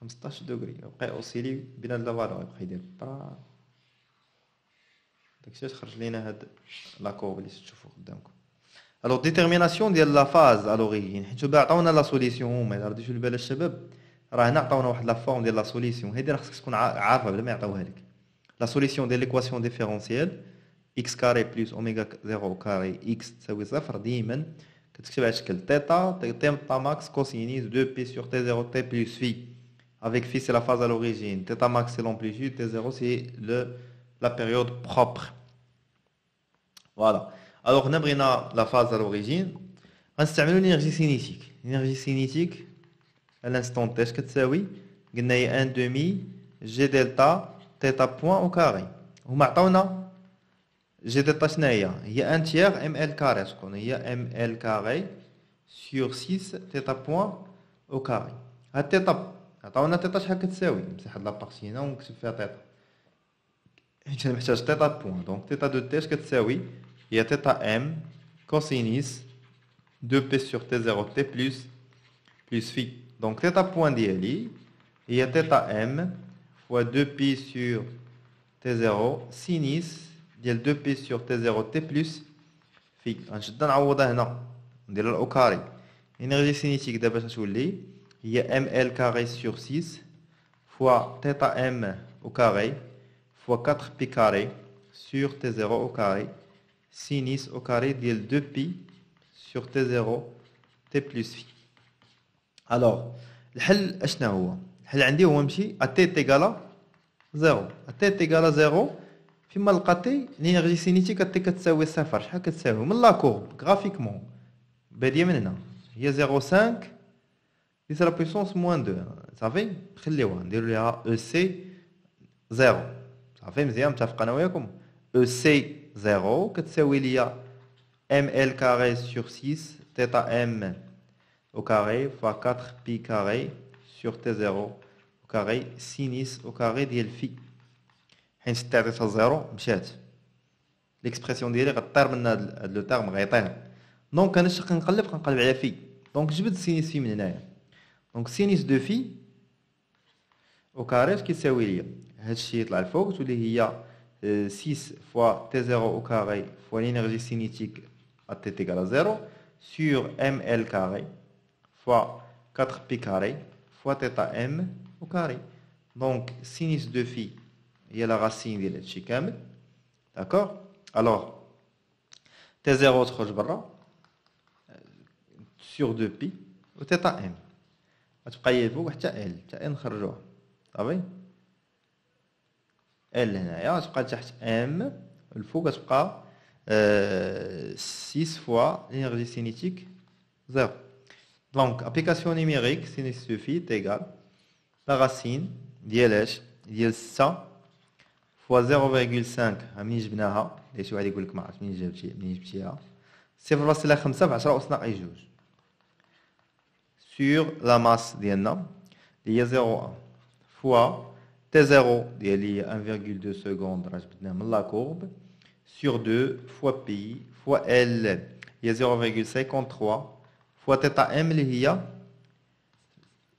15 دوغري. يبقى اوسيلي هاد لا فالور يبقى يدير برا داكشي تخرج لينا هاد لا كورب اللي تشوفو قدامكم الوغ ديتيرميناسيون ديال لا فاز ا لوريجين حيت باه عطاونا لا سوليسيون هما. إلا رديتو البال الشباب راه هنا عطاونا واحد لا فورم ديال لا سوليسيون هادي راه خصك تكون عارفها بلا ما يعطيوها لك. لا سوليسيون ديال ليكواسيون ديفيرونسيال اكس كاري بلس اوميغا زيرو كاري اكس تساوي صفر ديما كتكتب على شكل تيتا تيتا ماكس كوسينيس 2 بي سور تي 0 تي بلس في avec phi c'est la phase à l'origine θ max c'est l'amplitude t0 c'est le la période propre voilà alors هنا بغينا la phase à l'origine غنستعملوا l'énergie cinétique l'énergie cinétique à l'instant t اش كتساوي قلنا هي 1 demi g delta θ point au carré هما عطاونا G delta شناهي هي 1 tiers ml carré شكون هي ml carré sur 6 θ point au carré هاد θ عطاونا θ شحال كتساوي نمسح هاد لابارتي هنا ونكتب فيها θ حيت انا محتاج θ بوان دونك θ دو تي اش كتساوي هي θ ام كوسينيس 2 بي sur t 0 t plus plus phi donc θ بوان ديالي هي θ ام fois 2 pi sur t 0 sinus ديال 2 بي سور تي 0 تي بلس في غنشد نعوضها هنا. ندير الاو كاري. انرجي سينيتيك دابا تتولي هي ام ال كاري سور 6 فوا تيتا ام أو كاري فوا 4 بي كاري سور تي 0 أو كاري سينيس أو كاري ديال 2 بي سور تي 0 تي بلس في الوغ الحل اشنا هو الحل عندي هو نمشي ا تي تيغالا 0 ا تي تيغالا 0 فيما لقاتي لينيرجي سينيتيك كتي كتساوي صفر. شحال كتساوي؟ من لا كورب غرافيكمون. بادية من هنا. هي 0.5 ديس لا بويسونس موان 2 صافي خليوها. نديرو ليها أو سي 0 صافي مزيان متفق أنا وياكم. أو سي 0 كتساوي ليا ام ال كاري سور 6 تيتا ام au carré fois 4 pi carré sur t0 au carré sinus au carré ديال phi. حيت ستة عطيتها زيرو مشات. ليكسبرسيون ديالي غطير من هاد لو تيرم غيطير. دونك أنا شنو كنقلب كنقلب على في. دونك جبد سينيس في من هنايا. دونك سينيس دو في أو كاري كيساوي ليا. هادشي يطلع الفوق تولي هي 6 فوا تي زيرو أو كاري فوا لينيرجي سينيتيك ا تي تيغال 0 sur ml carré fois 4 pi carré fois θ m au carré. Donc, sinus de phi هي لا غاسين ديال هادشي كامل داكوغ الوغ تي زيرو تخرج برا سيغ دو بي و تيتا ان غتبقى هي فوق حتى ال حتى ان نخرجوها صافي ال هنايا غتبقى تحت ام الفوق غتبقى سيس فوا لينيرجي سينيتيك زيرو دونك ابليكاسيون نيميريك سينيس سوفي تيغال لا غاسين ديال اش ديال ستة فوا 0.5 منين جبناها شي واحد يقول لك ما عرفت منين جبتي منين جبتيها 0.5 في 10 أس ناقص جوج سور لا ماس ديالنا اللي هي 0.1 فوا تي 0 ديالي 1.2 سكوند راه جبدناه من لا كورب sur 2 fois pi fois L هي 0.53 fois θ m اللي هي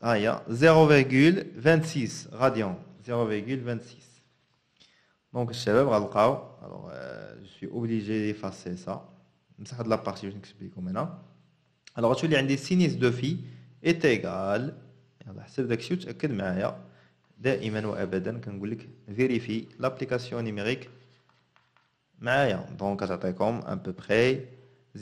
y a 0,26 radians. 0,26. Donc, alors, euh, je suis obligé d'effacer ça. C'est de la partie, je vais expliquer maintenant. Alors, tu as des sinus de phi est égal. حسب داك الشيء وتاكد معايا دائما وابدا كنقول لك فيريفي لابليكاسيون نيميريك معايا دونك كتعطيكم ان بو بري 0.759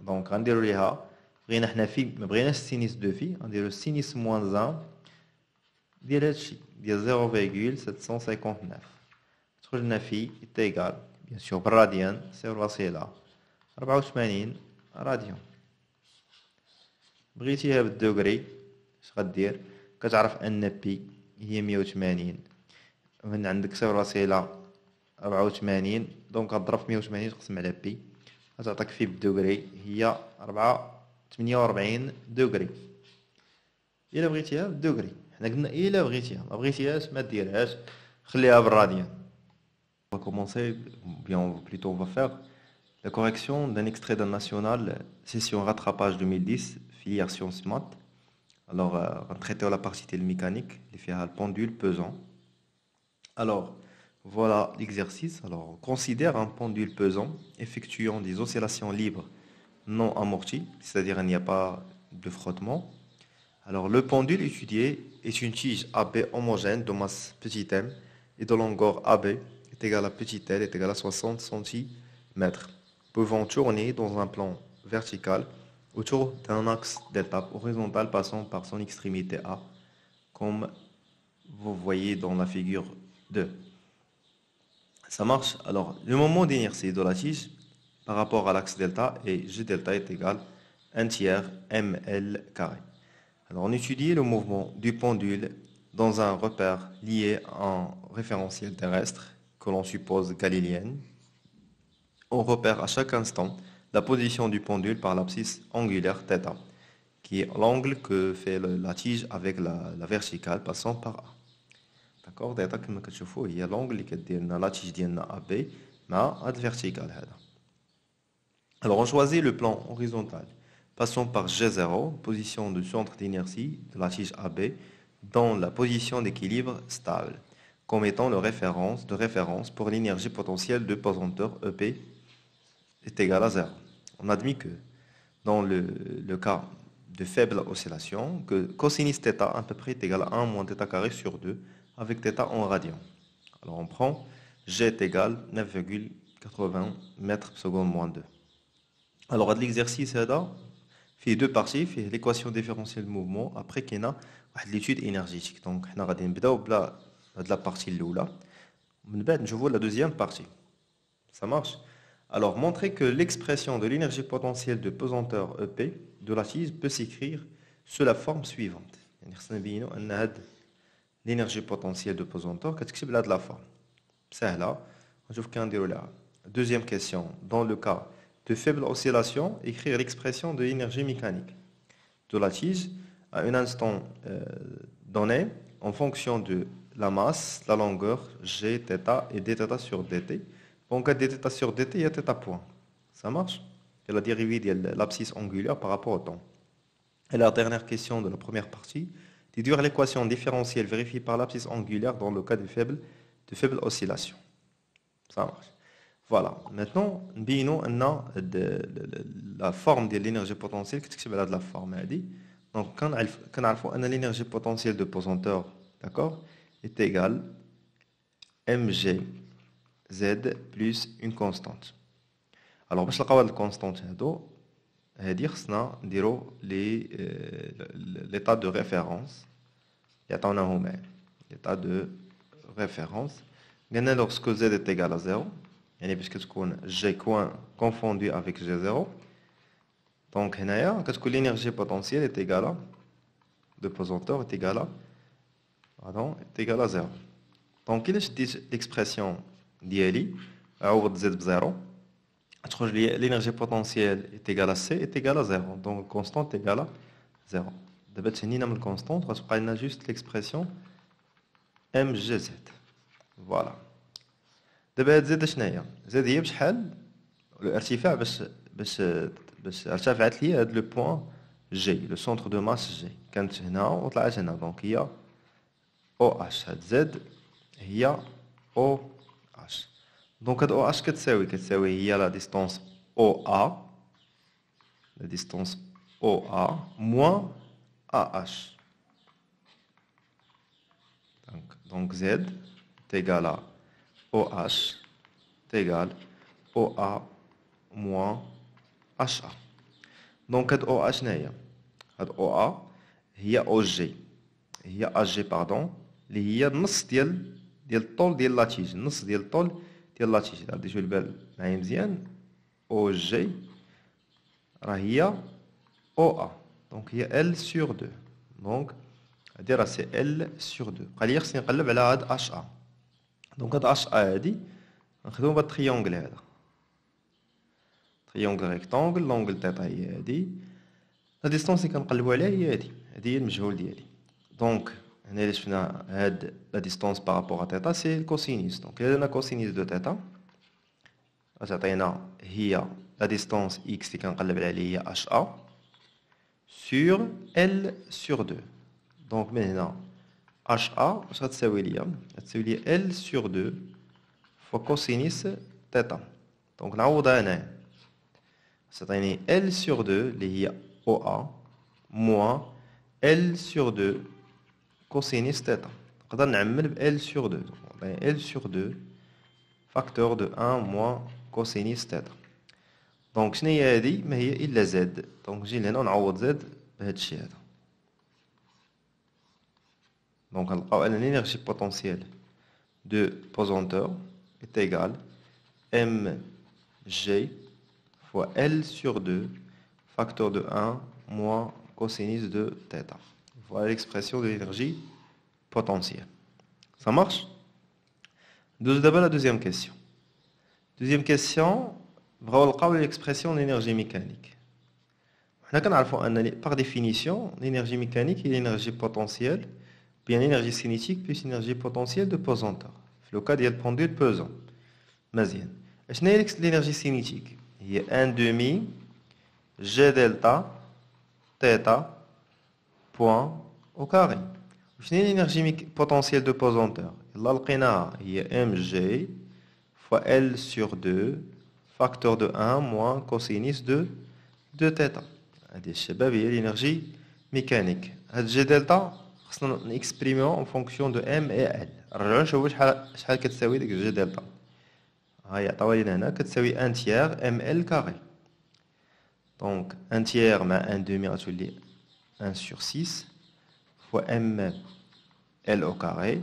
دونك غنديرو ليها بغينا حنا في ما بغيناش سينيس دو في غنديرو سينيس موان 1 ديال هادشي ديال 0.759 تخرج لنا في ايتيغال بيان سور بالراديان سير واصله 84 راديون بغيتيها بالدوغري اش غدير كتعرف ان بي هي 180 من عندك صفر واصله 84 دونك غضرب في 180 تقسم على بي غتعطيك في بالدوغري هي 4 48 دوغري الا بغيتيها بالدوغري حنا قلنا الا بغيتيها ما بغيتيهاش ما ديرهاش خليها بالراديان On va commencer, bien plutôt on va faire la correction d'un extrait d'un national session rattrapage 2010 filière sciences maths. Alors, euh, on traite la partie mécanique, les faire le pendule pesant. Alors, voilà l'exercice. Alors, on considère un pendule pesant effectuant des oscillations libres non amorties, c'est-à-dire il n'y a pas de frottement. Alors, le pendule étudié est une tige AB homogène de masse petit m et de longueur AB est égale à petit l est égale à 60 cm, pouvant tourner dans un plan vertical autour d'un axe d'étape horizontal passant par son extrémité A, comme vous voyez dans la figure 2. Ça marche Alors, le moment d'inertie de la tige par rapport à l'axe delta et G delta est égal à 1 tiers ml carré. Alors, on étudie le mouvement du pendule dans un repère lié à un référentiel terrestre que l'on suppose galiléenne. On repère à chaque instant la position du pendule par l'abscisse angulaire θ, qui est l'angle que fait la tige avec la, la verticale passant par A. D'accord θ كما كتشوفوا هي l'angle اللي كدير لنا la tige ديالنا AB مع هاد vertical هذا. Alors on choisit le plan horizontal. Passons par G0, position de centre d'inertie de la tige AB, dans la position d'équilibre stable, comme étant le référence de référence pour l'énergie potentielle de pesanteur EP est égal à 0. On admet que dans le, le cas de faible oscillation, que cosinus θ à peu près est égal à 1 moins θ carré sur 2 avec θ en radian. Alors on prend G est égal à 9,80 mètres seconde moins 2. Alors l'exercice est là, fait deux parties, fait l'équation différentielle de mouvement, après qu'il y a l'étude énergétique. Donc on va de la partie là. Je vois la deuxième partie. Ça marche alors, montrer que l'expression de l'énergie potentielle de pesanteur EP de la tige peut s'écrire sous la forme suivante. L'énergie potentielle de pesanteur, qu'est-ce que c'est? De la forme C'est là. Deuxième question. Dans le cas de faible oscillation, écrire l'expression de l'énergie mécanique de la tige à un instant euh, donné en fonction de la masse, la longueur, g, θ et dθ sur dt en cas d'état sur dt, il y a θ point. Ça marche C'est la dérivée de l'abscisse angulaire par rapport au temps. Et la dernière question de la première partie, déduire l'équation différentielle vérifiée par l'abscisse angulaire dans le cas de faible, de faible oscillation. Ça marche. Voilà. Maintenant, nous avons la forme de l'énergie potentielle qui est de la forme. Donc, quand on a l'énergie potentielle de pesanteur, d'accord, est égale mg z plus une constante. Alors, pour trouver la constante, c'est-à-dire euh, l'état de référence. L'état de référence. Lorsque z est égal à 0, يعني باش كتكون g coin confondu avec g0 دونك هنايا كتكون l'énergie potentielle est égale à de pesanteur est égale à pardon est égale à 0 donc il est l'expression ديالي عوض زد بزيرو تخرج لي لينيرجي بوتونسيال est égale à C est égale à 0 donc constante est égale à 0 دابا تهنينا من الكونستونت غتبقى لنا جوست ليكسبرسيون ام جي زد فوالا دابا هاد زد شنو هي زد هي بشحال الارتفاع باش باش باش ارتفعت لي هاد لو بوان G, le centre de masse G. كانت هنا وطلعت هنا دونك هي OH هاد Z هي OH دونك هاد OH كتساوي كتساوي هي لا ديستونس OA la distance OA moins AH donc, donc Z est égal à OH est égal OA moins HA donc هاد OH شنو هي هاد OA هي OG هي AG pardon اللي هي النص ديال ديال الطول ديال لاتيج النص ديال الطول ديال لاتيج غادي شوف البال معايا مزيان او جي راه هي او ا دونك هي ال سور 2 دونك هادي راه سي ال سور 2 بقى لي خصني نقلب على هاد اش ا دونك هاد اش ا هادي نخدمو بهاد التريونغل هذا تريونغل ريكتونغل لونغل تيتا هي هادي لا ديستونس اللي كنقلبو عليها هي هادي هادي هي المجهول ديالي دونك هنا اللي شفنا هاد لا ديستونس بارابور ا تيتا سي الكوسينيس دونك الا درنا كوسينيس دو تيتا غتعطينا هي لا ديستونس إكس اللي كنقلب عليها هي اش ا سور ال سور 2 دونك من هنا اش ا واش غتساوي ليا غتساوي ليا ال سور 2 فوا كوسينيس تيتا دونك نعوضها هنايا غتعطيني ال سور 2 اللي هي أو ا موان ال سور 2 كوسينيس تيتا نقدر نعمل ب ال سور 2 دونك ال سور 2 فاكتور دو 1 موان كوسينيس تيتا دونك شنو هي هادي ما هي الا زد دونك نجي لهنا ونعوض زد بهاد الشيء هذا Donc, l'énergie potentielle de pesanteur est égale mg fois L sur 2, facteur de 1, moins cosinus de θ. Voilà l'expression de l'énergie potentielle. Ça marche? D'abord la deuxième question. Deuxième question, l'expression de l'énergie mécanique. Par définition, l'énergie mécanique est l'énergie potentielle bien l'énergie cinétique plus l'énergie potentielle de pesanteur. في لو كا ديال بوندول بوزون مزيان شنو هي l'énergie cinétique هي 1 demi g delta θ point au carré شنو هي l'énergie potentielle de pesanteur يلا لقيناها هي mg fois L sur 2 facteur de 1 moins cosinus de 2 θ هذه الشباب هي l'énergie mécanique هاد g delta c'est un exprimant en fonction de M et L. Je vais dire que c'est ah, hein, un tiers ML carré. Donc, un tiers, mais un demi, on va 1 sur 6 fois ML carré.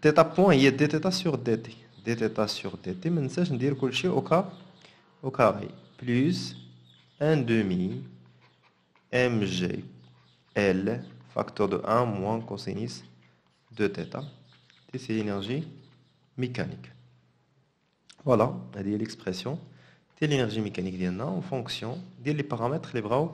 Détat point, il est détat sur dt. Détat sur dt, mais ça, je veux dire que c'est au carré. Plus 1 demi MG L facteur de 1 moins cosinus de θ. C'est l'énergie mécanique. Voilà, c'est l'expression. C'est l'énergie mécanique en fonction des paramètres les bras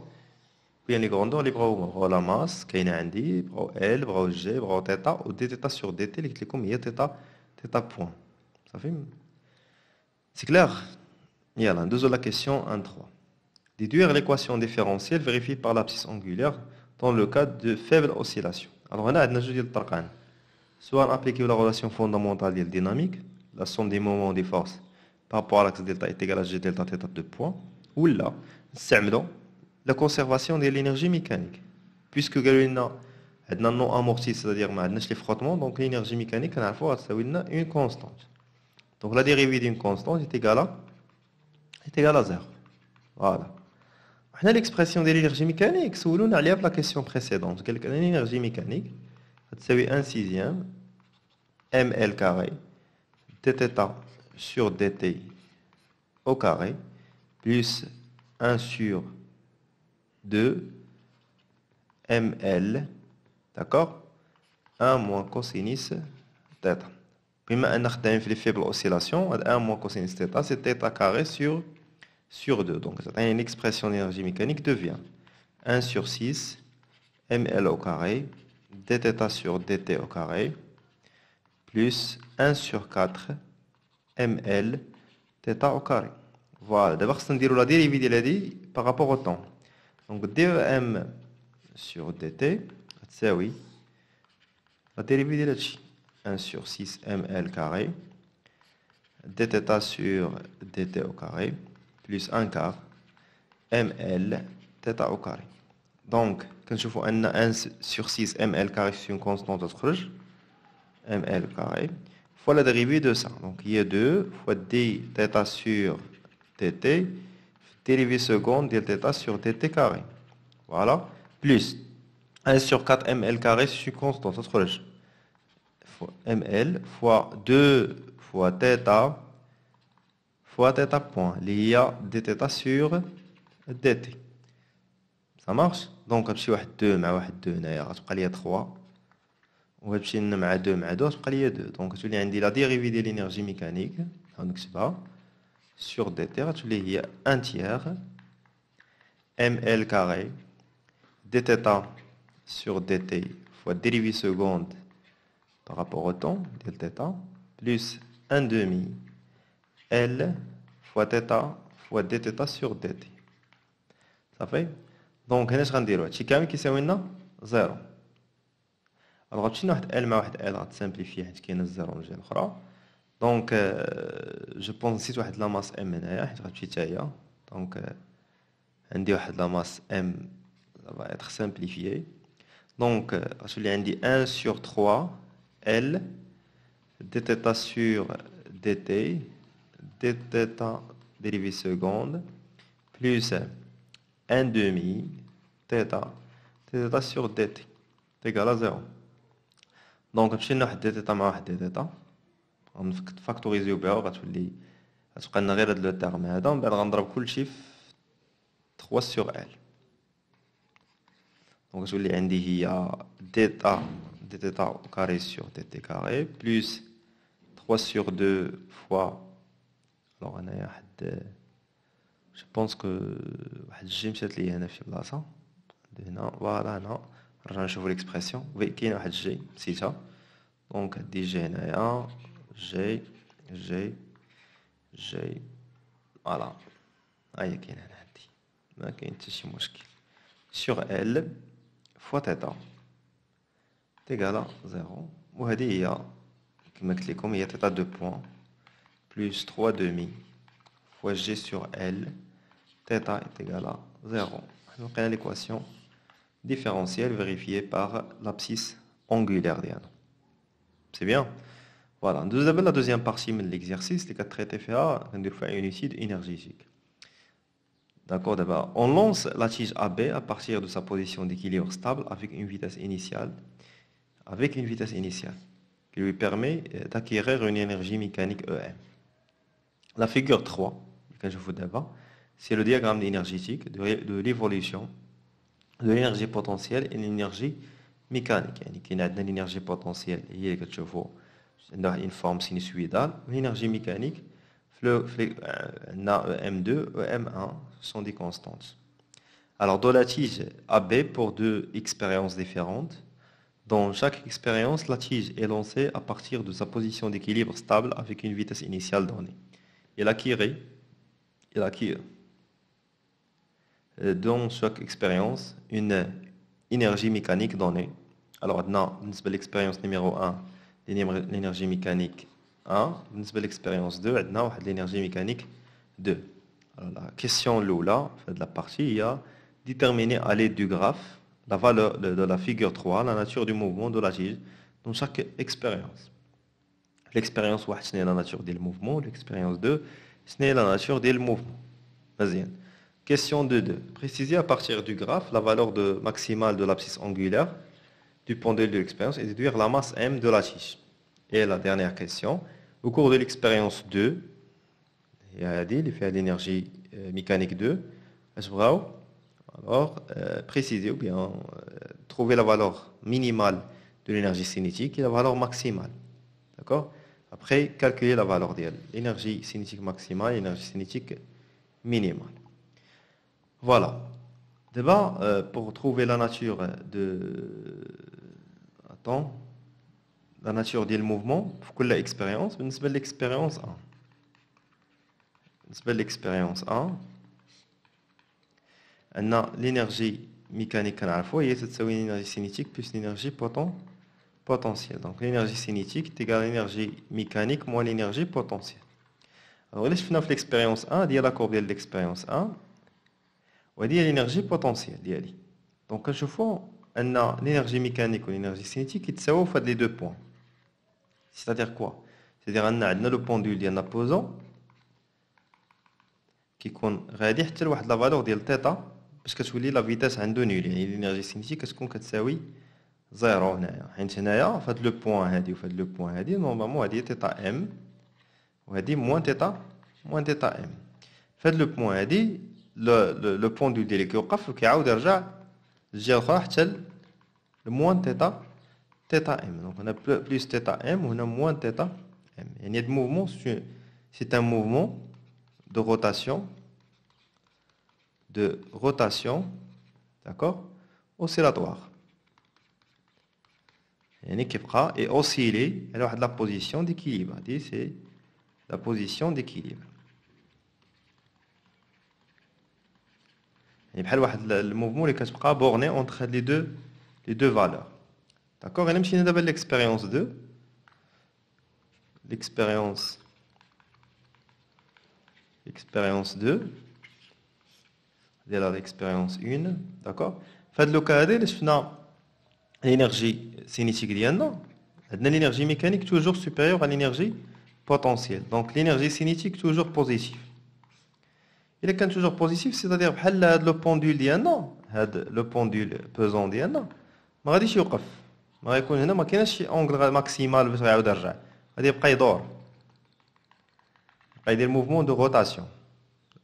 bien les grandeurs les bras la masse كاينه عندي بغاو ال بغاو جي بغاو تيتا و دي تيتا سور دي تي اللي قلت لكم هي تيتا تيتا بوين صافي سي كلير يلا ندوزو لا كيسيون 1 3 Déduire l'équation différentielle vérifiée par l'abscisse angulaire dans le cas de faibles oscillations. Alors on a un Soit appliquer la relation fondamentale de la dynamique, la somme des moments des forces par rapport à l'axe delta est égale à g delta θ de point. ou là, c'est la conservation de l'énergie mécanique. Puisque nous avons non amorti, c'est-à-dire les frottements, donc l'énergie mécanique, on a une constante. Donc la dérivée d'une constante est égale à, est égale à 0. Voilà. a l'expression de l'énergie mécanique سولونا عليها في la question précédente قال لك l'énergie mécanique غتساوي 1 sixième ml carré dθ sur dt au carré plus 1 sur 2 ml d'accord 1 moins cosinus θ بما ان خدامين في les faibles oscillations 1 moins cosinus θ c'est θ carré sur sur 2 donc une expression d'énergie mécanique devient 1 sur 6 ml au carré dθ sur dt au carré plus 1 sur 4 ml θ au carré. Voilà, d'abord, c'est la dérivée de la par rapport au temps. Donc DEM sur DT, c'est oui. La dérivée de 1 sur 6 ml carré, dθ sur dt au carré, plus 1 quart ml θ au carré. Donc, quand je fais 1 sur 6 ml carré, c'est une constante de ml carré, fois la dérivée de ça. Donc, il y a 2 fois dθ sur dt, dérivée seconde de θ sur dt carré. Voilà. Plus 1 sur 4 ml carré, c'est une constante de ml fois 2 fois θ fois θ point. Il y a dθ sur dt. Ça marche دونك غتمشي واحد 2 مع واحد 2 هنايا غتبقى ليا 3 وغتمشي مع 2 مع 2 غتبقى 2 دونك غتولي عندي لا ديريفي ديال الانرجي ميكانيك نحاول نكتبها سور دي تي غتولي هي 1 تيغ ام ال كاري دي تيتا سور دي تي فوا ديريفي سكوند par rapport au temps ديال تيتا بلس 1 demi L fois θ fois dθ sur dt. Ça fait Donc, هنا اش غنديرو هادشي كامل كيساوي لنا 0 الوغ غتمشي واحد ال مع واحد ال غتسامبليفي حيت كاينه الزيرو من الجهه الاخرى دونك جو بونس نسيت واحد لا ماس ام هنايا حيت غتمشي حتى هي دونك عندي واحد لا ماس ام va être simplifié donc غتولي عندي 1 sur 3 L dθ sur dt, dθ dérivée seconde, plus 1 demi θ, dθ sur dt, est égal à 0. Donc, je vais dθ مع واحد dθ, factoriser بها وغتولي غتبقى لنا غير هاد لو تيرم هذا ومن بعد غنضرب كلشي في 3 sur L. Donc, غتولي عندي هي dθ dθ au carré sur dt carré plus 3 sur 2 fois alors on a je pense que واحد الجي مشات لي هنا في بلاصه هنا فوالا هنا نرجع نشوفوا ليكسبرسيون وي كاين واحد الجي نسيتها دونك دي جي هنايا جي جي جي فوالا ها هي كاينه هنا عندي ما كاين حتى شي مشكل sur L fois θ égal à 0. وهذه هي كما قلت لكم هي θ 2 points plus 3 demi fois g sur L θ est égal à 0. Donc l'équation différentielle vérifiée par l'abscisse angulaire C'est bien Voilà. Nous avons la deuxième partie de l'exercice, les quatre traités FA, une unité énergétique. D'accord, d'abord, on lance la tige AB à partir de sa position d'équilibre stable avec une vitesse initiale avec une vitesse initiale qui lui permet d'acquérir une énergie mécanique EM. La figure 3, que je vous d'abord, c'est le diagramme énergétique de l'évolution de l'énergie potentielle et l'énergie mécanique. L'énergie potentielle, il y a une forme sinusoïdale, l'énergie mécanique, le, EM2 euh, EM1 sont des constantes. Alors, dans la tige AB, pour deux expériences différentes, dans chaque expérience, la tige est lancée à partir de sa position d'équilibre stable avec une vitesse initiale donnée. Elle acquiert, elle acquiert euh, dans chaque expérience une énergie mécanique donnée. Alors, maintenant, l'expérience numéro 1, l'énergie mécanique 1, l'expérience 2, l'énergie mécanique 2. Alors, la question là, de la partie, il y a déterminé à l'aide du graphe la valeur de, la figure 3, la nature du mouvement de la tige dans chaque expérience. L'expérience 1, c'est la nature du mouvement, l'expérience 2, c'est la nature du mouvement. Vas-y. Question 2.2. Préciser à partir du graphe la valeur de maximale de l'abscisse angulaire du pendule de l'expérience et déduire la masse m de la tige. Et la dernière question. Au cours de l'expérience 2, il y a dit, il fait l'énergie euh, mécanique 2, est-ce vrai alors, euh, préciser ou bien euh, trouver la valeur minimale de l'énergie cinétique et la valeur maximale. D'accord? Après, calculer la valeur de l'énergie cinétique maximale et l'énergie cinétique minimale. Voilà. D'abord, euh, pour trouver la nature de... Attends. La nature du mouvement, pour que l'expérience, une belle expérience 1. Une belle expérience 1. l'énergie mécanique c'est l'énergie cinétique plus l'énergie potentielle Donc l'énergie cinétique est égale à l'énergie mécanique moins l'énergie potentielle. Alors, là, je finis l'expérience 1, il y a la courbe de l'expérience 1, il y a l'énergie potentielle. Donc, à chaque fois, on a l'énergie mécanique ou l'énergie cinétique qui se fait les deux points. C'est-à-dire quoi C'est-à-dire qu'on a le pendule qui est posant, qui غادي حتى لواحد لا فالور ديال تيتا باش كتولي لا فيتاس عنده نول يعني لينيرجي سينيتيك كتكون كتساوي زيرو هنايا حيت هنايا فهاد لو بوان هادي وفهاد لو بوان هادي نورمالمون هادي تيتا ام وهادي موان تيتا موان تيتا ام فهاد لو بوان هادي لو بوندول ديالي كيوقف وكيعاود يرجع الجهه الاخرى حتى لموان تيتا تيتا ام دونك هنا بلوس تيتا ام وهنا موان تيتا ام يعني هاد موفمون سي ان موفمون de rotation, de rotation, d'accord, oscillatoire. et osciller à la position d'équilibre. C'est la position d'équilibre. Le mouvement est borné entre les deux, les deux valeurs. D'accord Et même si nous avons l'expérience 2, l'expérience expérience 2, l'expérience 1, d'accord? Faites le cas, nous avons l'énergie cinétique ديالنا عندنا l'énergie mécanique toujours supérieure à l'énergie potentielle donc l'énergie cinétique toujours positive il est toujours positif c'est-à-dire بحال هاد لو بوندول ديالنا هاد لو بوندول بوزون ديالنا ما غاديش يوقف ما غيكون هنا ما كاينش شي اونغل ماكسيمال باش غيعاود يرجع غادي يبقى يدور des mouvements de rotation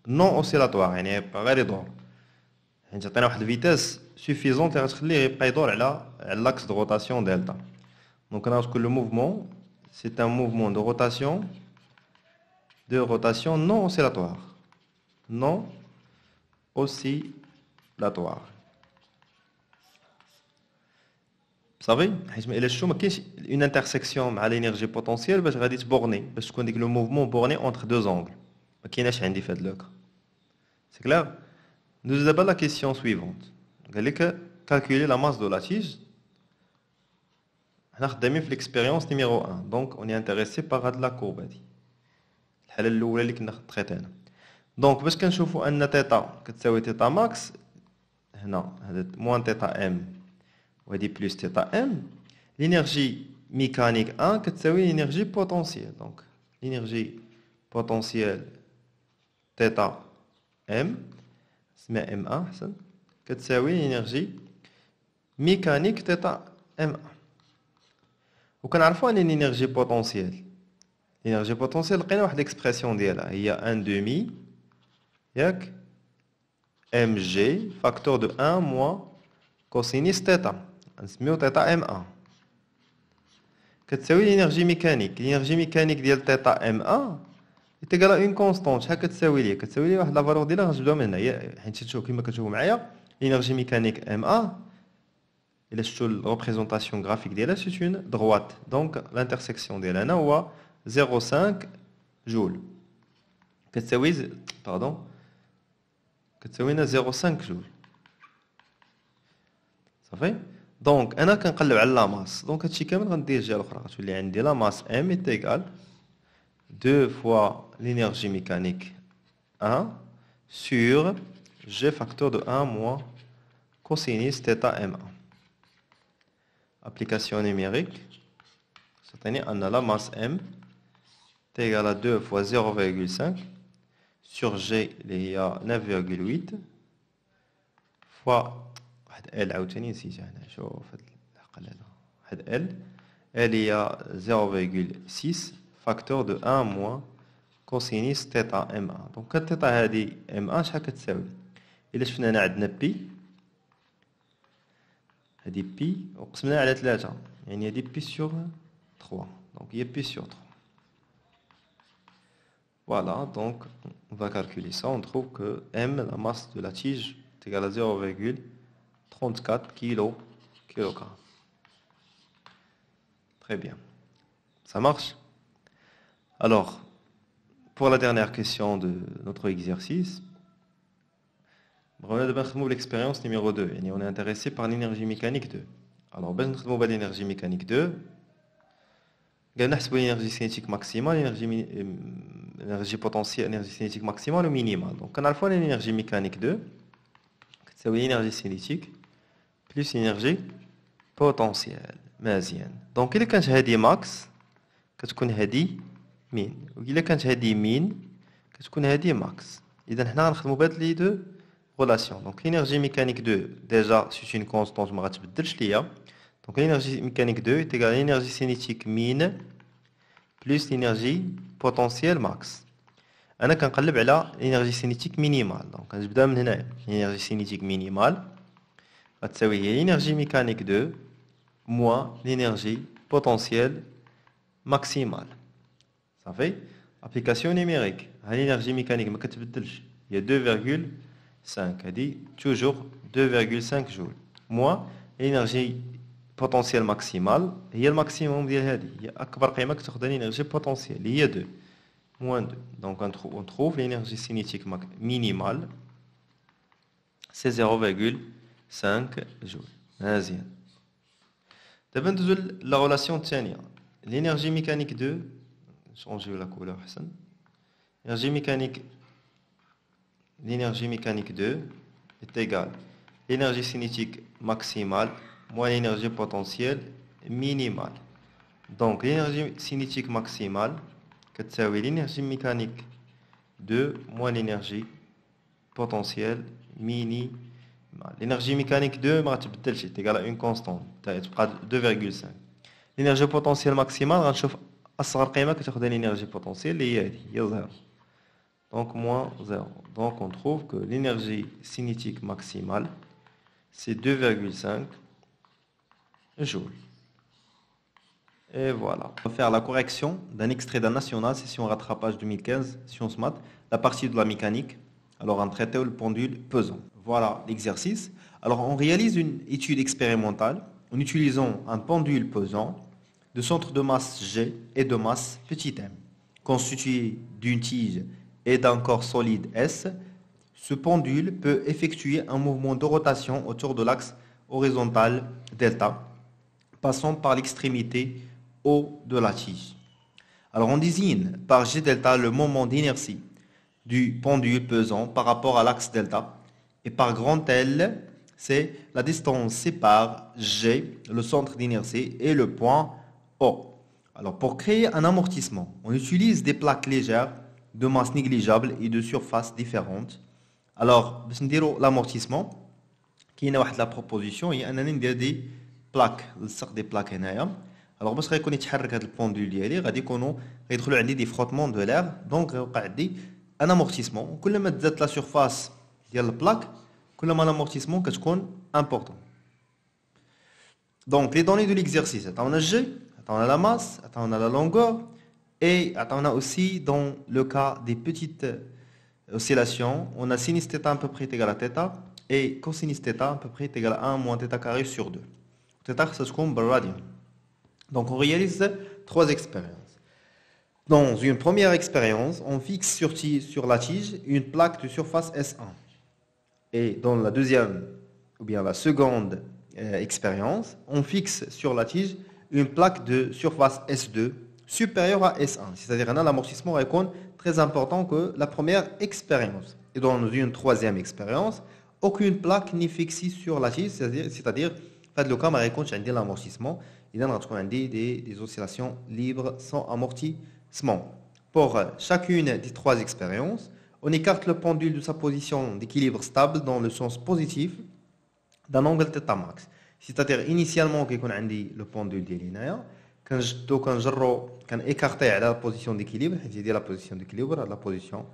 non oscillatoire يعني يبقى غير يدور يعني تعطينا واحد الفيتاس سوفيزونت اللي غتخليه يبقى يدور على l'axe de rotation delta donc on a que le mouvement c'est un mouvement de rotation de rotation non oscillatoire non oscillatoire صافي حيت ما الا شفتو ما كاينش اون انترسيكسيون مع لينيرجي بوتونسييل باش غادي تبورني باش تكون ديك لو موفمون بورني اونتر دو زونغل ما كايناش عندي في هاد لوكا سي كلير Nous avons la question suivante. Calculer la masse de la tige, on a l'expérience numéro 1. Donc, on est intéressé par la courbe. Donc, parce qu'on voit un θ, que θ max, non, moins θm, ou plus θm, l'énergie mécanique 1, que l'énergie potentielle. Donc, l'énergie potentielle θm, اسمها ام ا حسن كتساوي انرجي ميكانيك تيتا ام ا وكنعرفوا أن الانرجي بوتونسييل الانرجي بوتونسييل لقينا واحد الاكسبرسيون ديالها. هي ان دومي ياك ام جي فاكتور دو 1 موا كوسينيس تيتا نسميو تيتا ام ا كتساوي الانرجي ميكانيك. الانرجي ميكانيك ديال تيتا ام ا تيكالا اون كونستونت شحال كتساوي ليه كتساوي ليه واحد لا فالور ديالها غنجبدوها من هنا حيت تشوف كما كتشوفوا معايا الانرجي ميكانيك ام 1 الا شفتوا الريبريزونطاسيون غرافيك ديالها سي اون دروات دونك لانترسيكسيون ديالها هنا هو 0.5 جول كتساوي باردون كتساوي لنا 0.5 جول صافي دونك أنا كنقلب على لا ماس دونك هادشي كامل غندير الجهه الاخرى غتولي عندي لا ماس ام ايت ايكال دو فوا لينيرجي ميكانيك 1 sur g facteur de 1 moins cosinus θ m1 application numérique c'est-à-dire on a la masse m est égale à 2 fois 0,5 sur g il y a 9,8 fois ال عاوتاني نسيت هنا شوف العقل هذا واحد ال ال هي 0.6 فاكتور دو 1 موان كوسينيس تيتا ام 1 دونك التيتا هادي ام 1 شحال كتساوي الا شفنا هنا عندنا بي هادي بي وقسمناها على ثلاثة يعني هادي بي سور 3 دونك هي بي سور 3 Voilà, donc on va calculer ça. On trouve que M, la masse de la tige, est égale à 0,6 34 kg, kilogrammes. Très bien. Ça marche Alors, pour la dernière question de notre exercice, l'expérience numéro 2. On est intéressé par l'énergie mécanique 2. Alors, ben l'énergie mécanique 2. l'énergie cinétique maximale, euh, l'énergie potentielle, l'énergie cinétique maximale ou minimale. Donc, on a fois l'énergie mécanique 2, c'est l'énergie cinétique, plus l'énergie potentielle. Donc, il y a max, que tu connais مين؟ وإلا كانت هادي مين؟ كتكون هادي ماكس. إذا حنا غنخدمو بهاد لي دو غولاسيون دونك لينيرجي ميكانيك دو ديجا سيت اون كونستونت مغتبدلش ليا دونك لينيرجي ميكانيك دو تيغال لينيرجي سينيتيك مين بلس لينيرجي بوتونسيال ماكس أنا كنقلب على لينيرجي سينيتيك مينيمال دونك غنبدا من هنايا لينيرجي سينيتيك مينيمال غتساوي هي لينيرجي ميكانيك دو موا لينيرجي بوتونسيال ماكسيمال Ça fait application numérique. L'énergie mécanique ما كتبدلش هي 2, 5 elle dit toujours 2,5 joules moins l'énergie potentielle maximale هي الماكسيموم ديال هذه هي اكبر قيمه كتاخذ l'énergie potentielle هي 2 moins 2 donc on trouve l'énergie cinétique minimale c'est 0,5 joules مزيان دابا ندوزو la relation الثانيه l'énergie mécanique 2 changer la couleur. L'énergie mécanique, l'énergie mécanique 2 est égale à l'énergie cinétique maximale moins l'énergie potentielle minimale. Donc l'énergie cinétique maximale, c'est l'énergie mécanique 2 moins l'énergie potentielle minimale. L'énergie mécanique 2 est égale à une constante, 2,5. L'énergie potentielle maximale, on va l'énergie potentielle, est 0. Donc moins 0. Donc on trouve que l'énergie cinétique maximale, c'est 2,5 joules. Et voilà. On va faire la correction d'un extrait d'un national, session rattrapage 2015, sciences maths, la partie de la mécanique. Alors un traité le pendule pesant. Voilà l'exercice. Alors on réalise une étude expérimentale en utilisant un pendule pesant de centre de masse G et de masse petit m, constitué d'une tige et d'un corps solide S, ce pendule peut effectuer un mouvement de rotation autour de l'axe horizontal delta, passant par l'extrémité haut de la tige. Alors on désigne par G delta le moment d'inertie du pendule pesant par rapport à l'axe delta, et par grand L, c'est la distance sépare G, le centre d'inertie, et le point alors pour créer un amortissement, on utilise des plaques légères de masse négligeable et de surface différente. Alors, l'amortissement, qui est la proposition, il y a des plaques, des plaques alors, parce qu'on est le point du dernier, on a des frottements de l'air, donc un amortissement. Quand on la surface de la plaque, quand on l'amortissement, qu'est-ce qu'on important. Donc, les données de l'exercice. On a on a la masse, on a la longueur, et on a aussi, dans le cas des petites euh, oscillations, on a sinus θ à peu près égal à θ, et cosinus θ à peu près égal à 1 moins θ carré sur 2. θ, ça se compte par radian. Donc on réalise trois expériences. Dans une première expérience, on fixe sur, la tige une plaque de surface S1. Et dans la deuxième, ou bien la seconde euh, expérience, on fixe sur la tige une plaque de surface S2 supérieur à S1. C'est-à-dire un l'amortissement est très important que la première expérience. Et dans une troisième expérience, aucune plaque n'est fixée sur la tige, c'est-à-dire pas de cas, mais l'amortissement. Il y a des, des oscillations libres sans amortissement. Pour chacune des trois expériences, on écarte le pendule de sa position d'équilibre stable dans le sens positif d'un angle θ max C'est-à-dire initialement, on a le pendule de linéaire, كنجدو كنجرو كنيكارتي على لا بوزيسيون ديكيليبر حيت هي لا بوزيسيون ديكيليبر هاد لا بوزيسيون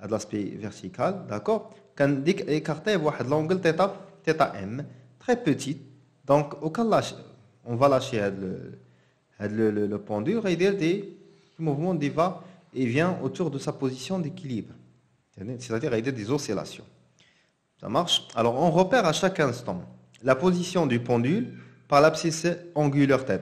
هاد لاسبي فيرتيكال داكور كنديك ايكارتيه بواحد لونغل تيتا تيتا ام تري بوتيت دونك او كان لاش اون فا لاشي هاد هاد لو بوندول غيدير دي موفمون دي فا et vient autour de sa position d'équilibre. C'est-à-dire il y a des oscillations. Ça marche Alors on repère à chaque instant la position du pendule par l'abscisse angulaire θ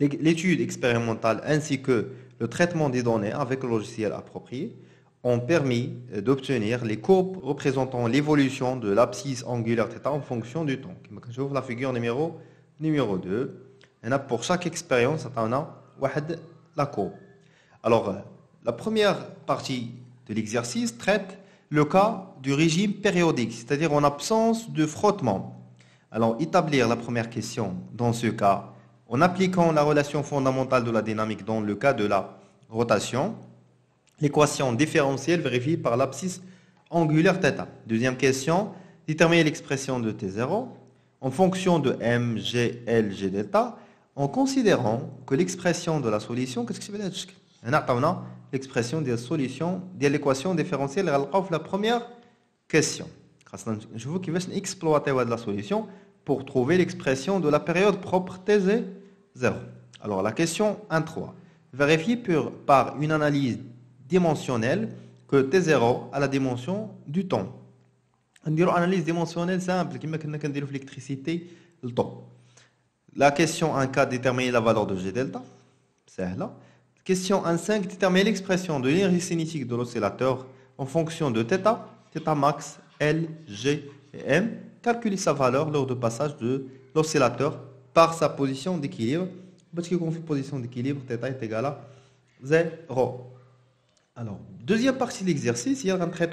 l'étude expérimentale ainsi que le traitement des données avec le logiciel approprié ont permis d'obtenir les courbes représentant l'évolution de l'abscisse angulaire θ en fonction du temps. Je vous la figure numéro, numéro 2. Et pour chaque expérience, on a la courbe. Alors, la première partie de l'exercice traite le cas du régime périodique, c'est-à-dire en absence de frottement. Alors, établir la première question dans ce cas, en appliquant la relation fondamentale de la dynamique dans le cas de la rotation, l'équation différentielle vérifiée par l'abscisse angulaire θ. Deuxième question, déterminer l'expression de T0 en fonction de M, G, L, G delta, en considérant que l'expression de la solution, qu'est-ce que ça veut dire? L'expression de la solution de l'équation différentielle, la première question. Je veux qu'il exploiter la solution pour trouver l'expression de la période propre T0. Alors la question 1.3. Vérifier par une analyse dimensionnelle que T0 a la dimension du temps. Une analyse dimensionnelle simple, qui met l'électricité, le temps. La question 1.4 déterminer la valeur de G delta. C'est là. Question 1.5 déterminer l'expression de l'énergie cinétique de l'oscillateur en fonction de θ, θ max, L, G et M. Calculer sa valeur lors du passage de l'oscillateur par sa position d'équilibre. Parce que fait position d'équilibre, θ est égal à 0. Alors, deuxième partie de l'exercice, il y a un trait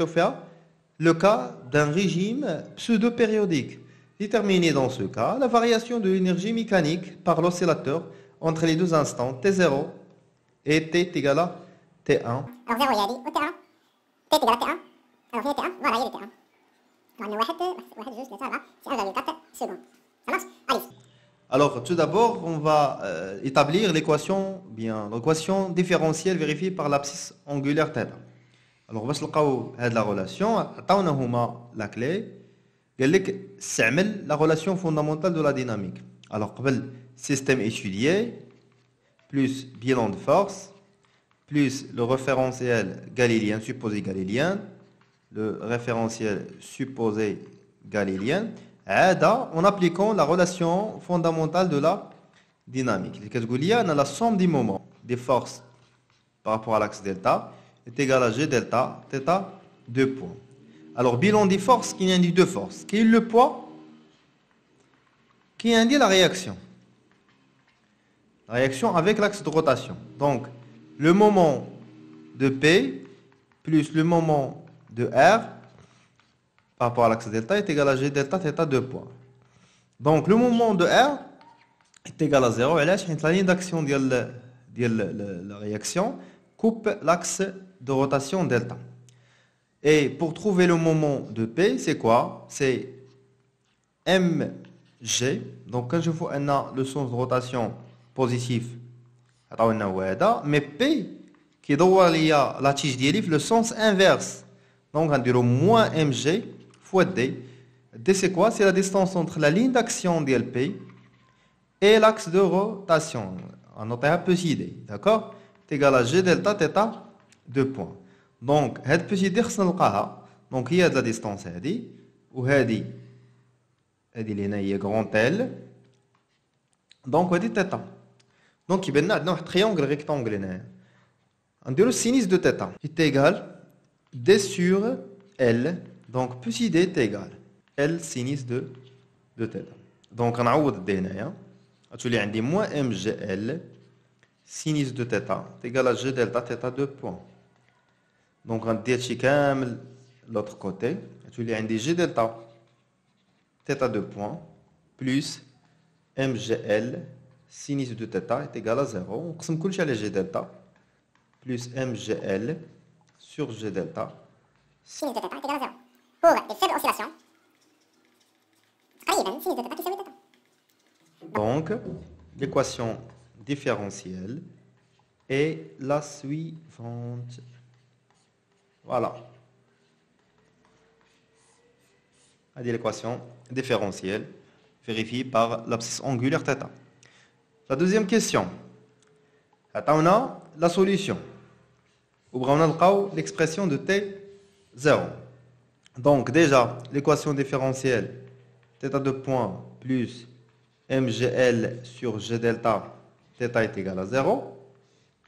le cas d'un régime pseudo-périodique. Déterminer dans ce cas la variation de l'énergie mécanique par l'oscillateur entre les deux instants T0 et T est égal à T1. Alors 0 il y a dit au T1. T est égal à T1. Alors il y a T1. Voilà, il y a T1. On a 1 juste, ça va. C'est 1,4 secondes. Ça marche Allez. Alors, tout d'abord, on va euh, établir l'équation, bien, l'équation différentielle vérifiée par l'abscisse angulaire θ. Alors, on va se la relation. On la clé. C'est la relation fondamentale de la dynamique. Alors, le système étudié, plus bilan de force, plus le référentiel galiléen, supposé galilien, le référentiel supposé galilien, en appliquant la relation fondamentale de la dynamique. Il a la somme des moments des forces par rapport à l'axe delta est égale à G delta, θ, 2 points. Alors, bilan des forces qui indique deux forces. Qui est le poids? Qui indique la réaction? Réaction avec l'axe de rotation. Donc, le moment de P plus le moment de R par rapport à l'axe delta est égal à g delta θ 2 points. Donc le moment de R est égal à 0 et la ligne d'action de la réaction coupe l'axe de rotation delta. Et pour trouver le moment de P, c'est quoi? C'est mg. Donc quand je vois le sens de rotation positif, mais P qui est dans la tige d'élif, le sens inverse. Donc on dirait moins mg fois d. d c'est quoi C'est la distance entre la ligne d'action d'LP et l'axe de rotation. On note un petit d. D'accord C'est égal à g delta θ 2 points. Donc, cette petite d, donc il y a de la distance هذه وهذه هذه اللي هنا هي grand L. Donc هذه θ. donc, il y a un triangle rectangle. On dit le sinus de θ hein. est égal à d sur l. Donc, plus d est égal à l sinus de θ. Donc, on a autre DNA. On a dit moins mgl sinus de θ hein. est égal à g delta θ de point. Donc, on a l'autre côté. On a dit g delta θ de point plus mgl sinus de θ est égal à 0. نقسم كلشي على g delta plus mgl sur g delta sinus de θ est égal à 0. Pour les faibles oscillations, donc, l'équation différentielle est la suivante. Voilà. l'équation différentielle vérifiée par l'abscisse angulaire θ. La deuxième question. On a la solution. On a l'expression de T0. Donc déjà, l'équation différentielle, θ de point plus mgl sur g delta, θ est égal à 0.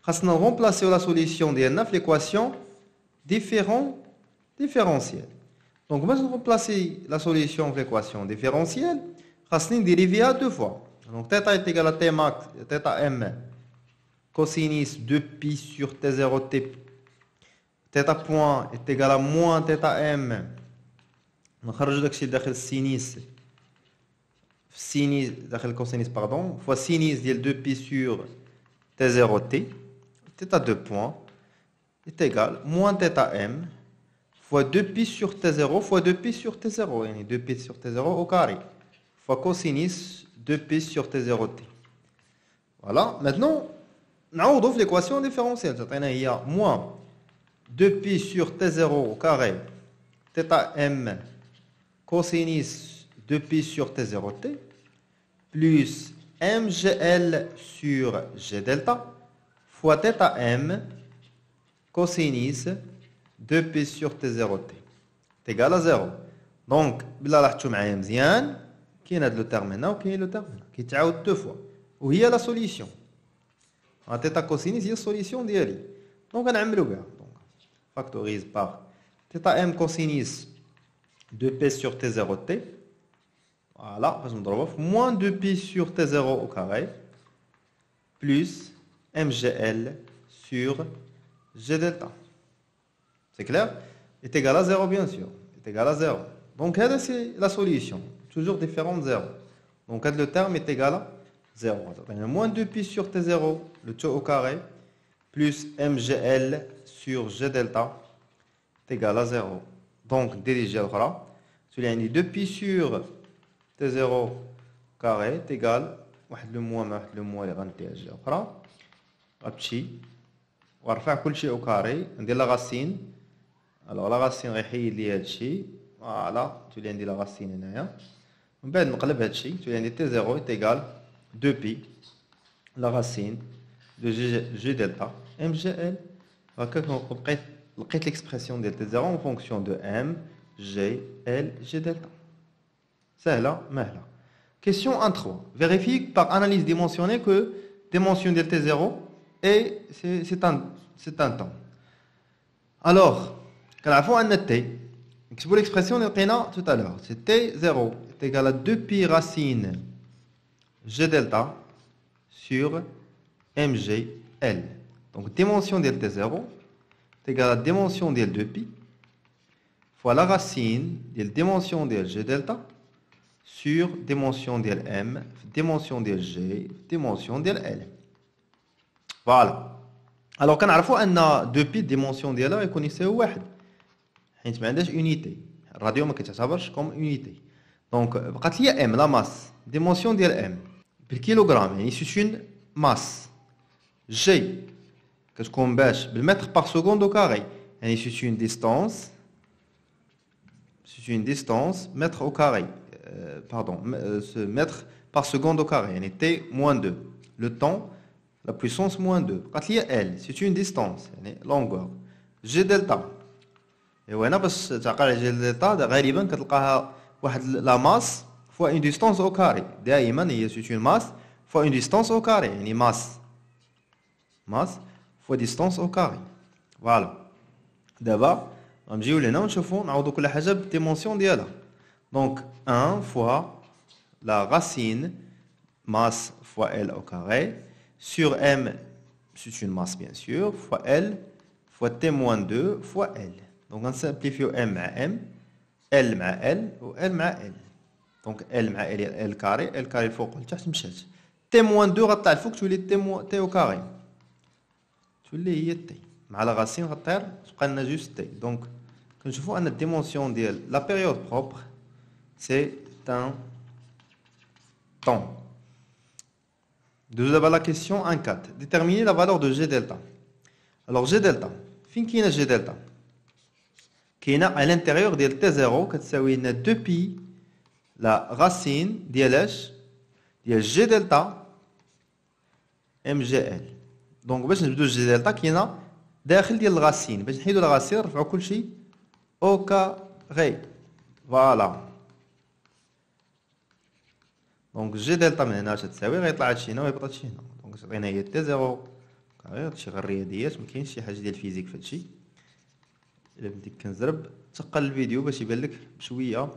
On remplacer la solution de l'équation différents différentiels. Donc, on va remplacer la solution de l'équation différentielle, racine dérivée à deux fois. Donc, θ est égal à T max, m cosinus 2pi sur T0 T. θ point est égal à moins θm. نخرج داك الشيء داخل السينيس sinus داخل الكوسينيس pardon fois sinus ديال 2pi sur T0 T. θ 2 points est égal moins θm fois 2pi sur T0 fois 2pi sur T0 يعني 2pi sur T0 au carré fois cosinus 2π sur T0T. Voilà, maintenant, on trouve l'équation différentielle. Il y a moins 2P sur T0 au carré, θm cosinus 2π sur T0T, plus MGL sur G delta, fois θm m cosinus 2P sur T0T. C'est égal à 0. Donc, là, كاين هذا لو تيرم هنا وكاين لو تيرم هنا كيتعاود دو فوا وهي لا سوليسيون تيتا كوسينيس هي السوليسيون ديالي دونك غنعملو بها دونك فاكتوريز باغ تيتا ام كوسينيس دو بي سور تي زيرو تي فوالا باش نضربو في موان دو بي سور تي زيرو او كاري بلس ام جي ال سور جي دلتا سي كلير est égal à 0 bien sûr est égal à 0 donc هذا c'est la solution toujours différent de 0. Donc le terme est égal à 0. moins 2pi sur T0, le taux au carré, plus MGL sur G delta est égal à 0. Donc, dirigé à l'autre, tu as 2pi sur T0 carré est égal واحد لو موان واحد لو موان اللي غنتيجي اخرى غتمشي ونرفع كلشي او كاري ندير لا غاسين الوغ لا غاسين غيحيد لي هادشي فوالا تولي عندي لا غاسين هنايا من بعد نقلب هذا الشيء يعني تي زيرو est égal 2 pi la racine de g, delta mgl هكاك لقيت لقيت l'expression ديال تي زيرو en fonction de m g l g delta سهله مهله question 1 3 vérifie par analyse dimensionnée que dimension de t0 et c'est un c'est un temps alors كنعرفوا ان t vous l'expression tout à l'heure, c'est T0 est égal à 2pi racine g delta sur mgl. Donc dimension de t0 est égale à dimension de 2pi fois la racine de la dimension de g delta sur dimension de m, dimension de g, dimension de l. Voilà. Alors, quand on a 2pi, dimension de l, on connaît 1. حيت ما عندهاش unité. الراديو ما كتعتبرش comme unité. Donc, بقات لي ام لا ماس ديمونسيون ديال ام بالكيلوغرام يعني سي اون ماس جي كتكون باش بالمتر بار سكوند او كاري يعني سي اون ديستونس سي اون ديستونس متر او كاري باردون متر par seconde au carré يعني t moins 2 le temps la puissance moins 2 بقات لي l c'est une distance يعني longueur g delta ايوا هنا باش تعقل على g delta غالبا كتلقاها la masse fois une distance au carré c'est une masse fois une distance au carré une masse masse fois distance au carré voilà d'abord غنمجيو لهنا ونشوفوا نعوضوا كل حاجه بالديمونسيون ديالها donc 1 fois la racine masse fois L au carré sur M c'est une masse bien sûr fois L fois T moins 2 fois L donc on simplifie M à M ال مع ال و ال مع ال دونك ال مع ال ال كاري ال كاري الفوق لتحت مشات تي موان دو غطلع الفوق تولي تي مو تي او كاري تولي هي تي مع لا غاسين غطير تبقى لنا جوست تي دونك كنشوفو ان الديمونسيون ديال لا بيريود بروبر سي ان طون دابا لا كيسيون ان 4 déterminer la valeur de G delta alors G delta فين كاينه G delta كاينة à l'intérieur ديال تي زيرو كتساوي لنا 2 بي لا راسين ديال اش ديال جي دلتا ام جي ال دونك باش نبدو جي دلتا كاينة داخل ديال الغاسين باش نحيدو الغاسين نرفعو كلشي أو كاري فوالا دونك جي دلتا من هنا تساوي غيطلع هادشي هنا ويهبط هادشي هنا. دونك تعطينا هي تي زيرو. كاري هادشي غير رياضيات مكاينش شي حاجة ديال الفيزيك في هادشي. إلا بديك كنزرب تقل الفيديو باش يبان لك بشوية.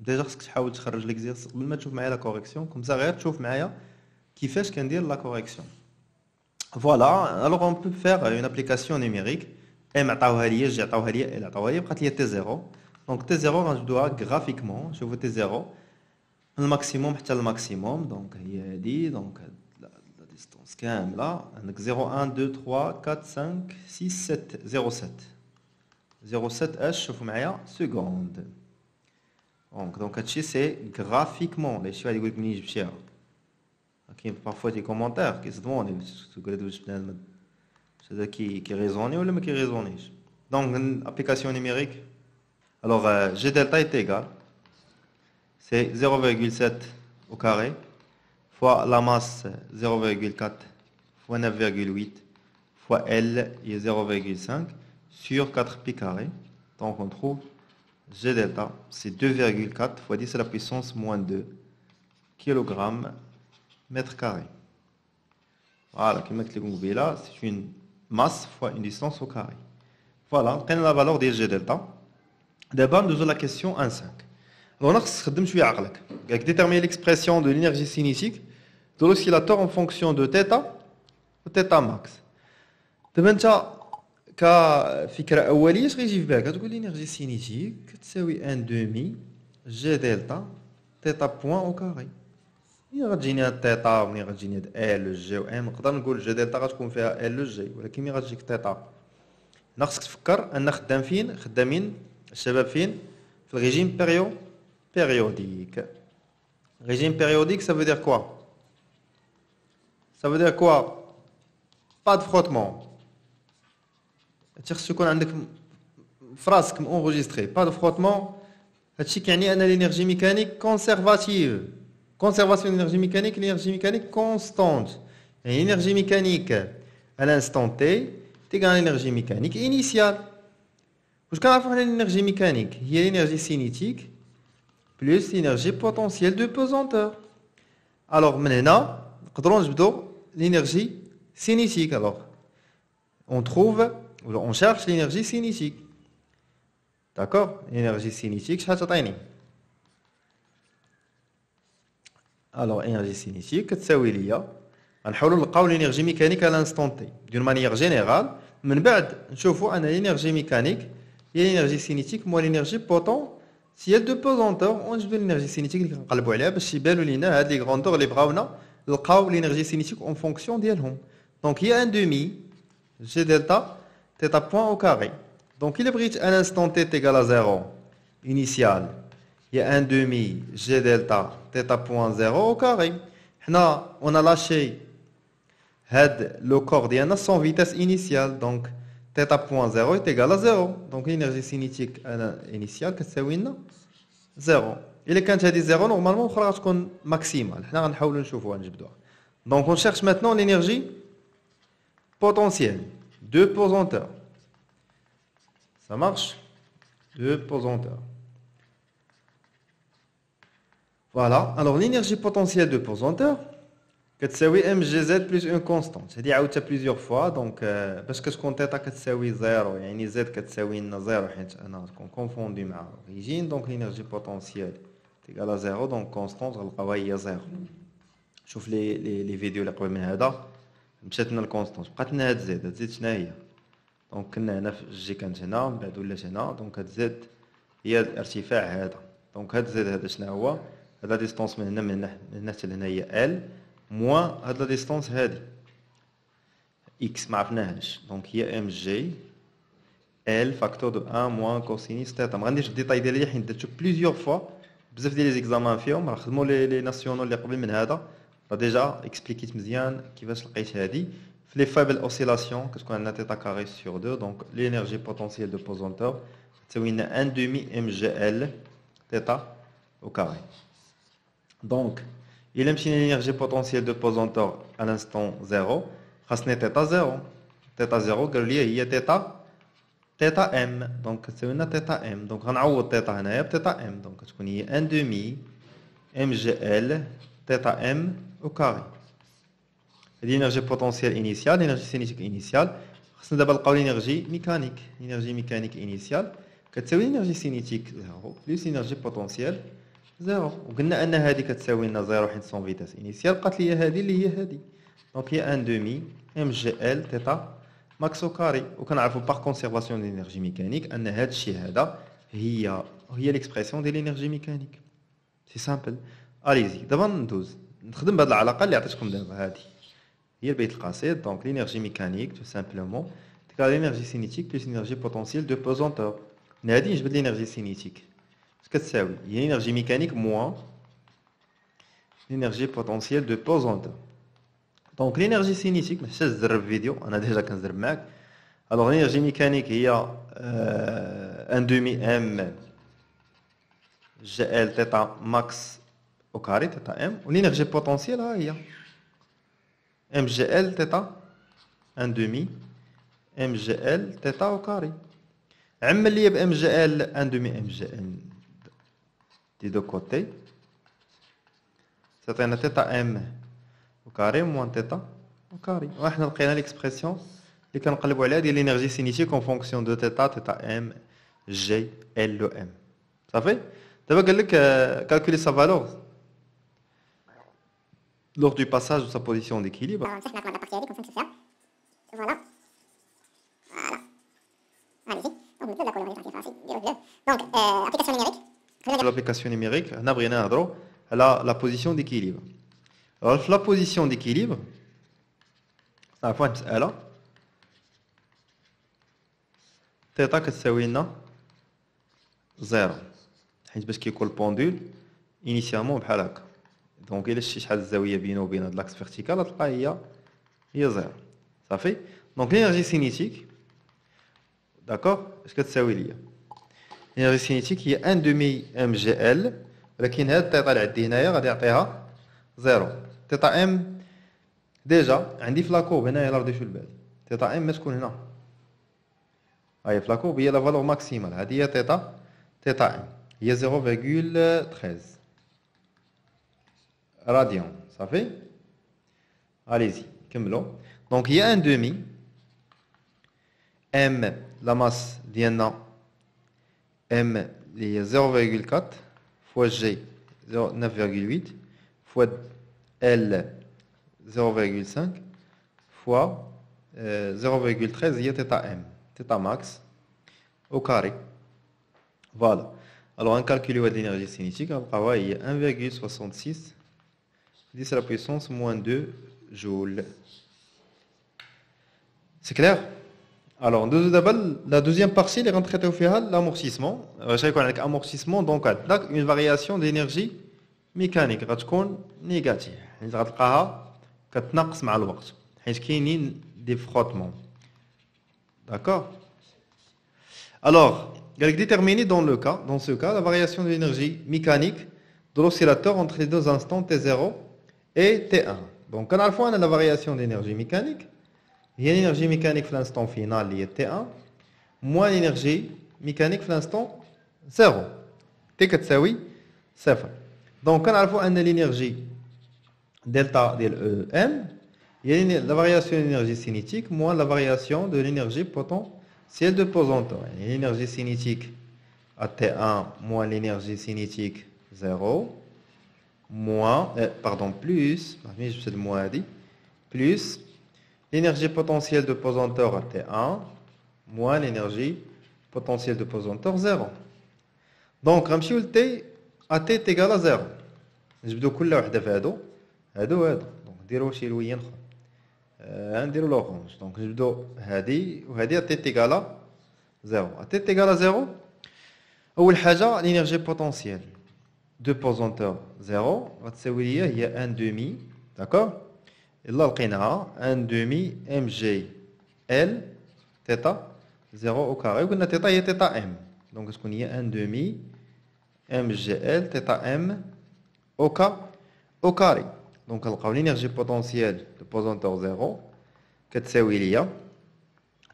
ديجا خصك تحاول تخرج ليكزيرس قبل ما تشوف معايا لا كوريكسيون. كومسا غير تشوف معايا كيفاش كندير لا كوريكسيون. فوالا الوغ اون بو فير اون ابليكاسيون نيميريك ام عطاوها ليا جي عطاوها ليا ال عطاوها ليا بقات ليا تي زيرو دونك تي زيرو غنجبدوها غرافيكمون شوفوا تي زيرو من الماكسيموم حتى الماكسيموم دونك هي هادي دونك لا ديستونس كامله عندك 0 1 2 3 4 5 6 7 0 7 0 7 اش شوفوا معايا سكوند دونك دونك هادشي سي غرافيكمون داكشي واحد يقول لك منين جبتيها كاين بارفوا دي كومونتير كيصدموني تقول هذا واش بنادم هذا كي كيريزوني ولا ما كيريزونيش دونك ابليكاسيون نيميريك الوغ جي دلتا est égal c'est 0,7 au carré fois la masse 0,4 fois 9,8 fois L est 0,5 sur 4pi carré. Donc on trouve G delta, c'est 2,4 fois 10 à la puissance moins 2 kg mètre carré. Voilà, là, c'est une masse fois une distance au carré. Voilà, on a la valeur des G delta? D'abord, nous avons la question 1.5. Alors, on a déterminer l'expression de l'énergie cinétique de l'oscillateur en fonction de θ ou θ max. كفكره أولية اش غيجي في بالك تقول لينيرجي سينيتيك كتساوي أن دومي جي دلتا تيتا بوان أو كاري. ملي غتجيني هاد تيتا ملي غتجيني هاد ال جي و ام نقدر نقول جي دلتا غتكون فيها ال جي ولكن ملي غتجيك تيتا؟ هنا خصك تفكر أن خدام فين؟ خدامين الشباب فين؟ في الريجيم بيريو. Régime périodique, ça veut dire quoi Ça veut dire quoi Pas de phrase enregistrée, pas de frottement. L'énergie mécanique conservative. Conservation de l'énergie mécanique, l'énergie mécanique constante. Et l'énergie mécanique à l'instant T, c'est l'énergie mécanique initiale. Parce qu'on a l'énergie mécanique, il y a l'énergie cinétique plus l'énergie potentielle de pesanteur. Alors maintenant, l'énergie cinétique. Alors, on trouve, on cherche l'énergie cinétique. D'accord L'énergie cinétique, alors énergie cinétique كتساوي ليا غنحاولوا نلقاو l'énergie mécanique à l'instant T d'une manière générale من بعد نشوفوا ان l'énergie mécanique هي l'énergie cinétique moins l'énergie potentielle s'il y a deux pesanteurs, on a l'énergie cinétique qui est عليها باش يبانوا لينا هاد لي غروندور اللي بغاونا نلقاو l'énergie cinétique en fonction ديالهم. Donc il y a un demi g delta θ point au carré. Donc il est abrite un instant t égal à 0 initial. Il y a un demi g delta θ point 0 au carré. Là, on a lâché le corps d'Iana sans vitesse initiale. Donc θ point 0 est égal à 0. Donc l'énergie cinétique initiale, c'est 0. Il quand j'ai dit 0, normalement, on va maximale. Donc on cherche maintenant l'énergie potentielle Deux pesanteurs. Ça marche Deux pesanteurs. Voilà. Alors l'énergie potentielle de pesanteur, كتساوي ام جي زد بلس اون كونستونت هذه عاودتها بليزيور فوا دونك باش كتكون تيتا كتساوي زيرو يعني زد كتساوي لنا زيرو حيت انا تكون كونفوندي مع اوريجين دونك لينيرجي بوتونسيال تيكالا زيرو دونك كونستونت غنلقاوها هي زيرو شوف لي لي لي فيديو اللي قبل من هذا مشات لنا الكونستونت بقات لنا هاد زد هاد زد شنو هي؟ دونك كنا هنا في جي كانت هنا من بعد ولات هنا دونك هاد زد هي الارتفاع هذا. دونك هاد زد هذا شنو هو؟ هذا ديستونس من هنا من هنا من هنا حتى لهنا هي ال موان هاد لا ديستونس هادي. إكس ما عرفناهاش دونك هي ام جي ال فاكتور دو 1 موان كوسينيس تيتا ما غنديرش الديتاي ديالها حيت درتو بليزيور فوا بزاف ديال لي زيكزامان فيهم راه خدموا لي لي ناسيونال اللي قبل من هذا. déjà expliquer mzian qui va se les faibles oscillations qu'est-ce qu'on a theta carré sur 2 donc l'énergie potentielle de pesanteur c'est une 1 demi mgl theta au carré. Donc il a une énergie potentielle de pesanteur à l'instant 0 khasna theta 0 theta 0 قال لي theta theta m donc c'est une theta m. Donc غنعوض theta هنا theta m. Donc تكون هي 1 demi mgl mgl θ m au carré. L'énergie potentielle initiale l'énergie cinétique initiale. خصنا دابا نلقاو لينيرجي ميكانيك لينيرجي ميكانيك انيسيال كتساوي لينيرجي سينيتيك زيرو بلس لينيرجي بوتونسيال زيرو وقلنا ان هذه كتساوي لنا زيرو حيت سون فيتاس انيسيال قالت لي هذه اللي هي هذه دونك هي ان دومي ام جي ال تيتا ماكس أو كاري وكنعرفوا باغ كونسيرفاسيون لينيرجي ميكانيك ان هذا الشيء هذا هي هي ليكسبرسيون ديال لينيرجي ميكانيك سي سامبل اليزي دابا ندوز نخدم بهذه العلاقه اللي عطيتكم دابا هذه هي البيت القصيد دونك لينيرجي ميكانيك تو سامبلومون تكال لينيرجي سينيتيك بلس لينيرجي بوتونسيال دو بوزونتور هذه نجبد لينيرجي سينيتيك اش كتساوي هي لينيرجي ميكانيك موان لينيرجي بوتونسيال دو بوزونتور دونك لينيرجي سينيتيك ما تحتاجش تزرب فيديو أنا ديجا كنزرب معاك الوغ لينيرجي ميكانيك هي ان دومي ام جي ال تيتا ماكس au carré θ m l'énergie potentielle ها هي mgl θ 1 demi mgl θ au carré عمل لي ب mgl 1 demi mgl دي دو كوتي تعطينا θ m au carré moins θ au carré وحنا لقينا ليكسبرسيون اللي كنقلبوا عليها ديال لينيرجي سينيتيك اون فونكسيون دو θ θ m g l m صافي دابا قال لك كالكولي سا فالور lors du passage de sa position d'équilibre. Alors, ça, la partie comme ça que c'est ça. Voilà. Voilà. Allez-y. Donc, on la colorisation facile. Donc, euh, application numérique. L'application numérique, on a rien à dire à la position d'équilibre. Alors, la position d'équilibre, ça va être là. ثيتا كتساوي لنا زيرو حيت باش كيكون البوندول انيسيالمون بحال هكا دونك إلا شتي شحال الزاوية بينه وبين هاد لاكس فيرتيكال تلقى هي هي زيرو صافي؟ دونك لينيرجي سينيتيك داكوغ اش كتساوي ليا؟ لينيرجي سينيتيك هي ان دومي ام جي ال ولكن هاد التيتا اللي عندي هنايا غادي يعطيها زيرو. تيتا ام ديجا عندي في لاكوب هنايا لا رديتو البال. تيتا ام ما تكون هنا. هاي في لاكوب هي لا فالور ماكسيمال هادي هي تيتا تيتا ام هي 0.13 radian. Ça fait Allez-y, Donc il y a un demi. M, la masse d'INA, M, il 0,4 fois G, 9,8 fois L, 0,5 fois 0,13, il y a θm, euh, M, max au carré. Voilà. Alors un calcul de l'énergie cinétique, il y a 1,66 10 à la puissance moins 2 joules. C'est clair? Alors, la deuxième partie, les rentrées l'amortissement. Euh, amortissement, donc, une variation d'énergie mécanique, négative. des frottements. D'accord? Alors, elle est dans, le cas, dans ce cas la variation de l'énergie mécanique de l'oscillateur entre les deux instants T0 et T1. Donc, on a fois la variation d'énergie mécanique. Il y a l'énergie mécanique à l'instant final, qui est T1, moins l'énergie mécanique à l'instant 0. T que oui, 0. Donc, on a fois l'énergie delta de EM, il y a la variation d'énergie cinétique moins la variation de l'énergie potentielle de pesanteur. L'énergie cinétique à T1 moins l'énergie cinétique 0 moins, euh, pardon, plus, je moins dit, plus l'énergie potentielle de pesanteur T1 moins l'énergie potentielle de pesanteur 0. Donc, je le T, AT est égal à 0. Je vais tout le faire. هادو هادو دونك ديرو شي لوين اخر غنديرو لورونج دونك نبداو هادي وهادي اتي تيكالا زيرو اتي تيكالا زيرو اول حاجه لينيرجي بوتونسيال 2 0, il y a 1 demi, d'accord? Et là, on a 1 demi mg L, θ, 0 au carré. On a θ, il y a m. Donc, ce qu'on a 1 demi mg L, θ m au, carré? Donc, on a l'énergie potentielle de pourcenteur 0, il y a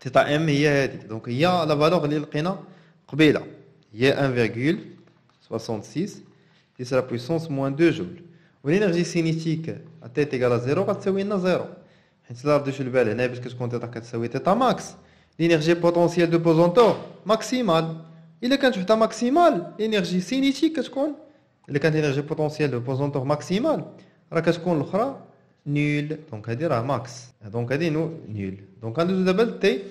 θ m, il y a Donc, il y a la valeur, il y a 1,66. 10 à la puissance moins 2 joules. L'énergie cinétique à tête égale à 0 va 0. l'énergie potentielle de pesanteur maximale. Il est quand tu fais maximale, l'énergie cinétique, qu'est-ce qu'on Il est quand l'énergie potentielle de pesanteur maximale, qu'est-ce qu'on l'autre Nul. Donc, elle dire max. Donc, elle dit nul. Donc, on a d'abord T.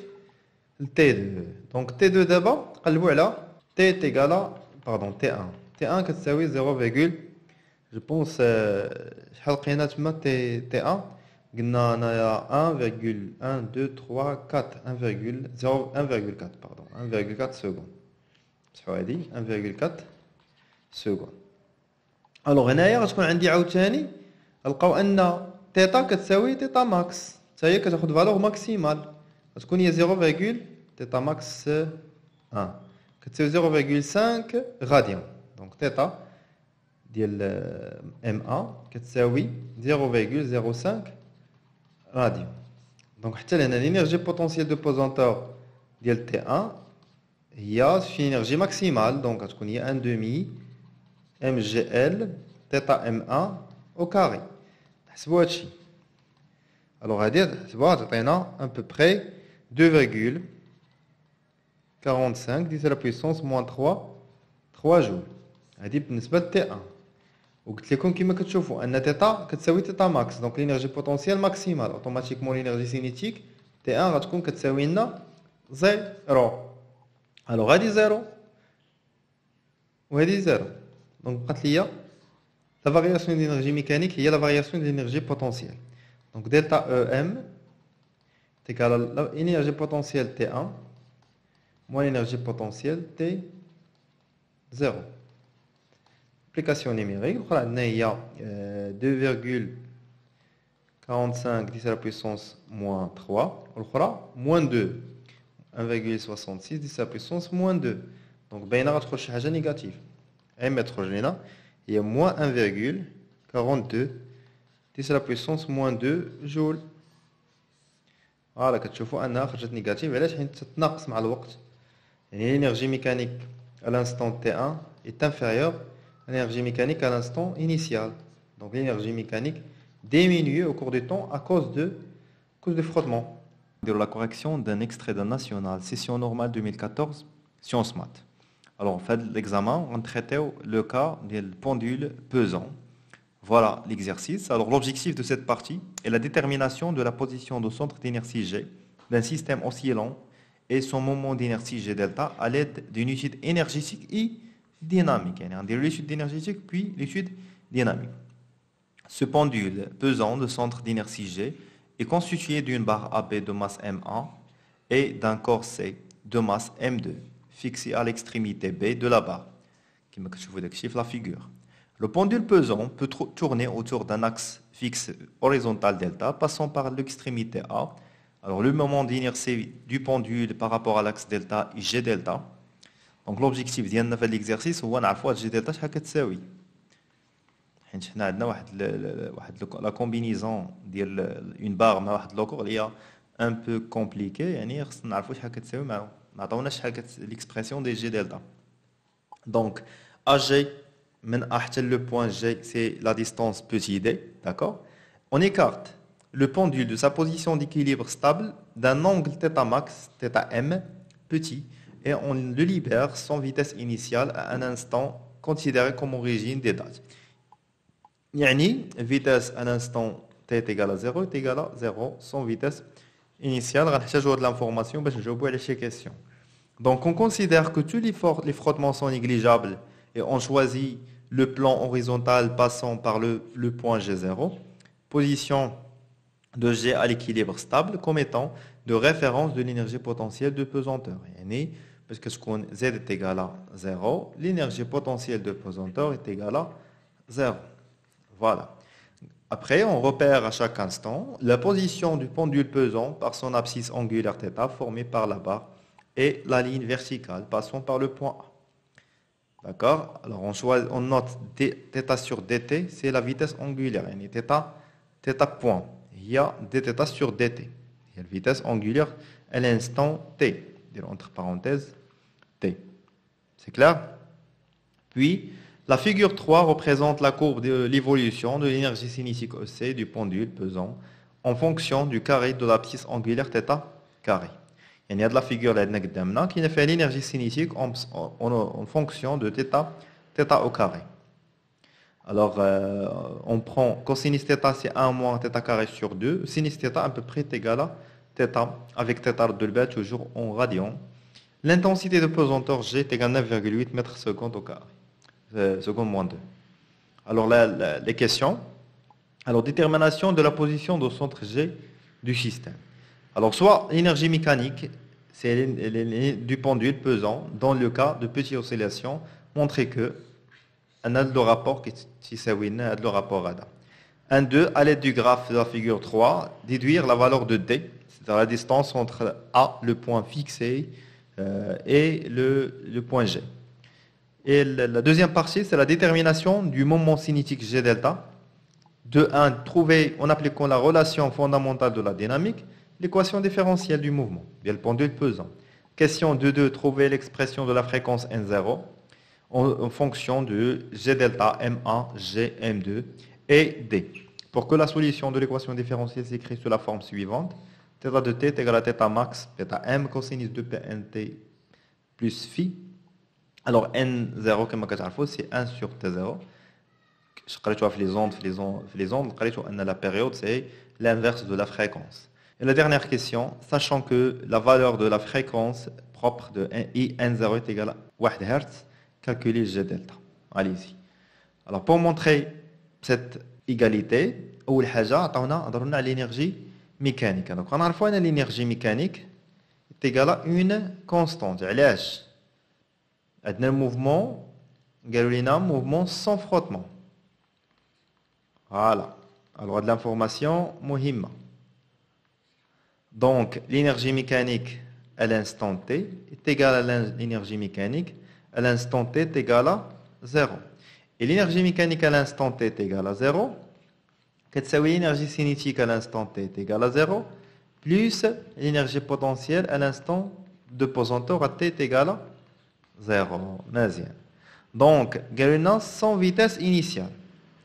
T2. Donc, T2 d'abord, voilà, T est égal à, pardon, T1. T1, qu'est-ce que c'est 0, je pense, je vais T1. قلنا انايا 1,1 2 3 4 1,0 1,4 pardon 1,4 سكوند شحال هادي 1,4 سكوند الوغ هنايا غتكون عندي عاوتاني نلقاو ان تيتا كتساوي تيتا ماكس حتى هي كتاخد فالور ماكسيمال غتكون هي 0, تيتا ماكس 1 كتساوي 0,5 غاديان دونك تيتا ديال ام ا كتساوي 0,05 radio. Donc, l'énergie potentielle de pesanteur de T1, il y a une énergie maximale, donc il y a 1 demi mgl θ m1 au carré. Alors, à dire, c'est à peu près 2,45 10 à la puissance moins 3 3 joules. À dire, T1. وقلت لكم كما كتشوفوا ان تيتا كتساوي تيتا ماكس دونك لينيرجي بوتونسيال ماكسيمال اوتوماتيكمون لينيرجي سينيتيك تي ان غتكون كتساوي لنا زيرو الوغ هادي زيرو وهادي زيرو دونك بقات ليا لا فارياسيون دينيرجي ميكانيك هي لا فارياسيون دينيرجي بوتونسيال دونك دلتا او ام تيكال لينيرجي بوتونسيال تي 1 موان لينيرجي بوتونسيال تي زيرو application numérique, il y a 2,45 10 à la puissance moins 3, moins 2, 1,66 10 à la puissance moins 2. Donc, il y a une négative. M il y a moins 1,42 10 à la puissance moins 2 joules. Voilà, كتشوفوا انها خرجت نيجاتيف علاش حيت تتناقص مع الوقت يعني l'énergie mécanique à l'instant T1 est inférieure l'énergie mécanique à l'instant initial. Donc l'énergie mécanique diminue au cours du temps à cause de, cause de frottement. De la correction d'un extrait d'un national, session normale 2014, sciences maths. Alors, on fait l'examen, on traitait le cas des pendules pesant. Voilà l'exercice. Alors, l'objectif de cette partie est la détermination de la position de centre d'inertie G d'un système oscillant et son moment d'inertie G delta à l'aide d'une étude énergétique et dynamique. Dit l'étude énergétique puis l'étude dynamique. Ce pendule pesant de centre d'inertie G est constitué d'une barre AB de masse M1 et d'un corps C de masse M2 fixé à l'extrémité B de la barre. Qui me la figure. Le pendule pesant peut tourner autour d'un axe fixe horizontal delta passant par l'extrémité A. Alors le moment d'inertie du pendule par rapport à l'axe delta est G delta دونك لوبجيكتيف ديالنا في ليكزارسيس هو نعرفوا هاد الجي دلتا شحال كتساوي حيت حنا عندنا واحد واحد لا كومبينيزون ديال اون بار مع واحد لوكور اللي هي ان بو كومبليكي يعني خصنا نعرفوا شحال كتساوي مع ما عطاوناش شحال كت ليكسبرسيون دي جي دلتا دونك ا جي من ا حتى لو بوان جي سي لا ديستونس بوتي دي داكور on écarte le pendule de sa position d'équilibre stable d'un angle θ max, θ m, petit, et on le libère sans vitesse initiale à un instant considéré comme origine des dates. Yani, vitesse à un instant t est égal à 0 est égal à 0 sans vitesse initiale. On de l'information pour jouer à ces questions. Donc on considère que tous les, frottements sont négligeables et on choisit le plan horizontal passant par le, point G0, position de G à l'équilibre stable comme étant de référence de l'énergie potentielle de pesanteur parce que ce qu'on Z est égal à 0, l'énergie potentielle de pesanteur est égale à 0. Voilà. Après, on repère à chaque instant la position du pendule pesant par son abscisse angulaire θ formée par la barre et la ligne verticale passant par le point A. D'accord Alors, on, choisit, on note θ sur dt, c'est la vitesse angulaire. θ, θ point. Il y a dθ sur dt. Il y a la vitesse angulaire à l'instant t entre parenthèses T. C'est clair Puis, la figure 3 représente la courbe de l'évolution de l'énergie cinétique EC du pendule pesant en fonction du carré de l'abscisse angulaire θ carré. Il y a de la figure là qui fait l'énergie cinétique en, fonction de θ, θ au carré. Alors, euh, on prend cosinus θ, c'est 1 moins θ carré sur 2. Sinus θ à peu près est égal à θ avec θ de l'E toujours en radian. L'intensité de pesanteur G est égale à 9,8 mètres secondes au carré. Euh, seconde moins 2. Alors, les questions. Alors, détermination de la position de centre G du système. Alors, soit l'énergie mécanique, c'est du pendule pesant, dans le cas de petites oscillations, montrer que un le rapport qui est le rapport 1, 2, à l'aide du graphe de la figure 3, déduire la valeur de D, c'est-à-dire la distance entre A, le point fixé, euh, et le, le, point G. Et la deuxième partie, c'est la détermination du moment cinétique G delta. De 1, trouver en appliquant la relation fondamentale de la dynamique l'équation différentielle du mouvement, bien le pendule pesant. Question 2.2, trouver l'expression de la fréquence N0 en, fonction de G delta M1, G, M2 et D. Pour que la solution de l'équation différentielle s'écrit sous la forme suivante, θ de t est égal à θ max, θ m cosinus de pnt plus phi. Alors n0 comme vous c'est 1 sur t0. Je vais les ondes, les ondes, les ondes, la période c'est l'inverse de la fréquence. Et la dernière question, sachant que la valeur de la fréquence propre de I N0 est égale à 1 Hz, calculez G delta. Allez-y. Alors pour montrer cette égalité, on a l'énergie mécanique. Donc on a l'énergie mécanique est égale à une constante. علاش un mouvement un mouvement sans frottement. Voilà. Alors de l'information مهمه donc, l'énergie mécanique à l'instant t est égale à l'énergie mécanique à l'instant t est égale à 0. Et l'énergie mécanique à l'instant t est égale à 0. L'énergie cinétique à l'instant t est égale à 0. Plus l'énergie potentielle à l'instant de posanteur à t est égale à 0. Donc, Garuna sans vitesse initiale.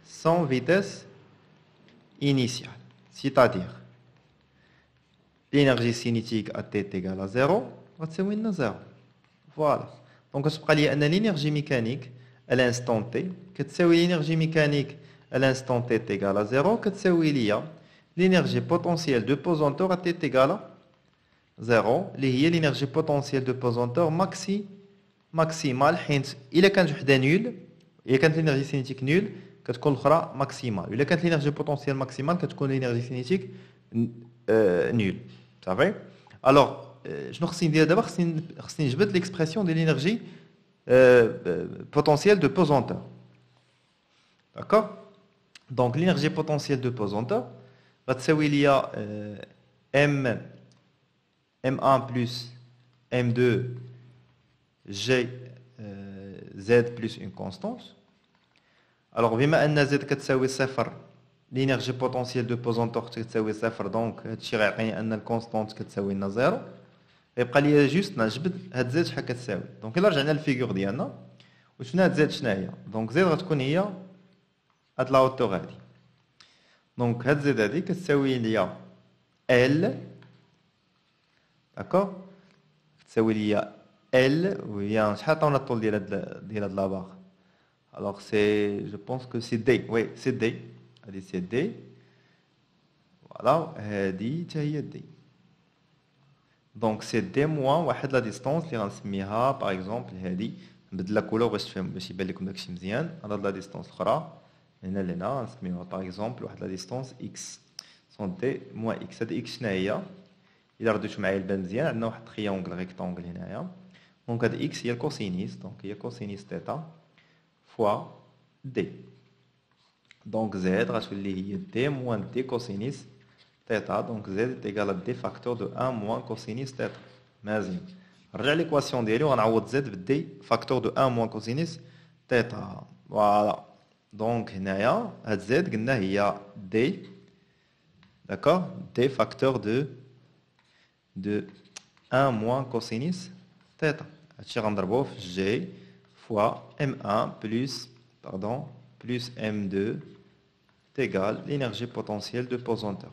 Sans vitesse initiale. C'est-à-dire, l'énergie cinétique à t est égale à 0, غتساوي لنا 0. Voilà. Donc كتبقى لي ان l'énergie mécanique à l'instant t كتساوي l'énergie mécanique à l'instant t est égale à 0 كتساوي ليا l'énergie potentielle de pesanteur à t est égale à 0 اللي هي l'énergie potentielle de pesanteur maxi maximale حيت الا كانت وحده نول الا كانت l'énergie cinétique nul كتكون الاخرى maximale الا كانت l'énergie potentielle maximale كتكون l'énergie cinétique nul ça va Alors, je vais d'abord l'expression de l'énergie euh, euh, potentielle de pesanteur. D'accord Donc, l'énergie potentielle de pesanteur va il y a M, M1 plus M2 G euh, Z plus une constance. Alors, بما أن Z كتساوي صفر l'énergie potentielle de pesanteur كتساوي صفر دونك هادشي غيعطيني ان الكونستونت كتساوي لنا زيرو يبقى لي جوست نجبد هاد زد شحال كتساوي دونك الا رجعنا للفيغور ديالنا وشفنا هاد زد شنو هي دونك زد غتكون هي هاد لا هوتور هادي دونك هاد زد هادي كتساوي ليا ال داكوغ كتساوي ليا ال وهي شحال عطاونا الطول ديال هاد ديال هاد لاباغ الوغ سي جو بونس كو سي دي وي سي دي هذه سي دي فوالا هذه حتى هي دي دونك سي دي موان واحد لا ديستونس اللي غنسميها باغ اكزومبل هذه نبدل لا كولور باش تفهم باش يبان لكم داكشي مزيان هذا لا ديستونس الأخرى. هنا لهنا نسميوها باغ اكزومبل واحد لا ديستونس إكس. سون دي موان إكس. هاد إكس شناهي هي إلا رديتو معايا البال مزيان عندنا واحد تريونغل ريكتونغل هنايا. دونك هاد إكس هي الكوسينيس. دونك هي كوسينيس تيتا فوا دي. دونك زاد غتولي هي دي موان دي كوسينيس تيتا دونك زاد ايكال دي فاكتور دو ان موان كوسينيس تيتا مزيان نرجع ليكواسيون ديالي وغنعوض زاد بدي فاكتور دو ان موان كوسينيس تيتا فوالا Donc هنايا هاد Z قلنا هي D d'accord D facteur de de 1 moins cosinus θ. هادشي غنضربوه في G fois M1 plus pardon plus M2 est égal l'énergie potentielle de pesanteur.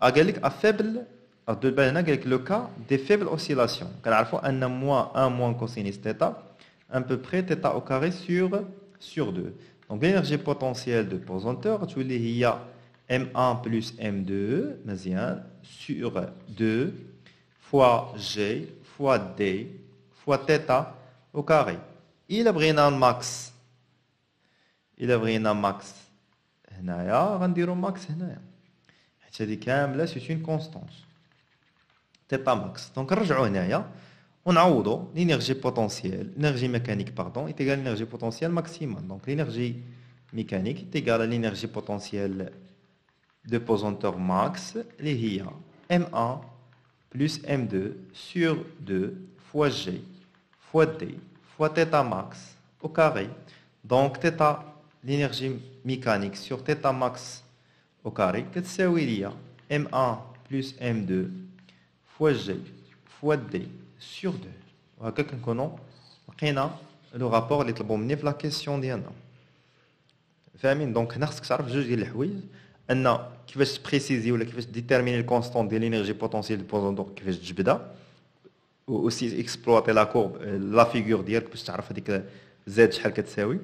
قال لك فيبل de بالنا قال لك لو كا دي فيبل اوسيلاسيون كنعرفوا ان موان 1 موان كوسينيس تيتا à peu près θ au carré sur sur 2 donc l'énergie potentielle de pesanteur il y a m1 plus m2 sur 2 fois g fois d fois θ au carré il a un max il a un max هنايا غنديرو max هنايا حيت هذه كامله سي اون كونستانس تيتا ماكس دونك نرجعو هنايا on a l'énergie potentielle, l'énergie mécanique pardon, est égale à l'énergie potentielle maximum. Donc l'énergie mécanique est égale à l'énergie potentielle de pesanteur max, les ma plus m2 sur 2 fois g fois d fois θ max au carré. Donc θ, l'énergie mécanique sur θ max au carré, c'est ma plus m2 fois g fois d sur 2 وهكا كنكونوا لقينا لو رابور اللي طلبوا مني في لا كيسيون ديالنا فاهمين دونك هنا خصك تعرف جوج ديال الحوايج ان كيفاش تبريسيزي ولا كيفاش ديتيرميني الكونستون ديال لينيرجي بوتونسيال دو بوزون دونك كيفاش تجبدها و اوسي اكسبلواتي لا كورب لا فيغور ديالك باش تعرف هذيك زاد شحال كتساوي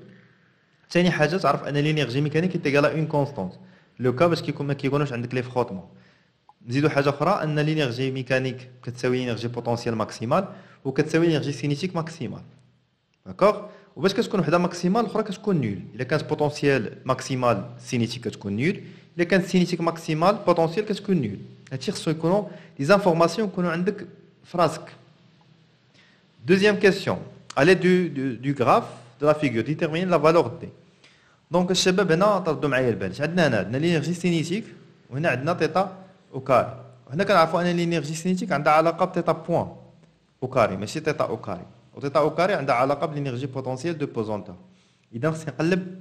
ثاني حاجه تعرف ان لينيرجي ميكانيك تيغال اون كونستونت لو كا باش كيكون ما كيكونوش عندك لي فروتمون نزيدو حاجة أخرى أن لينيرجي ميكانيك كتساوي لينيرجي بوتونسيال ماكسيمال وكتساوي لينيرجي سينيتيك ماكسيمال داكوغ وباش كتكون وحدة ماكسيمال الاخرى كتكون نول إلا كانت بوتونسيال ماكسيمال سينيتيك كتكون نول إلا كانت سينيتيك ماكسيمال بوتونسيال كتكون نول هادشي خصو يكونوا لي زانفورماسيون يكونوا عندك في راسك دوزيام كيسيون على دو, دو غراف دو لا فيغور ديتيرمين لا فالور دي دونك الشباب هنا طردوا معايا البال عندنا هنا عندنا لينيرجي سينيتيك وهنا عندنا تيتا او كاري هنا كنعرفوا ان لينيرجي سينيتيك عندها علاقه بتيتا بوان او كاري ماشي تيتا او كاري وتيتا او كاري عندها علاقه بلينيرجي بوتونسيال دو بوزونتا اذا خصني نقلب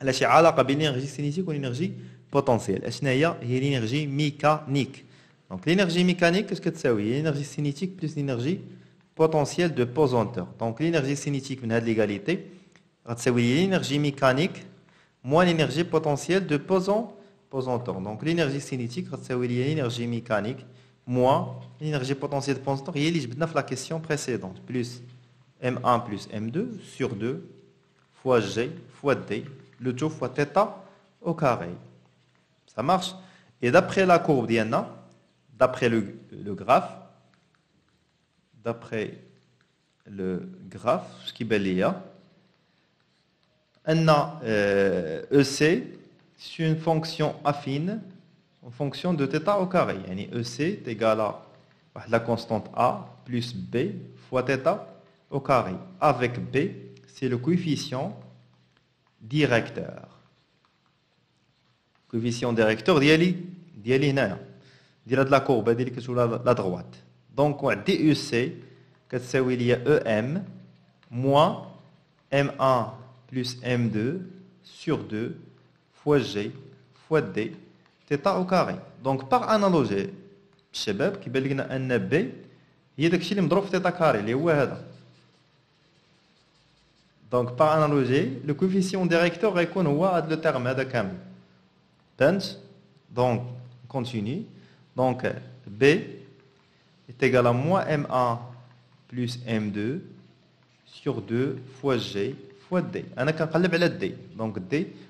على شي علاقه بين لينيرجي سينيتيك ولينيرجي بوتونسيال اشنا هي هي لينيرجي ميكانيك دونك لينيرجي ميكانيك كاش كتساوي لينيرجي سينيتيك بلس لينيرجي بوتونسيال دو بوزونتور دونك لينيرجي سينيتيك من هاد ليغاليتي غتساوي لينيرجي ميكانيك moins l'énergie potentielle de posant pesanteur. Donc l'énergie cinétique, c'est l'énergie mécanique, moins l'énergie potentielle de pesanteur. Il y a la question précédente, plus M1 plus M2 sur 2 fois G fois D, le tout fois θ au carré. Ça marche Et d'après la courbe d'Iana, d'après le, graphe, d'après le graphe, ce qui est là, un EC sur une fonction affine en fonction de θ au carré. Yani EC est égal à bah, la constante A plus B fois θ au carré. Avec B, c'est le coefficient directeur. Coefficient directeur d'Yali, d'Yali de la courbe, d'Yali sur la droite. Donc, DEC, c'est EM moins M1 plus M2 sur 2 fois G fois D θ au carré donc par analogie الشباب كيبان لنا ان بي هي داكشي اللي مضروب في تيتا كاري اللي هو هذا دونك par analogie le coefficient directeur غيكون هو هذا لو تيرم هذا كامل فهمت donc continue donc B est égal à moins M1 plus M2 sur 2 fois G fois D أنا كنقلب على دي دونك دي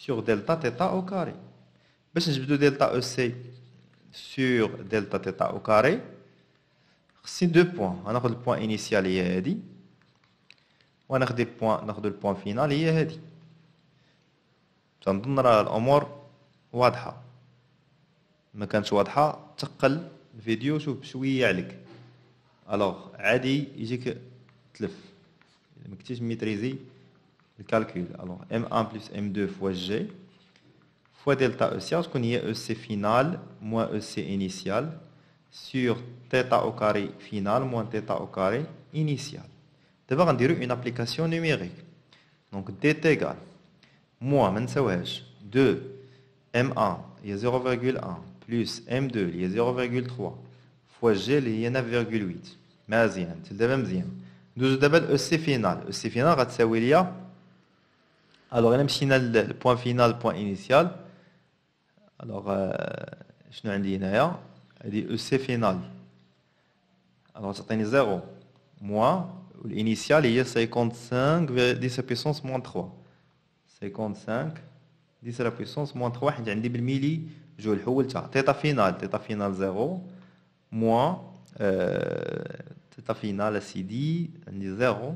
سور دلتا تيتا أو كاري باش نجبدو دلتا أو سي سور دلتا تيتا أو كاري خصني دو بوان غناخد البوان انيسيال هي هادي وناخد البوان ناخد البوان فينال هي هادي تنظن راه الأمور واضحه ما كانتش واضحة تقل الفيديو شوف بشويه عليك. الوغ عادي يجيك تلف. ما كنتيش ميتريزي le calcul. Alors, M1 plus M2 fois G fois delta EC, qu'on y est EC final moins EC initial, sur θ au carré final moins θ au carré initial. D'abord, on dirait une application numérique. Donc, dt égale moins, 2 m1 il y a 0,1 plus m2 il y a 0,3 fois g il y a 9,8 مزيان دابا مزيان ندوزو دابا الاس فينال الاس فينال غتساوي ليا الوغ الا مشينا للبوان فينال البوان انيسيال الوغ شنو عندي هنايا هادي اس فينال الوغ تعطيني 0 موان والانيسيال هي 55 10 بيسونس موان 3 55 10 la puissance moins 3 حيت عندي بالميلي جول حولتها تيتا فينال تيتا فينال 0 موان تيتا فينال اسيدي عندي 0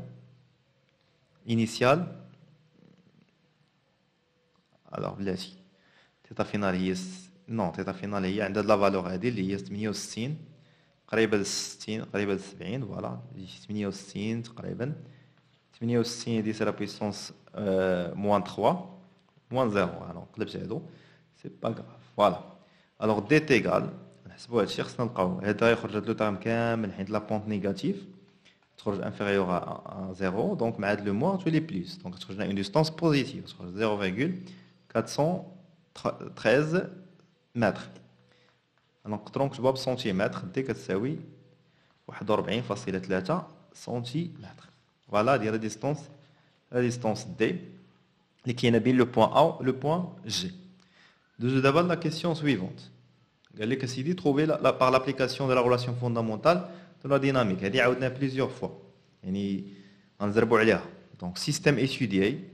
انيسيال الوغ بلاتي تيتا فينال هي نو تيتا فينال هي عندها لا فالور هادي اللي هي 68 قريبه ل 60 قريبه ل 70 فوالا 68 تقريبا 68 10 لا بويسونس موان 3 moins 0 alors c'est pas grave voilà alors dt égale نحسبوا هادشي خصنا نلقاو هذا يخرج هاد لو تيرم كامل حيت لا بونت نيجاتيف تخرج انفيريور ا 0 دونك مع هاد لو موان تولي بليس دونك تخرج لنا اون ديستونس بوزيتيف تخرج 0,413 متر نقدروا نكتبوها بالسنتيمتر دي كتساوي 41.3 سنتيمتر فوالا ديال لا ديستونس لا ديستونس دي qui est le point A le point G. Nous d'abord la question suivante. قال dit trouver par l'application de la relation fondamentale de la dynamique. Il y a plusieurs fois. Donc système étudié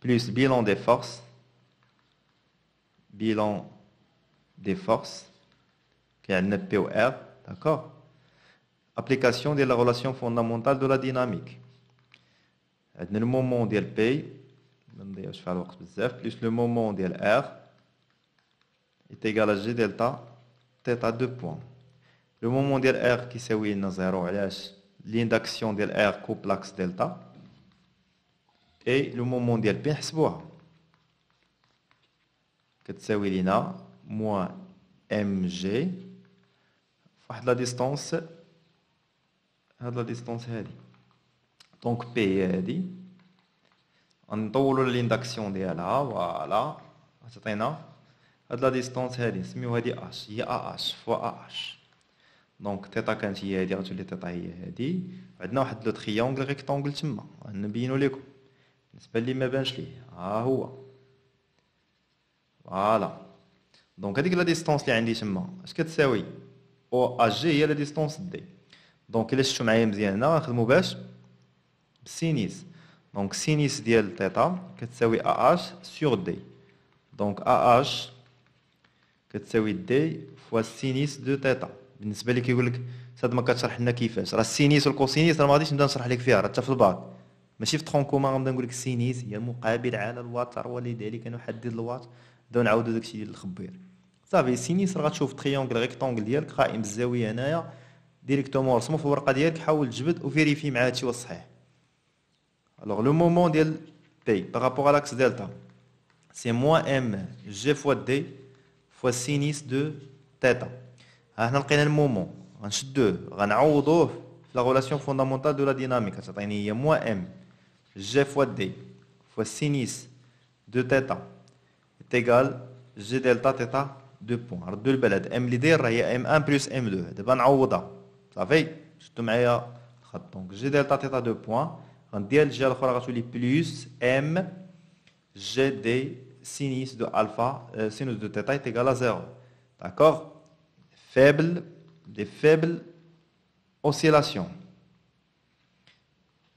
plus bilan des forces bilan des forces, qui est le d'accord? Application de la relation fondamentale de la dynamique. Le moment de P, plus le moment de l'R est égal à G delta, θ 2 points. Le moment de R qui s'est 0, ligne d'action de R couple axe delta, et le moment de P, كتساوي لينا moins mg واحد la distance هاد la distance هادي donc P هادي نطولوا l'induction ديالها فوالا تعطينا هاد لا ديستونس هادي نسميو هادي اش هي ا اش فوا ا اش دونك تيتا كانت هي هادي غتولي تيتا هي هادي عندنا واحد لو تريونغل ريكتونغل تما نبينو لكم بالنسبة لي ما بانش ليه ها هو فوالا دونك هاديك لا ديستونس اللي عندي تما اش كتساوي أو ا جي هي لا ديستونس دي دونك الا شفتو معايا مزيان هنا غنخدمو باش بالسينيس Donc sinus. Dial θ كتساوي AH sur D. Donc AH كتساوي D fois sinus de θ. بالنسبة لي كيقول لك ساد ما كتشرح لنا كيفاش. راه السينيس والكوسينيس راه ما غاديش نبدأ نشرح لك فيها راه حتى في الباك. ماشي في ترون كومان غنبدأ نقول لك السينيس هي المقابل على الوتر ولذلك نحدد الوات نبداو نعاودو داكشي ديال الخبير. صافي سينيس غتشوف تريونغل ريكتونغل ديالك قائم بالزاويه هنايا ديريكتومون رسمو في الورقة ديالك حاول تجبد وفيريفي مع هادشي واش صحيح. الوغ لو مومون ديال بي بارابور لاكس دلتا سي موان ام جي فوا دي فوا سينيس دو تيتا ها هنا لقينا المومون غنشدوه غنعوضوه في لا غولاسيون فوندامونتال دو لا ديناميك تعطيني هي موان ام جي فوا دي فوا سينيس دو تيتا est égal g delta theta 2 points. Alors, deux. M leader, il y a M1 plus M2. D'abord, on va Ça fait, je te mets à. Donc, g delta theta 2 points. On va dire le g alpha plus M g gd sinus de alpha sinus de theta est égal à 0. D'accord Faible, des faibles oscillations.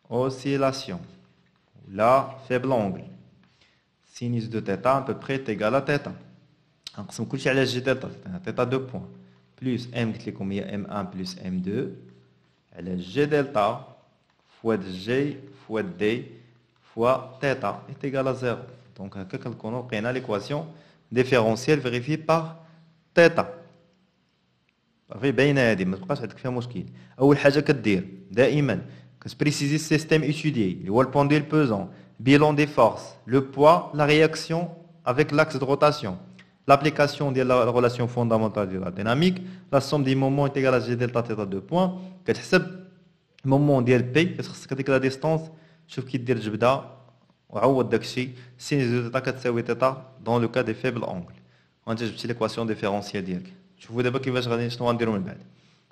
Oscillation. Là, faible angle Sinus de θ à peu près est égal à θ. نقسم كلشي على جي θ θ 2 points plus m قلت لكم هي m1 plus m2 على g delta fois g fois d fois θ est égal à 0. Donc, on a l'équation différentielle vérifiée par θ. صافي باينه هذه ما تبقاش عندك فيها مشكل اول حاجه كدير دائما كتبريسيزي السيستيم étudié اللي هو البونديل بوزون bilan des forces le poids la réaction avec l'axe de rotation l'application de la relation fondamentale de la dynamique la somme des moments est égale à g delta θ 2 points كتحسب moment ديال بي كتخصك هذيك لا ديستونس شوف كي دير جبده وعوض داكشي سين دو تيتا كتساوي تيتا دون لو كا دي فيبل اونغل وانت جبتي ليكواسيون ديفيرونسيال ديالك شوفوا دابا كيفاش غادي شنو غنديروا من بعد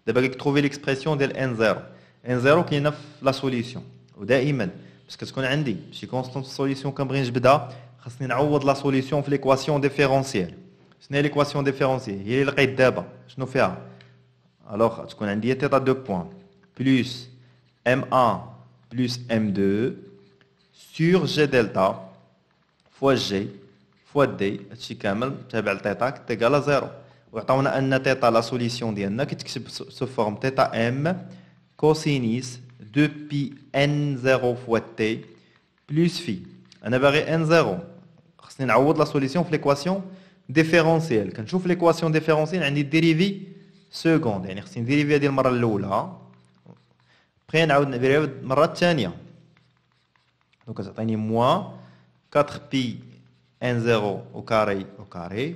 دابا كيك تروفي ليكسبرسيون ديال ان زيرو ان زيرو كاينه في لا سوليسيون ودائما باش كتكون عندي شي كونستونت سوليسيون كنبغي نجبدها خاصني نعوض لا سوليسيون في ليكواسيون ديفيرونسيال شنو هي ليكواسيون ديفيرونسيال هي اللي لقيت دابا. شنو فيها؟ الوغ تكون عندي تيتا دو بوان بلوس M1 plus M2 sur G delta fois G fois D. هادشي كامل تابع لتيتا à 0 وعطاونا أن تيتا لا سوليسيون ديالنا كتكتب سو فورم تيتا ام كوسينيس دو بي ان 0 فوا تي بلس في انا باغي ان 0 خصني نعوض لا سوليسيون في ليكواسيون ديفيرونسيال كنشوف ليكواسيون ديفيرونسيال عندي ديريفي سكوند يعني خصني نديريفي هذه المره الاولى بخي نعاود نديريها المره الثانيه دونك تعطيني موان 4 بي ان 0 او كاري او كاري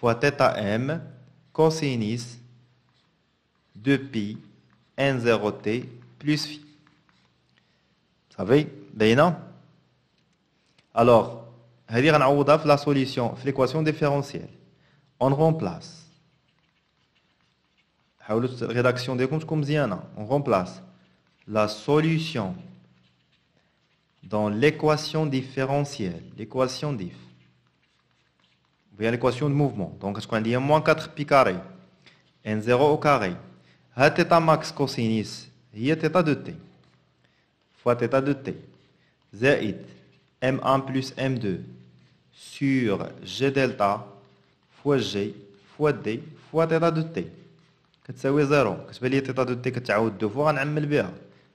فوا تيتا ام كوسينيس دو بي ان 0 تي plus. Vous savez, Baina Alors, la solution, l'équation différentielle. On remplace. Rédaction des comptes comme Ziana. On remplace la solution dans l'équation différentielle, l'équation diff. Vous voyez l'équation de mouvement. Donc, ce qu'on dit, moins 4 pi carré, n0 au carré? Theta max cosinus هي θ de t, fois θ de t, زائد m1 plus m2 sur g delta fois g fois d fois θ de t. كتساوي 0 كتبان لي θ de t كتعاود دو فوا غنعمل بها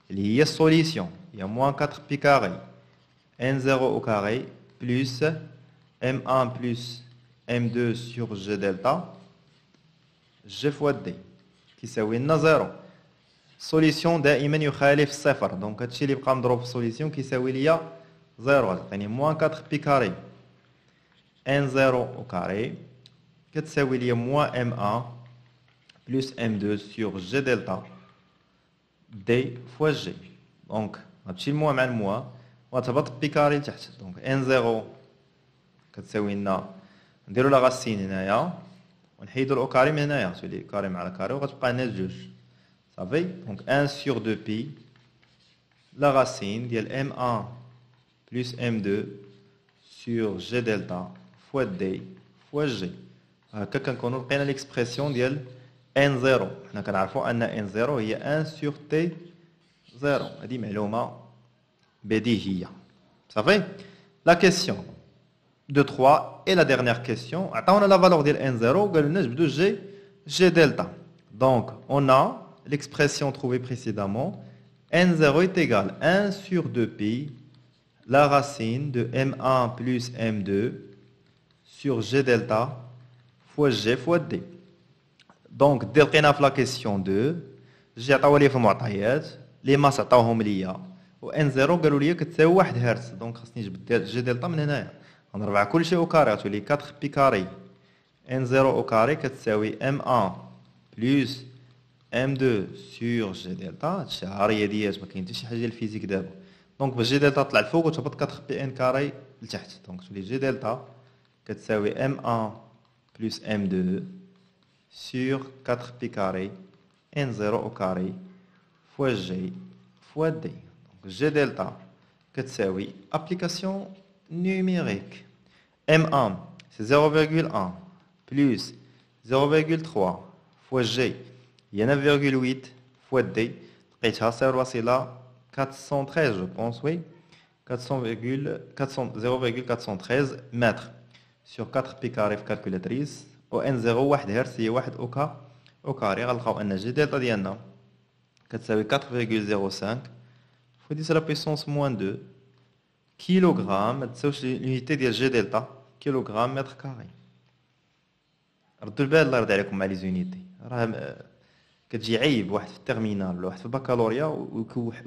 il y a solution. Il y a moins 4 pi carré. N0 au carré plus M1 plus M2 sur G delta G fois D qui s'appelle 0. Solution دائما يخالف الصفر donc هادشي اللي بقى مضروب في solution كيساوي ليا 0 يعني moins 4 pi carré. N0 au carré. كتساوي ليا moins m1 plus m2 sur g delta d fois g. دونك غتمشي الموا مع الموا وغتهبط بي كاري لتحت. دونك ان زيرو كتساوي لنا. نديرو لا غاسين هنايا. ونحيدو الأو كاري من هنايا. تولي كاري مع الكاري وغتبقى لنا جوج. صافي دونك ان سور دو بي لا غاسين ديال ام ان بلس ام دو سور جي دلتا فوا دي فوا جي هكا كنكونو لقينا ليكسبرسيون ديال ان زيرو حنا كنعرفوا ان ان زيرو هي ان سور تي زيرو هذه معلومه بديهيه صافي لا كيسيون دو 3 اي لا ديرنيير كيسيون عطاونا لا فالور ديال ان زيرو قالوا لنا جبدوا جي جي دلتا دونك اون ا l'expression trouvée précédemment n0 est égal 1 sur 2pi la racine de m1 plus m2 sur g delta fois g fois d دونك دير لقينا في لا كيسيون 2 جي عطاوها لي في المعطيات لي ماس عطاوهم ليا و ان زيرو قالوا لي كتساوي 1 هرتز دونك خاصني نجبد جي دلتا من هنايا غنربع كلشي او كاري غتولي 4 بي كاري ان زيرو او كاري كتساوي ام 1 بلس ام 2 سور جي دلتا هادشي رياضيات ما كاين حتى شي حاجه ديال الفيزيك دابا دونك باش جي دلتا طلع الفوق وتهبط 4 بي ان كاري لتحت دونك تولي جي دلتا كتساوي ام 1 بلس ام 2 sur 4 pi carré n0 au carré fois g fois d. Donc g delta كتساوي application numérique. M1 c'est 0,1 plus 0,3 fois g il y a 9,8 fois d لقيتها صفر là 413 je pense oui 0,413 mètres sur 4 pi carré calculatrice و ان زيرو واحد هرتز هي واحد اوكا او كاري غنلقاو ان جي دلتا ديالنا كتساوي 4.05 فوا 10 لا بيسونس موان 2 كيلوغرام ما تساويش لونيتي ديال جي دلتا كيلوغرام متر كاري ردوا البال الله يرضي عليكم مع لي زونيتي راه كتجي عيب واحد في التيرمينال ولا واحد في البكالوريا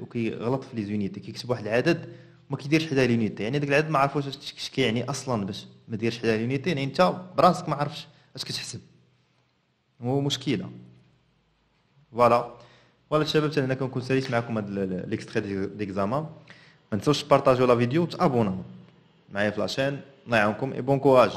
وكيغلط في لي زونيتي كيكتب واحد العدد وما كيديرش حدا لونيتي يعني داك العدد ما عرفوش اش كيعني أصلا باش ما ديرش عليها لونيتي يعني أنت براسك ما عرفش اش كتحسب. هو مشكلة. فوالا فوالا الشباب حتى هنا كنكون ساليت معكم هاد ليكستري ديكزامان ما تنسوش تبارطاجيو لا فيديو وتابوناو معايا في لاشين الله يعاونكم اي بون كوراج